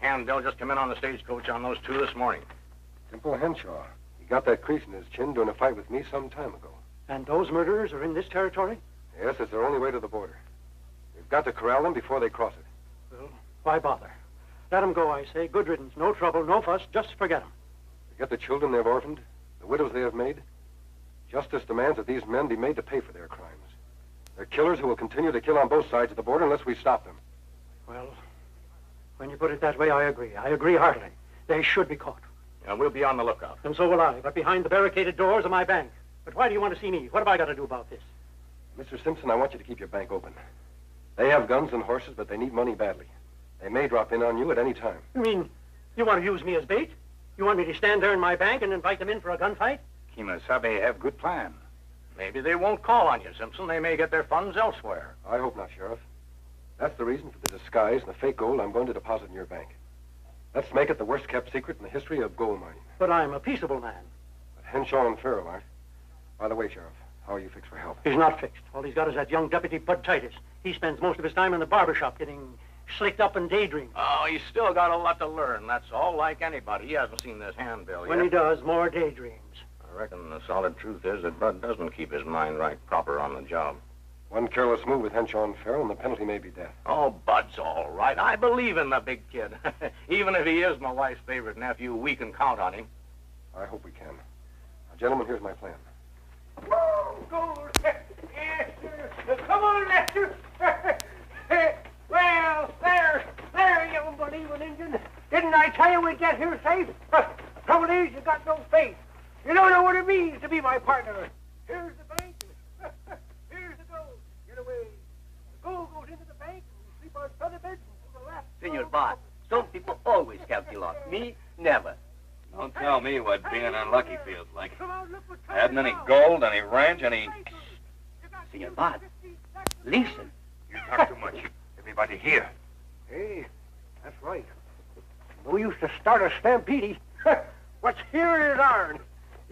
Handbill just come in on the stagecoach on those two this morning. Dimple Henshaw. He got that crease in his chin during a fight with me some time ago. And those murderers are in this territory? Yes, it's their only way to the border. We've got to corral them before they cross it. Well, why bother? Let them go, I say. Good riddance. No trouble, no fuss. Just forget them. Forget the children they've orphaned, the widows they have made. Justice demands that these men be made to pay for their crimes. They're killers who will continue to kill on both sides of the border unless we stop them. Well, when you put it that way, I agree. I agree heartily. They should be caught. Yeah, we'll be on the lookout. And so will I, but behind the barricaded doors of my bank. But why do you want to see me? What have I got to do about this? Mr. Simpson, I want you to keep your bank open. They have guns and horses, but they need money badly. They may drop in on you at any time. You mean you want to use me as bait? You want me to stand there in my bank and invite them in for a gunfight? Kemosabe have good plan. Maybe they won't call on you, Simpson. They may get their funds elsewhere. I hope not, Sheriff. That's the reason for the disguise and the fake gold I'm going to deposit in your bank. Let's make it the worst kept secret in the history of gold mining. But I'm a peaceable man. But Henshaw and Farrell aren't. By the way, Sheriff, how are you fixed for help? He's not fixed. All he's got is that young deputy, Bud Titus. He spends most of his time in the barber shop getting slicked up and daydreaming. Oh, he's still got a lot to learn. That's all like anybody. He hasn't seen this handbill yet. When he does, more daydreams. I reckon the solid truth is that Bud doesn't keep his mind right proper on the job. One careless move with Henshaw and Farrell, and the penalty may be death. Oh, Bud's all right. I believe in the big kid. Even if he is my wife's favorite nephew, we can count on him. I hope we can. Now, gentlemen, here's my plan. Gold. Yes, sir. Come on, Lester. well, there, there, you unbelieving Indian. Didn't I tell you we'd get here safe? Trouble is, you got no faith. You don't know what it means to be my partner. Here's the bank. Here's the gold. Get away. The gold goes into the bank, and we sleep on feather beds to the left. Senor Bart, some people always help you lot. Me, never. Don't tell me what being unlucky feels like. I hadn't any gold, any ranch, any... Senor Bart, listen. You talk too much. Everybody here. Hey, that's right. No use to start a stampede. What's here is ours.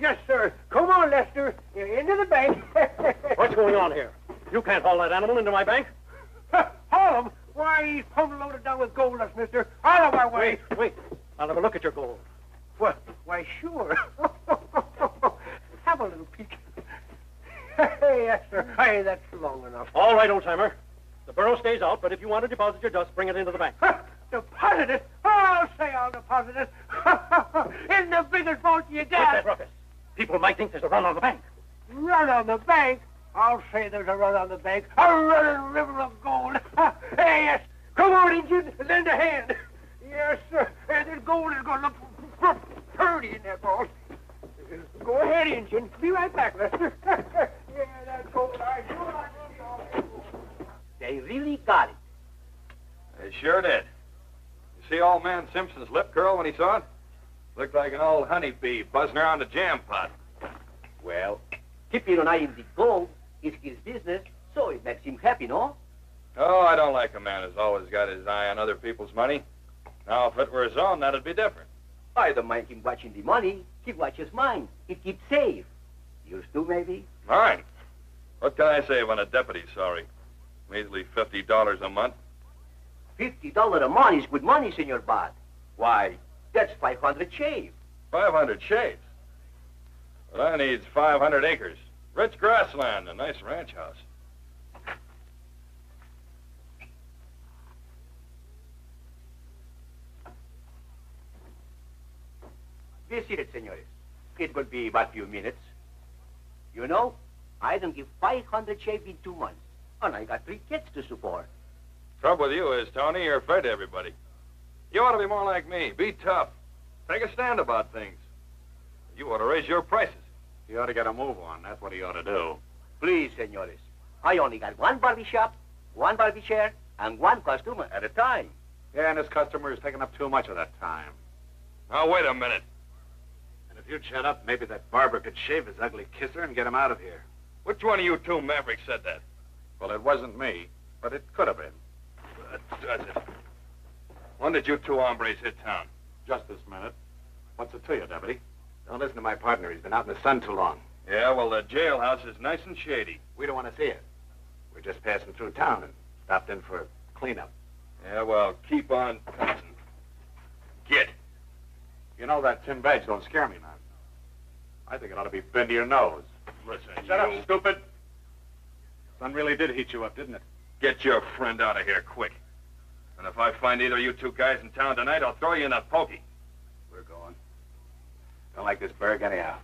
Yes, sir. Come on, Lester. Into the bank. What's going on here? You can't haul that animal into my bank. Haul him? Why, he's pump loaded down with gold dust, mister. Out of my way. Wait, wait. I'll have a look at your gold. What? Why, sure. Have a little peek. Hey, yes, sir. Hey, that's long enough. All right, old timer. The burro stays out, but if you want to deposit your dust, bring it into the bank. Deposit it? Oh, I'll say I'll deposit it. in the biggest vault you What's got. that ruckus? People might think there's a run on the bank. Run on the bank? I'll say there's a run on the bank. A running river of gold. yes. Come on, Injun. Lend a hand. Yes, sir. And this gold is going to look pretty in that vault. Go ahead, Injun. Be right back, Lester. yeah, that gold, I do. I do. They really got it. They sure did. You see old man Simpson's lip curl when he saw it? Looked like an old honeybee buzzing around a jam pot. Well, keeping an eye on the gold is his business, so it makes him happy, no? Oh, I don't like a man who's always got his eye on other people's money. Now, if it were his own, that'd be different. I don't mind him watching the money. He watches mine. It keeps safe. Yours too, maybe? Mine? What can I say when a deputy's sorry? Measly $50 a month. Fifty dollar a month is good money, Senor Bart. Why, that's five hundred shave. 500 shaves. But I needs 500 acres. Rich grassland, a nice ranch house. Be seated, senores. It will be but few minutes. You know, I don't give 500 shave in two months, and I got three kids to support. Trouble with you is, Tony, you're afraid of everybody. You ought to be more like me. Be tough. Take a stand about things. You ought to raise your prices. You ought to get a move on. That's what he ought to do. Please, senores. I only got one barber shop, one barber chair, and one customer at a time. Yeah, and this customer is taking up too much of that time. Now, wait a minute. And if you'd shut up, maybe that barber could shave his ugly kisser and get him out of here. Which one of you two mavericks said that? Well, it wasn't me, but it could have been. That does it. When did you two hombres hit town? Just this minute. What's it to you, Deputy? Don't listen to my partner. He's been out in the sun too long. Yeah, well, the jailhouse is nice and shady. We don't want to see it. We're just passing through town and stopped in for a cleanup. Yeah, well, keep on passing. Get. You know that tin badge don't scare me none. I think it ought to be pinned to your nose. Listen, Shut you... up, stupid. Sun really did heat you up, didn't it? Get your friend out of here, quick. And if I find either of you two guys in town tonight, I'll throw you in a pokey. We're going. Don't like this burg anyhow.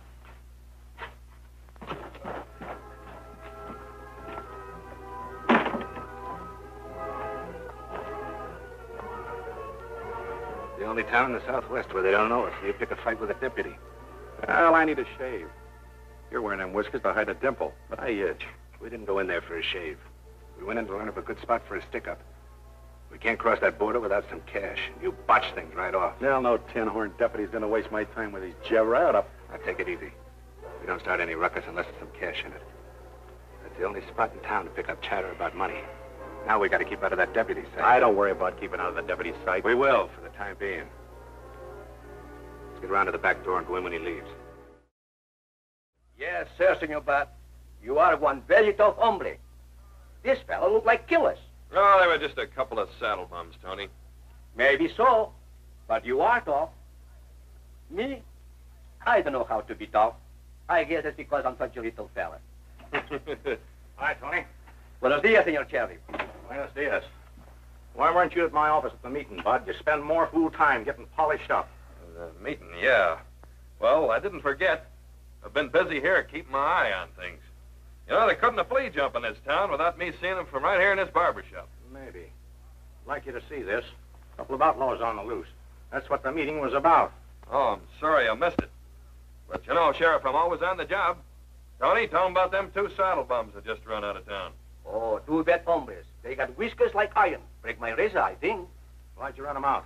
The only town in the Southwest where they don't know us. You pick a fight with a deputy. Well, I need a shave. You're wearing them whiskers to hide a dimple, but I itch. We didn't go in there for a shave. We went in to learn of a good spot for a stick-up. We can't cross that border without some cash. You botch things right off. Hell, no tin-horn deputy's gonna waste my time with his jab right up. Now, take it easy. We don't start any ruckus unless there's some cash in it. That's the only spot in town to pick up chatter about money. Now we gotta keep out of that deputy's sight. I don't worry about keeping out of the deputy's sight. We will, for the time being. Let's get around to the back door and go in when he leaves. Yes, sir, Senor Bart. You are one very tough hombre. This fellow look like killers. No, they were just a couple of saddle bums, Tony. Maybe so, but you are tough. Me? I don't know how to be tough. I guess it's because I'm such a little fella. Hi, Tony. Buenos dias, Senor Sheriff. Buenos dias. Why weren't you at my office at the meeting, Bud? You spend more fool time getting polished up. The meeting, yeah. Well, I didn't forget. I've been busy here keeping my eye on things. You know, they couldn't have flea jump in this town without me seeing them from right here in this barber shop. Maybe. I'd like you to see this. A couple of outlaws on the loose. That's what the meeting was about. Oh, I'm sorry I missed it. But you know, Sheriff, I'm always on the job. Tony, tell 'em about them two saddle bums that just run out of town. Oh, two bad hombres. They got whiskers like iron. Break my razor, I think. Why'd you run them out?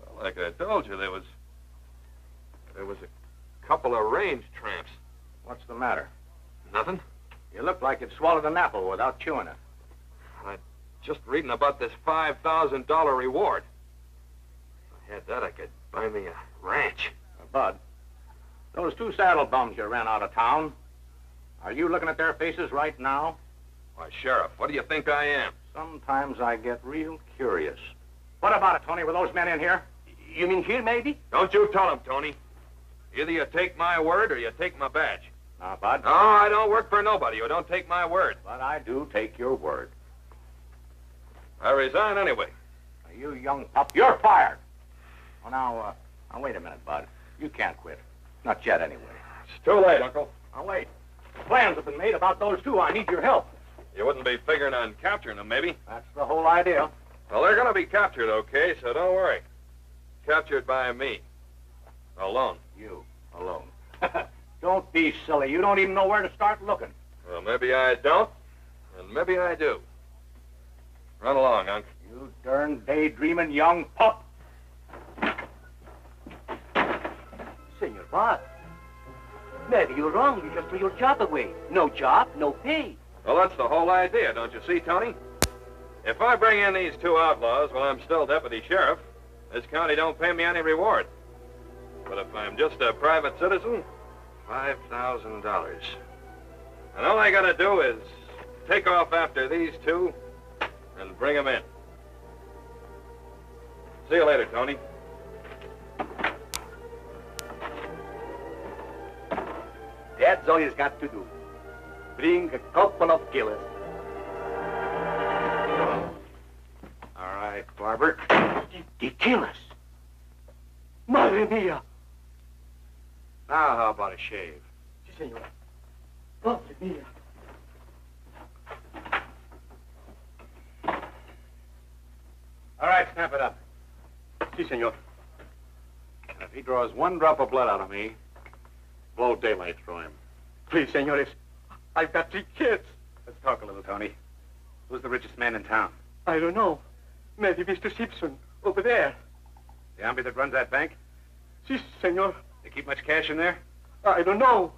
Well, like I told you, there was... There was a couple of range tramps. What's the matter? Nothing. You look like you'd swallowed an apple without chewing it. I'm just reading about this $5,000 reward. If I had that, I could buy me a ranch. Uh, Bud, those two saddle bums you ran out of town, are you looking at their faces right now? Why, Sheriff, what do you think I am? Sometimes I get real curious. What about it, Tony? Were those men in here? You mean here, maybe? Don't you tell him, Tony. Either you take my word or you take my badge. Now, Bud. No, I don't work for nobody who don't take my word. But I do take your word. I resign anyway. Now, you young pup, you're fired. Well, now, uh, now, wait a minute, Bud. You can't quit. Not yet, anyway. It's too late, Uncle. Now, wait. Plans have been made about those two. I need your help. You wouldn't be figuring on capturing them, maybe? That's the whole idea. Well, they're going to be captured, okay, so don't worry. Captured by me. Alone. You, alone. don't be silly. You don't even know where to start looking. Well, maybe I don't, and maybe I do. Run along, Unc. You darn daydreaming young pup. Senor Bud. Maybe you're wrong. You just threw your job away. No job, no pay. Well, that's the whole idea, don't you see, Tony? If I bring in these two outlaws while I'm still deputy sheriff, this county don't pay me any reward. But if I'm just a private citizen, $5,000. And all I gotta do is take off after these two and bring them in. See you later, Tony. That's all he's got to do. Bring a couple of killers. All right, Barber. The killers? Madre mia! Now, how about a shave? Si, senor. Madre mia. All right, snap it up. Si, senor. And if he draws one drop of blood out of me, blow daylight through him. Please, senores. I've got three kids. Let's talk a little, Tony. Who's the richest man in town? I don't know. Maybe Mr. Simpson, over there. The hombre that runs that bank? Si, senor. They keep much cash in there? I don't know.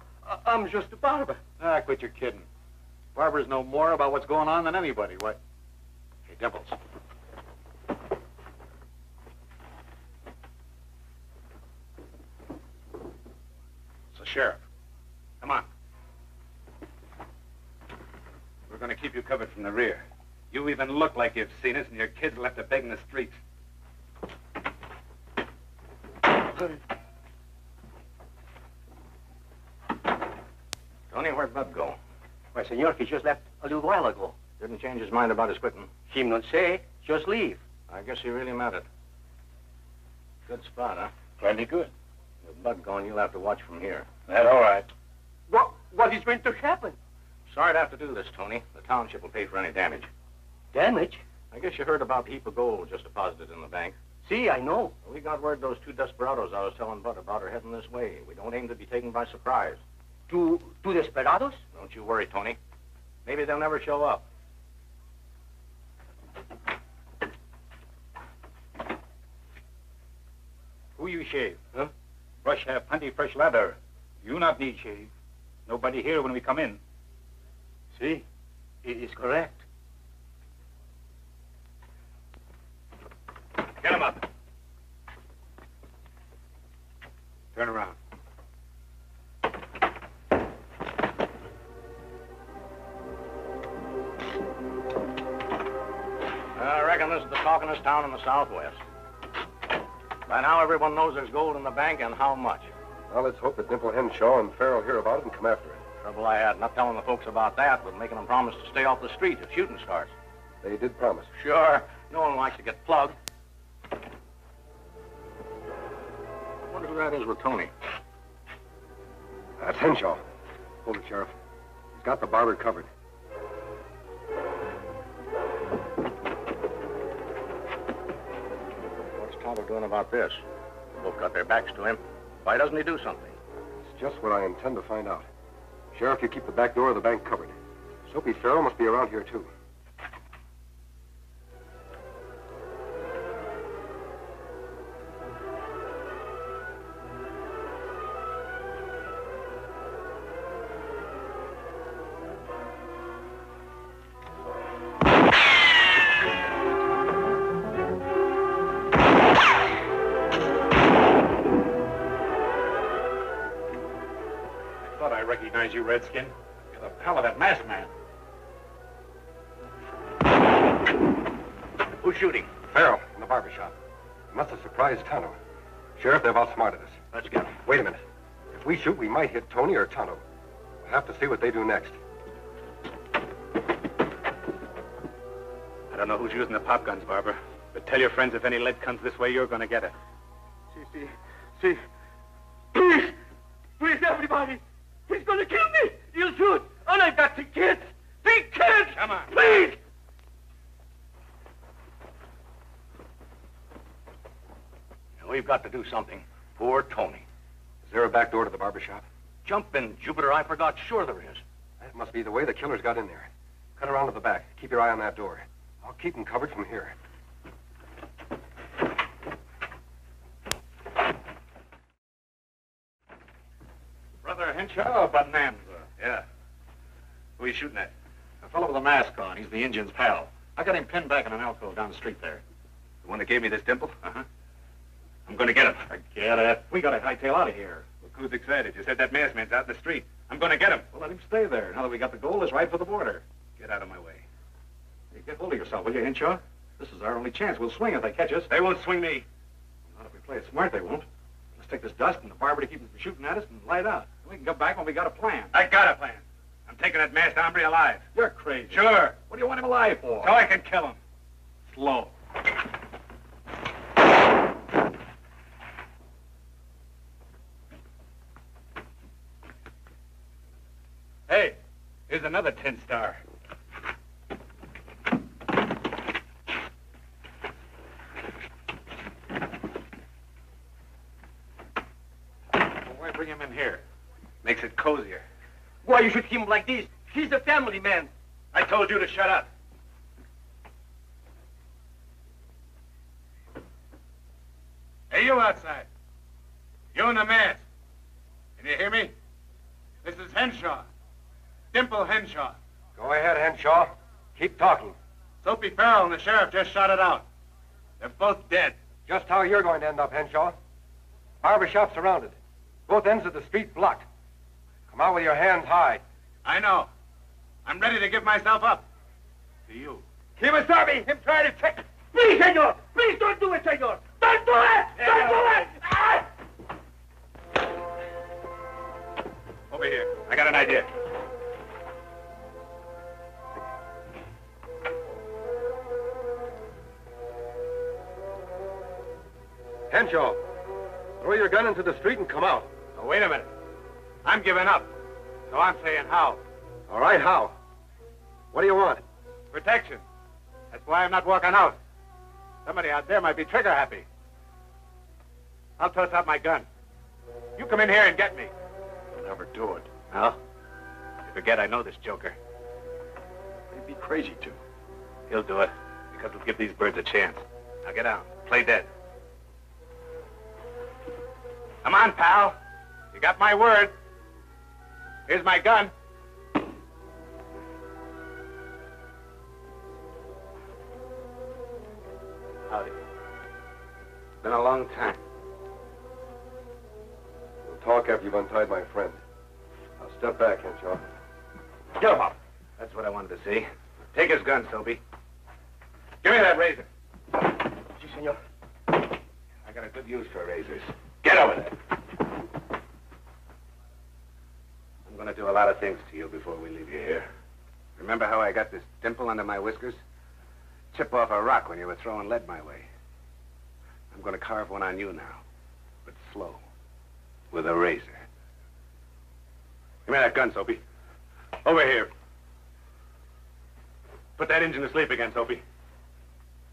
I'm just a barber. Ah, quit your kidding. Barbers know more about what's going on than anybody. What? Hey, Dimples. So, Sheriff, come on. We're going to keep you covered from the rear. You even look like you've seen us, and your kids left to beg in the streets. Tony, where'd Bud go? Why, senor, he just left a little while ago. Didn't change his mind about his quitting. Him not say, just leave. I guess he really meant it. Good spot, huh? Plenty good. With Bud gone, you'll have to watch from here. That all right. What, what is going to happen? Sorry to have to do this, Tony. The township will pay for any damage. Damage? I guess you heard about the heap of gold just deposited in the bank. See, I know. We got word those two desperados I was telling Bud about are heading this way. We don't aim to be taken by surprise. Two, two desperados? Don't you worry, Tony. Maybe they'll never show up. Who you shave? Huh? Brush have plenty fresh leather. You not need shave. Nobody here when we come in. See, it is correct. Get him up. Turn around. This is the talkingest town in the Southwest. By now, everyone knows there's gold in the bank and how much. Well, let's hope that Dimple Henshaw and Farrell hear about it and come after it. Trouble I had not telling the folks about that, but making them promise to stay off the street if shooting starts. They did promise. Sure. No one likes to get plugged. I Wonder who that is with Tony. That's Henshaw. Hold it, Sheriff. He's got the barber covered. Doing about this? They both got their backs to him. Why doesn't he do something? It's just what I intend to find out. Sheriff, you keep the back door of the bank covered. Soapy Farrell must be around here, too. You, Redskin. You're the pal of that masked man. Who's shooting? Farrell, in the barber shop. Must have surprised Tonto. Sheriff, they've outsmarted us. Let's get him. Wait a minute. If we shoot, we might hit Tony or Tonto. We'll have to see what they do next. I don't know who's using the pop guns, Barber, but tell your friends if any lead comes this way, you're going to get it. See, see, see. Please, please, everybody. He's gonna kill me. He'll shoot. And I've got three kids. Three kids. Come on. Please. We've got to do something. Poor Tony. Is there a back door to the barber shop? Jump in, Jupiter. I forgot. Sure there is. That must be the way the killers got in there. Cut around to the back. Keep your eye on that door. I'll keep them covered from here. Henshaw or Bonanza? Yeah. Who are you shooting at? A fellow with a mask on. He's the Indian's pal. I got him pinned back in an alcove down the street there. The one that gave me this dimple? Uh-huh. I'm going to get him. Forget it. We got to hightail out of here. Look who's excited. You said that masked man's out in the street. I'm going to get him. Well, let him stay there. Now that we got the goal, let's ride for the border. Get out of my way. Hey, get hold of yourself, will you, Henshaw? This is our only chance. We'll swing if they catch us. They won't swing me. Not if we play it smart, they won't. Let's take this dust and the barber to keep them from shooting at us and light out. We can come back when we got a plan. I got a plan. I'm taking that masked hombre alive. You're crazy. Sure. What do you want him alive for? So I can kill him. Slow. Hey, here's another tin star. Why bring him in here? Makes it cozier. Why you should keep him like this? He's a family man. I told you to shut up. Hey, you outside. You in the mask. Can you hear me? This is Henshaw. Dimple Henshaw. Go ahead, Henshaw. Keep talking. Soapy Farrell and the sheriff just shot it out. They're both dead. Just how you're going to end up, Henshaw. Barber shop surrounded. Both ends of the street blocked. Come out with your hands high. I know. I'm ready to give myself up. To you. Kemosabe, him trying to take. Please, senor. Please don't do it, senor. Don't do it. Don't do it. Ah! Over here. I got an idea. Henshaw, throw your gun into the street and come out. Now, wait a minute. I'm giving up. So I'm saying how. All right, how? What do you want? Protection. That's why I'm not walking out. Somebody out there might be trigger happy. I'll toss out my gun. You come in here and get me. You'll never do it. No? You forget I know this joker. He'd be crazy to. He'll do it because we'll give these birds a chance. Now get out. Play dead. Come on, pal. You got my word. Here's my gun. Howdy. Been a long time. We'll talk after you've untied my friend. Now step back, Henshaw. Get him up. That's what I wanted to see. Take his gun, Soapy. Give me that razor. Si, senor. I got a good use for razors. Get over there. I'm going to do a lot of things to you before we leave you here. Remember how I got this dimple under my whiskers? Chip off a rock when you were throwing lead my way. I'm going to carve one on you now, but slow, with a razor. Give me that gun, Soapy. Over here. Put that engine to sleep again, Soapy.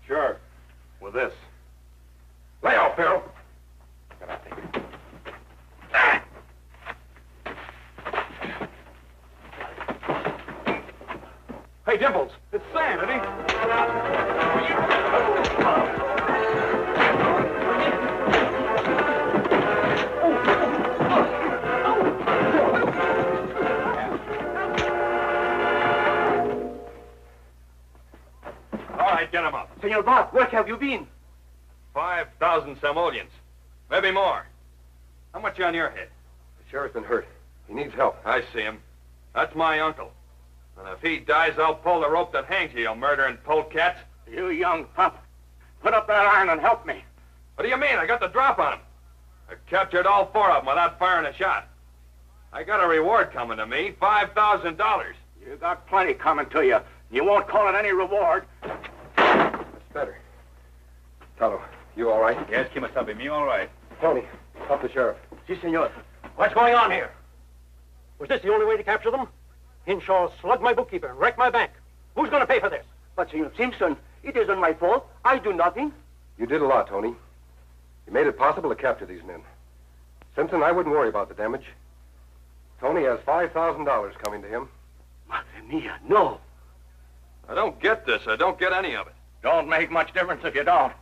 Sure. With this. Lay off, Phil. Hey, Dimples, it's Sam, isn't he? All right, get him up. Senor Bob, where have you been? Five thousand simoleons. Maybe more. How much on your head? The sheriff's been hurt. He needs help. I see him. That's my uncle. And if he dies, I'll pull the rope that hangs you, you murdering polecats. You young pup. Put up that iron and help me. What do you mean? I got the drop on him. I captured all four of them without firing a shot. I got a reward coming to me, five thousand dollars. You got plenty coming to you. You won't call it any reward. That's better. Tonto, you all right? Yes, Kemosabe, me all right. Tony, help the sheriff. Si, senor. What's going on here? Was this the only way to capture them? Hinshaw slugged my bookkeeper and wrecked my bank. Who's going to pay for this? But, Senor Simpson, it isn't my fault. I do nothing. You did a lot, Tony. You made it possible to capture these men. Simpson, I wouldn't worry about the damage. Tony has $5,000 coming to him. Madre mia, no. I don't get this. I don't get any of it. Don't make much difference if you don't.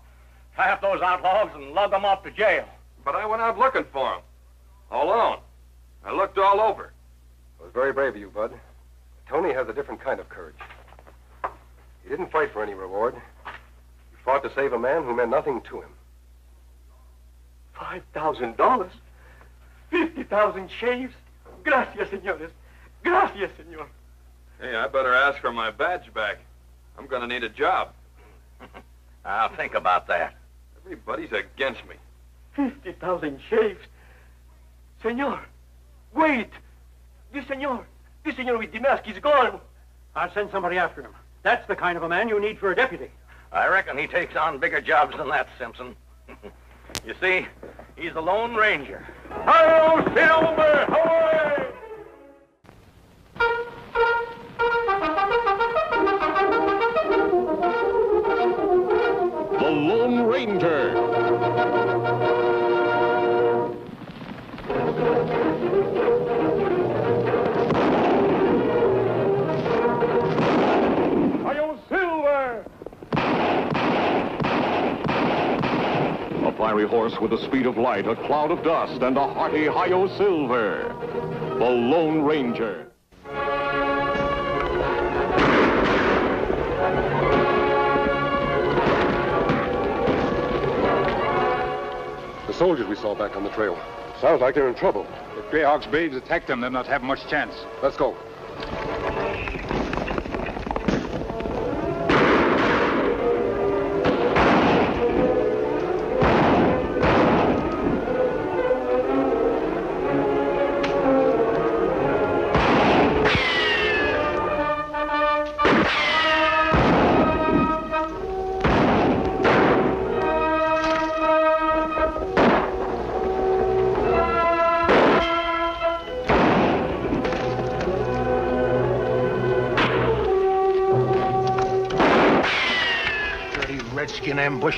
Tie up those outlaws and lug them off to jail. But I went out looking for him. Alone. I looked all over. It was very brave of you, Bud. Tony has a different kind of courage. He didn't fight for any reward. He fought to save a man who meant nothing to him. Five thousand dollars? Fifty thousand shaves? Gracias, senores. Gracias, senor. Hey, I better ask for my badge back. I'm going to need a job. I'll think about that. Everybody's against me. Fifty thousand shaves? Senor, wait. This senor, this senor with the mask is gone. I'll send somebody after him. That's the kind of a man you need for a deputy. I reckon he takes on bigger jobs than that, Simpson. you see, he's a Lone Ranger. Hi-yo, fiery horse with the speed of light, a cloud of dust, and a hearty hi-yo silver. The Lone Ranger. The soldiers we saw back on the trail. Sounds like they're in trouble. If Greyhawk's babes attack them, they'll not have much chance. Let's go.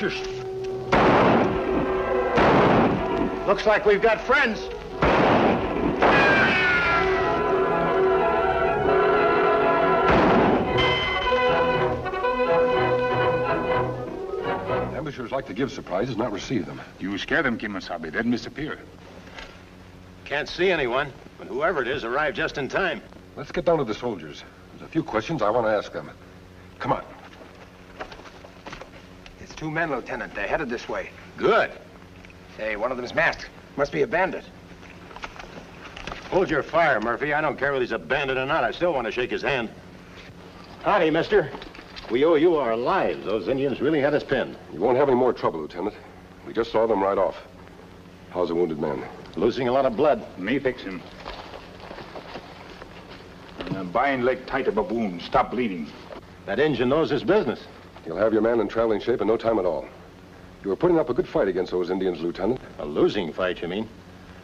Redskin. Looks like we've got friends. Ambushers like to give surprises, not receive them. You scare them, Kemosabe, then disappear. Can't see anyone, but whoever it is arrived just in time. Let's get down to the soldiers. There's a few questions I want to ask them. Come on. It's two men, Lieutenant. They're headed this way. Good. Say, one of them's masked. Must be a bandit. Hold your fire, Murphy. I don't care whether he's a bandit or not. I still want to shake his hand. Howdy, mister. We owe you our lives. Those Indians really had us pinned. You won't have any more trouble, Lieutenant. We just saw them right off. How's the wounded man? Losing a lot of blood. Me fix him. Uh, bind leg tight above wound. Stop bleeding. That engine knows his business. You'll have your man in traveling shape in no time at all. You were putting up a good fight against those Indians, Lieutenant. A losing fight, you mean?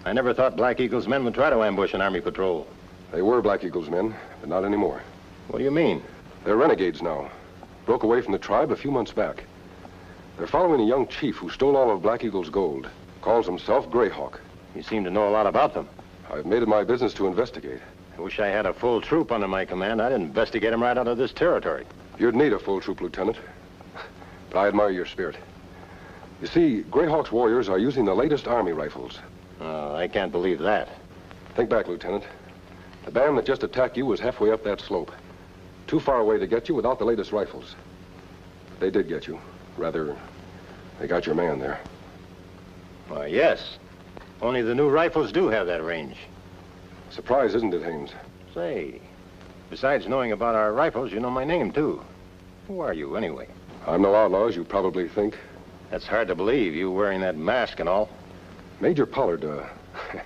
I never thought Black Eagle's men would try to ambush an army patrol. They were Black Eagle's men, but not anymore. What do you mean? They're renegades now. Broke away from the tribe a few months back. They're following a young chief who stole all of Black Eagle's gold. Calls himself Greyhawk. You seem to know a lot about them. I've made it my business to investigate. I wish I had a full troop under my command. I'd investigate them right out of this territory. You'd need a full troop, Lieutenant. But I admire your spirit. You see, Greyhawk's warriors are using the latest army rifles. Uh, I can't believe that. Think back, Lieutenant. The band that just attacked you was halfway up that slope. Too far away to get you without the latest rifles. But they did get you. Rather, they got your man there. Why, yes. Only the new rifles do have that range. Surprise, isn't it, Haynes? Say, besides knowing about our rifles, you know my name, too. Who are you, anyway? I'm no outlaw, as you probably think. That's hard to believe, you wearing that mask and all. Major Pollard, uh,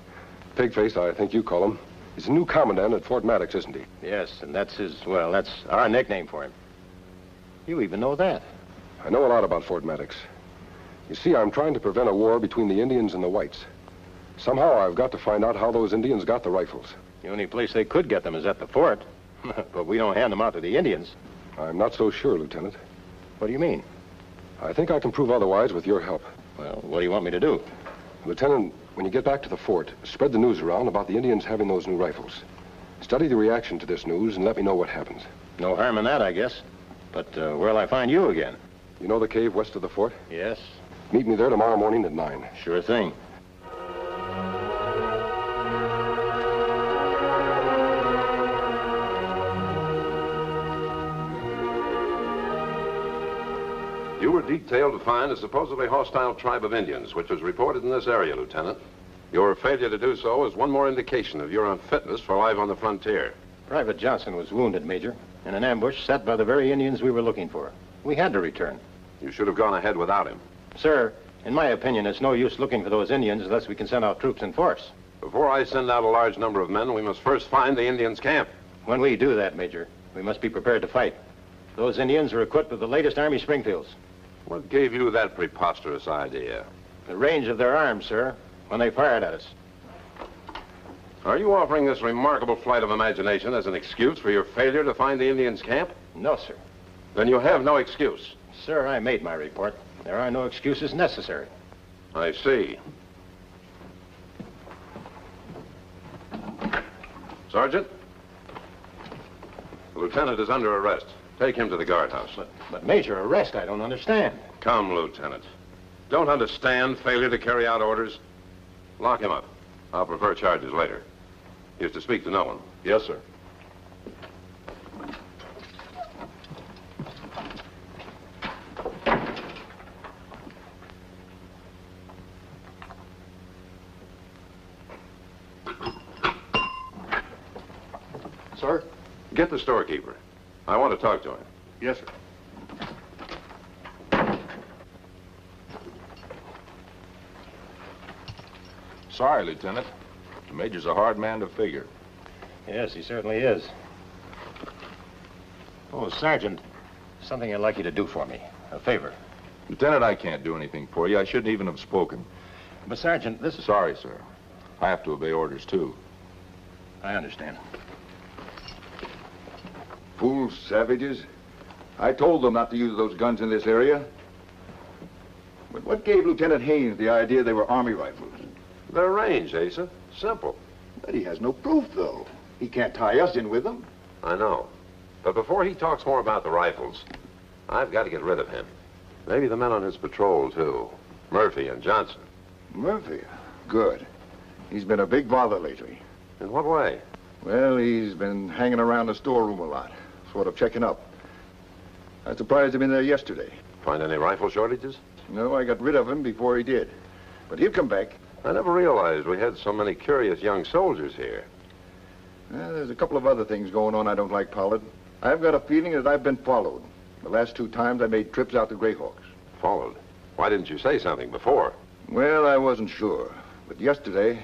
Pigface, I think you call him. He's a new commandant at Fort Maddox, isn't he? Yes, and that's his, well, that's our nickname for him. You even know that. I know a lot about Fort Maddox. You see, I'm trying to prevent a war between the Indians and the whites. Somehow I've got to find out how those Indians got the rifles. The only place they could get them is at the fort. but we don't hand them out to the Indians. I'm not so sure, Lieutenant. What do you mean? I think I can prove otherwise with your help. Well, what do you want me to do? Lieutenant, when you get back to the fort, spread the news around about the Indians having those new rifles. Study the reaction to this news and let me know what happens. No harm in that, I guess. But uh, where'll I find you again? You know the cave west of the fort? Yes. Meet me there tomorrow morning at 9. Sure thing. Detailed to find a supposedly hostile tribe of Indians, which was reported in this area, Lieutenant. Your failure to do so is one more indication of your unfitness for life on the frontier. Private Johnson was wounded, Major, in an ambush set by the very Indians we were looking for. We had to return. You should have gone ahead without him. Sir, in my opinion, it's no use looking for those Indians unless we can send out troops in force. Before I send out a large number of men, we must first find the Indians' camp. When we do that, Major, we must be prepared to fight. Those Indians are equipped with the latest Army Springfields. What gave you that preposterous idea? The range of their arms, sir, when they fired at us. Are you offering this remarkable flight of imagination as an excuse for your failure to find the Indians' camp? No, sir. Then you have no excuse. Sir, I made my report. There are no excuses necessary. I see. Sergeant, the lieutenant is under arrest. Take him to the guardhouse. But, but Major, arrest, I don't understand. Come, Lieutenant. Don't understand failure to carry out orders? Lock him up. I'll prefer charges later. He is to speak to no one. Yes, sir. Sir? Get the storekeeper. I want to talk to him. Yes, sir. Sorry, Lieutenant. The Major's a hard man to figure. Yes, he certainly is. Oh, Sergeant, something I'd like you to do for me. A favor. Lieutenant, I can't do anything for you. I shouldn't even have spoken. But, Sergeant, this is... Sorry, sir. I have to obey orders, too. I understand. Fools, savages. I told them not to use those guns in this area. But what gave Lieutenant Haynes the idea they were Army rifles? Their range, eh, Asa. Simple. But he has no proof, though. He can't tie us in with them. I know. But before he talks more about the rifles, I've got to get rid of him. Maybe the men on his patrol, too. Murphy and Johnson. Murphy? Good. He's been a big bother lately. In what way? Well, he's been hanging around the storeroom a lot, sort of checking up. I surprised him in there yesterday. Find any rifle shortages? No, I got rid of him before he did. But he'll come back. I never realized we had so many curious young soldiers here. Well, there's a couple of other things going on I don't like, Pollard. I've got a feeling that I've been followed. The last two times I made trips out to Greyhawks. Followed? Why didn't you say something before? Well, I wasn't sure. But yesterday,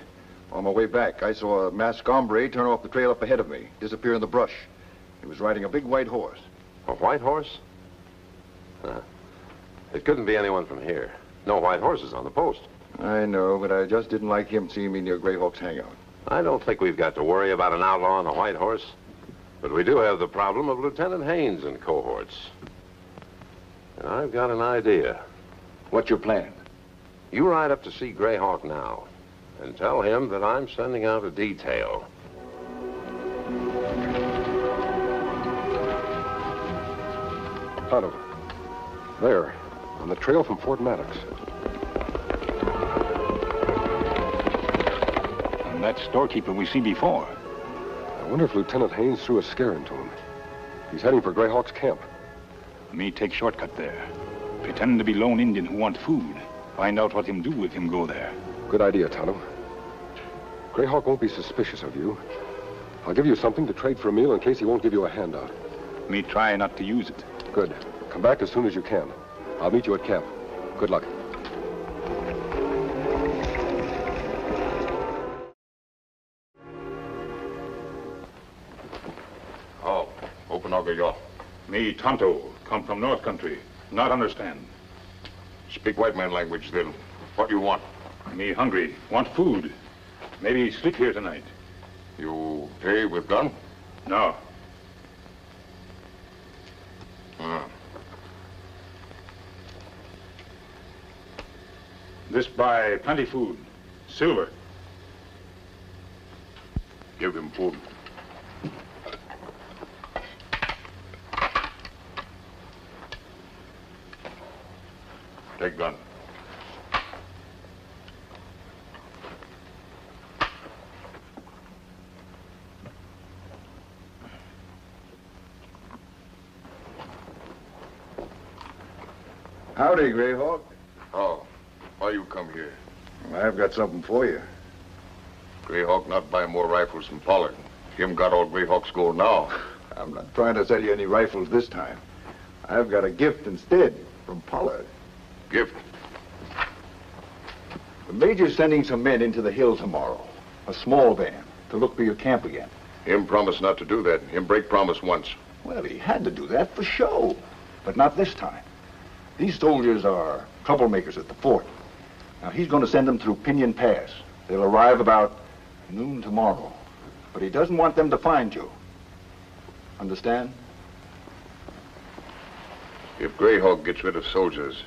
On my way back, I saw a masked hombre turn off the trail up ahead of me, disappear in the brush. He was riding a big white horse. A white horse? Huh. It couldn't be anyone from here. No white horses on the post. I know, but I just didn't like him seeing me near Greyhawk's hangout. I don't think we've got to worry about an outlaw on a white horse. But we do have the problem of Lieutenant Haynes and cohorts. And I've got an idea. What's your plan? You ride up to see Greyhawk now and tell him that I'm sending out a detail. Tonto. There, on the trail from Fort Maddox. And that storekeeper we see before. I wonder if Lieutenant Haynes threw a scare into him. He's heading for Greyhawk's camp. Me take shortcut there. Pretend to be lone Indian who want food. Find out what him do if him go there. Good idea, Tonto. Greyhawk won't be suspicious of you. I'll give you something to trade for a meal in case he won't give you a handout. Me try not to use it. Good. Come back as soon as you can. I'll meet you at camp. Good luck. Oh, open. Me, Tonto, come from North Country. Not understand. Speak white man language, then. What you want? Me hungry. Want food. Maybe sleep here tonight. You pay with gun? No. This buy plenty food. Silver. Give him food. Take gun. Howdy, Greyhawk. Oh, why you come here? I've got something for you. Greyhawk not buy more rifles from Pollard. Him got all Greyhawk's gold now. I'm not trying to sell you any rifles this time. I've got a gift instead from Pollard. Gift? The Major's sending some men into the hill tomorrow. A small band to look for your camp again. Him promised not to do that. Him break promise once. Well, he had to do that for show. But not this time. These soldiers are troublemakers at the fort. Now, he's going to send them through Pinion Pass. They'll arrive about noon tomorrow. But he doesn't want them to find you. Understand? If Greyhawk gets rid of soldiers,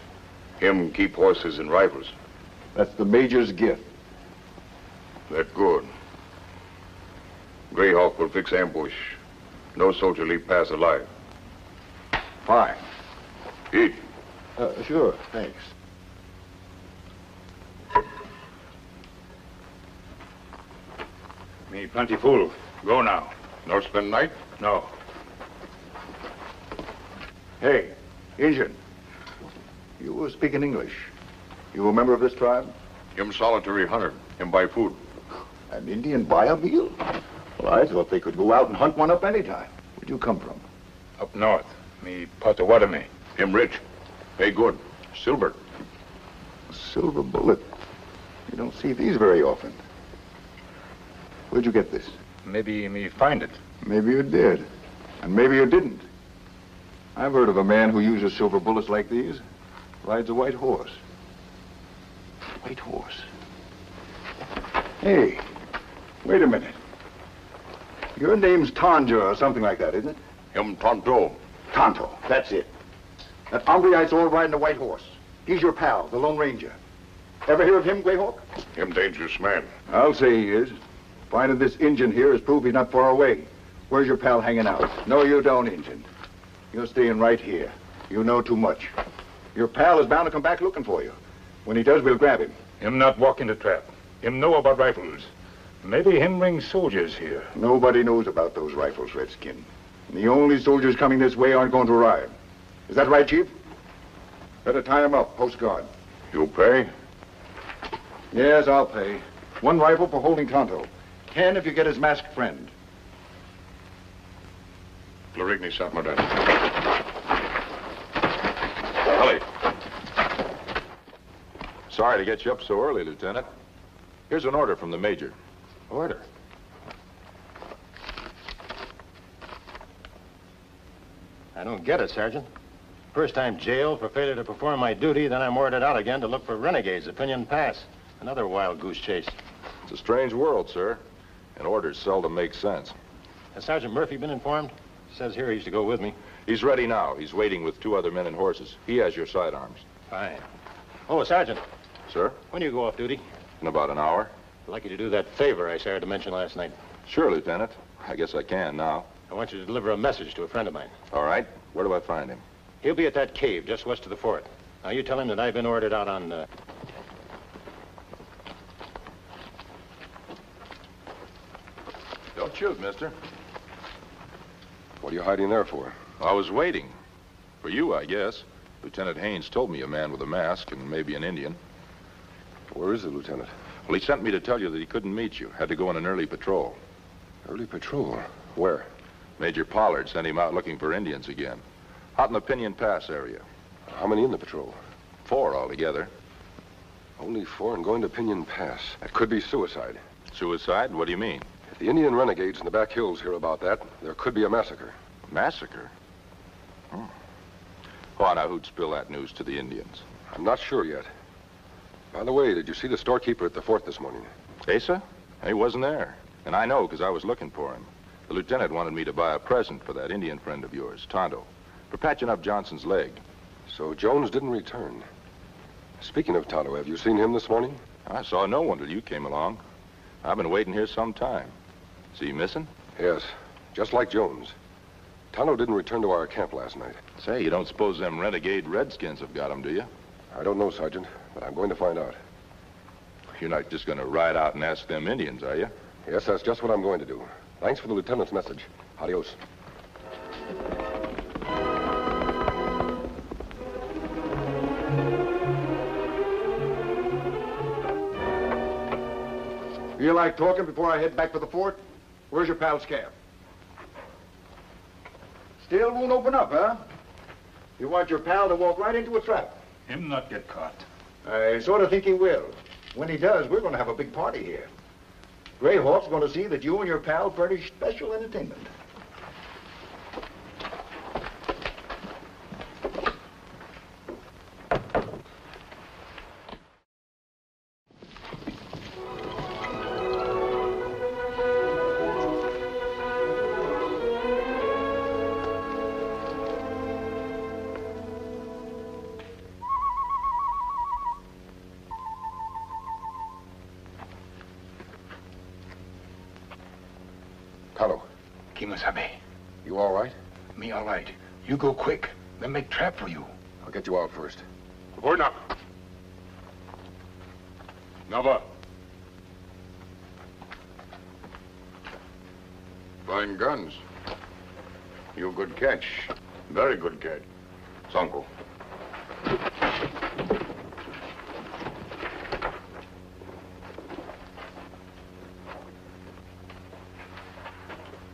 him keep horses and rifles. That's the Major's gift. That good. Greyhawk will fix ambush. No soldier leave pass alive. Fine. Eat. Uh, sure, thanks. Me plenty full. Go now. No spend night? No. Hey, Injun. You were speaking English. You a member of this tribe? Him solitary hunter. Him buy food. An Indian buy a meal? Well, I thought they could go out and hunt one up any time. Where'd you come from? Up north. Me Potawatomi. Him rich. Pay good. Silver. A silver bullet. You don't see these very often. Where'd you get this? Maybe me find it. Maybe you did. And maybe you didn't. I've heard of a man who uses silver bullets like these. Rides a white horse. White horse. Hey, wait a minute. Your name's Tanja or something like that, isn't it? Him Tonto. Tonto, that's it. That hombre I saw riding a white horse. He's your pal, the Lone Ranger. Ever hear of him, Greyhawk? Him dangerous man. I'll say he is. Finding this Injun here is proof he's not far away. Where's your pal hanging out? No, you don't, Injun. You're staying right here. You know too much. Your pal is bound to come back looking for you. When he does, we'll grab him. Him not walk in the trap. Him know about rifles. Maybe him bring soldiers here. Nobody knows about those rifles, Redskin. And the only soldiers coming this way aren't going to arrive. Is that right, Chief? Better tie him up, post guard. You pay? Yes, I'll pay. One rifle for holding Tonto. Ten if you get his masked friend. Flarigny Satmadan. Ellie. Sorry to get you up so early, Lieutenant. Here's an order from the Major. Order. I don't get it, Sergeant. First time jail for failure to perform my duty, then I'm ordered out again to look for renegades at Pinion Pass. Another wild goose chase. It's a strange world, sir. And orders seldom make sense. Has Sergeant Murphy been informed? Says here he's to go with me. He's ready now. He's waiting with two other men and horses. He has your sidearms. Fine. Oh, Sergeant, Sir? when do you go off duty? In about an hour. I'd like you to do that favor I started to mention last night. Sure, Lieutenant. I guess I can now. I want you to deliver a message to a friend of mine. All right. Where do I find him? He'll be at that cave just west of the fort. Now, you tell him that I've been ordered out on, uh... Don't shoot, mister. What are you hiding there for? I was waiting. For you, I guess. Lieutenant Haynes told me a man with a mask and maybe an Indian. Where is the lieutenant? Well, he sent me to tell you that he couldn't meet you. Had to go on an early patrol. Early patrol? Where? Major Pollard sent him out looking for Indians again. Out in the Pinion Pass area. How many in the patrol? Four altogether. Only four and going to Pinion Pass. That could be suicide. Suicide? What do you mean? If the Indian renegades in the back hills hear about that, there could be a massacre. Massacre? Hmm. Oh, now who'd spill that news to the Indians? I'm not sure yet. By the way, did you see the storekeeper at the fort this morning? Asa? He wasn't there. And I know because I was looking for him. The lieutenant wanted me to buy a present for that Indian friend of yours, Tonto, for patching up Johnson's leg. So Jones didn't return. Speaking of Tonto, have you seen him this morning? I saw no one till you came along. I've been waiting here some time. Is he missing? Yes, just like Jones. Tonto didn't return to our camp last night. Say, you don't suppose them renegade redskins have got him, do you? I don't know, Sergeant, but I'm going to find out. You're not just going to ride out and ask them Indians, are you? Yes, that's just what I'm going to do. Thanks for the lieutenant's message. Adios. Feel like talking before I head back to the fort? Where's your pal's cab? Still won't open up, huh? You want your pal to walk right into a trap. Him not get caught. I sort of think he will. When he does, we're going to have a big party here. Greyhawk's going to see that you and your pal furnish special entertainment. Go quick. Then make trap for you. I'll get you out first. Ornak. Nava. Fine guns. You good catch. Very good catch. Sanko.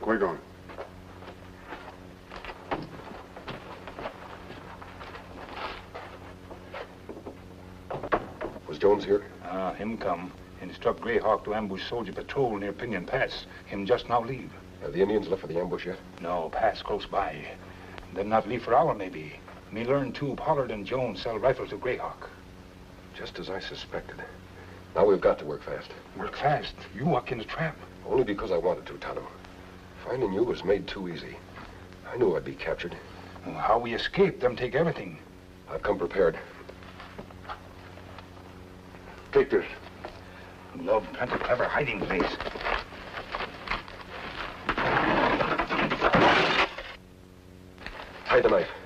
Qui-Gon. Was Jones here? Ah, him come. Instruct Greyhawk to ambush soldier patrol near Pinion Pass. Him just now leave. Have the Indians left for the ambush yet? No, pass close by. Them not leave for hour, maybe. Me learn too, Pollard and Jones sell rifles to Greyhawk. Just as I suspected. Now we've got to work fast. Work fast. You walk in the trap. Only because I wanted to, Tonto. Finding you was made too easy. I knew I'd be captured. Well, how we escape, them take everything. I've come prepared. Take this. Love plenty clever hiding place. Hide the knife.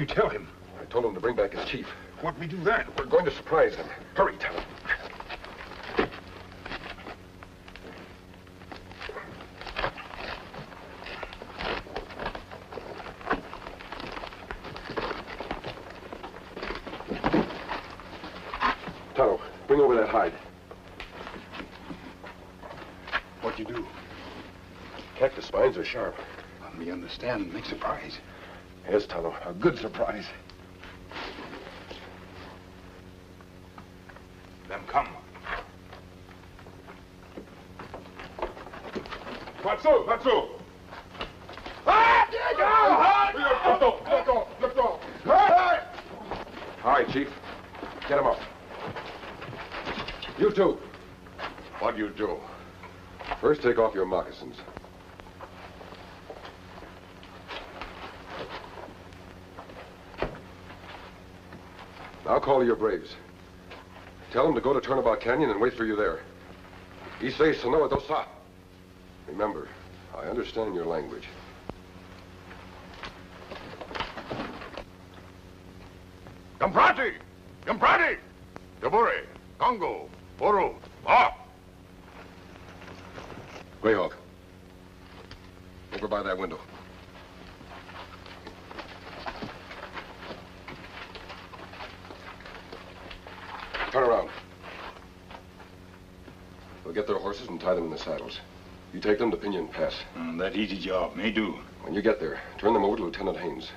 you tell him? I told him to bring back his chief. What we do then? We're going to surprise him. Hurry, tell him. Bring over that hide. What you do? Cactus spines are sharp. Let me understand. Make surprise. Yes, Tonto. A good surprise. Them come. Fatso, Fatso! All right, Chief. Get him up. You two. What do you do? First, take off your moccasins. Now call your braves. Tell them to go to Turnabout Canyon and wait for you there. Ise Sonoa Dosa. Remember, I understand your language. Gamprati! Gamprati! Dabure! Congo! Oro! Ah! Greyhawk. Over by that window. Turn around. We'll get their horses and tie them in the saddles. You take them to Pinion Pass. Mm, that easy job. May do. When you get there, turn them over to Lieutenant Haynes.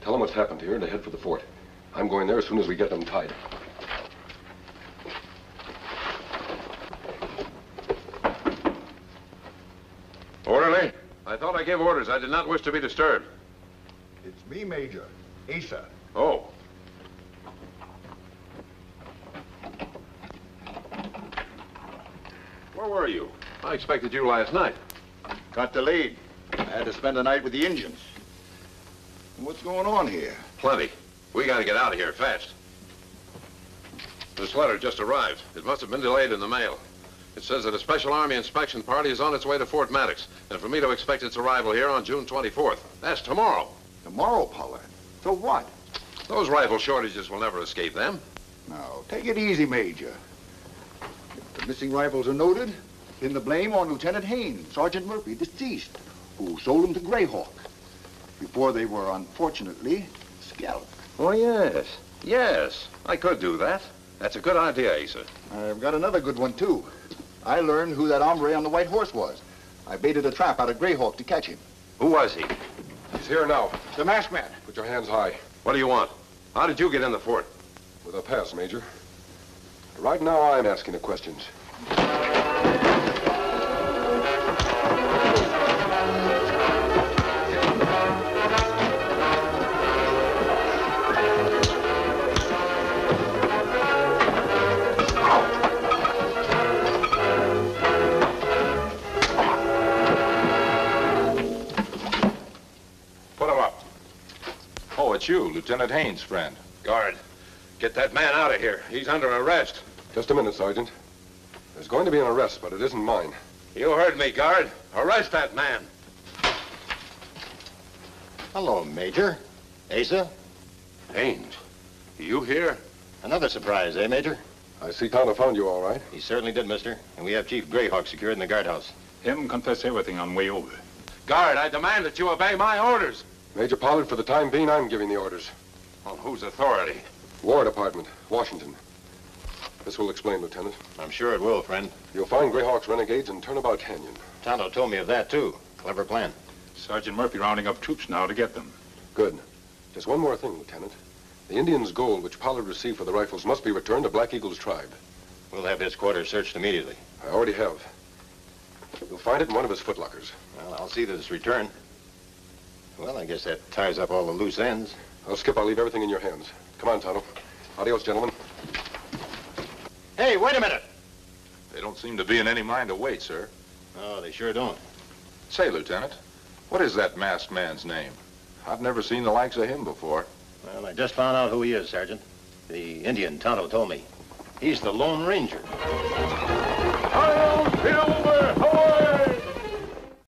Tell him what's happened here and to head for the fort. I'm going there as soon as we get them tied. Orderly, I thought I gave orders. I did not wish to be disturbed. It's me, Major. Asa. Oh. Where were you? I expected you last night. Got delayed. I had to spend the night with the Indians. What's going on here? Plenty. We gotta get out of here fast. This letter just arrived. It must have been delayed in the mail. It says that a special army inspection party is on its way to Fort Maddox, and for me to expect its arrival here on June 24th. That's tomorrow. Tomorrow, Pollard? So what? Those rifle shortages will never escape them. Now, take it easy, Major. If the missing rifles are noted, pin the blame on Lieutenant Haynes, Sergeant Murphy, deceased, who sold them to Greyhawk before they were, unfortunately, scalped. Oh, yes. Yes. I could do that. That's a good idea, Asa. I've got another good one, too. I learned who that hombre on the white horse was. I baited a trap out of Greyhawk to catch him. Who was he? He's here now. The masked man. Put your hands high. What do you want? How did you get in the fort? With a pass, Major. Right now, I'm asking the questions. Lieutenant Haynes' friend. Guard, get that man out of here. He's under arrest. Just a minute, Sergeant. There's going to be an arrest, but it isn't mine. You heard me, guard. Arrest that man. Hello, Major. Asa? Haynes, you here? Another surprise, eh, Major? I see Tonto found you all right. He certainly did, mister. And we have Chief Greyhawk secured in the guardhouse. Him confess everything on way over. Guard, I demand that you obey my orders. Major Pollard, for the time being, I'm giving the orders. On whose authority? War Department, Washington. This will explain, Lieutenant. I'm sure it will, friend. You'll find Greyhawk's renegades in Turnabout Canyon. Tonto told me of that, too. Clever plan. Sergeant Murphy rounding up troops now to get them. Good. Just one more thing, Lieutenant. The Indians' gold which Pollard received for the rifles must be returned to Black Eagle's tribe. We'll have his quarters searched immediately. I already have. You'll find it in one of his footlockers. Well, I'll see that it's returned. Well, I guess that ties up all the loose ends. I'll skip. I'll leave everything in your hands. Come on, Tonto. Adios, gentlemen. Hey, wait a minute! They don't seem to be in any mind to wait, sir. Oh, they sure don't. Say, Lieutenant, what is that masked man's name? I've never seen the likes of him before. Well, I just found out who he is, Sergeant. The Indian Tonto told me. He's the Lone Ranger. Hail, Bill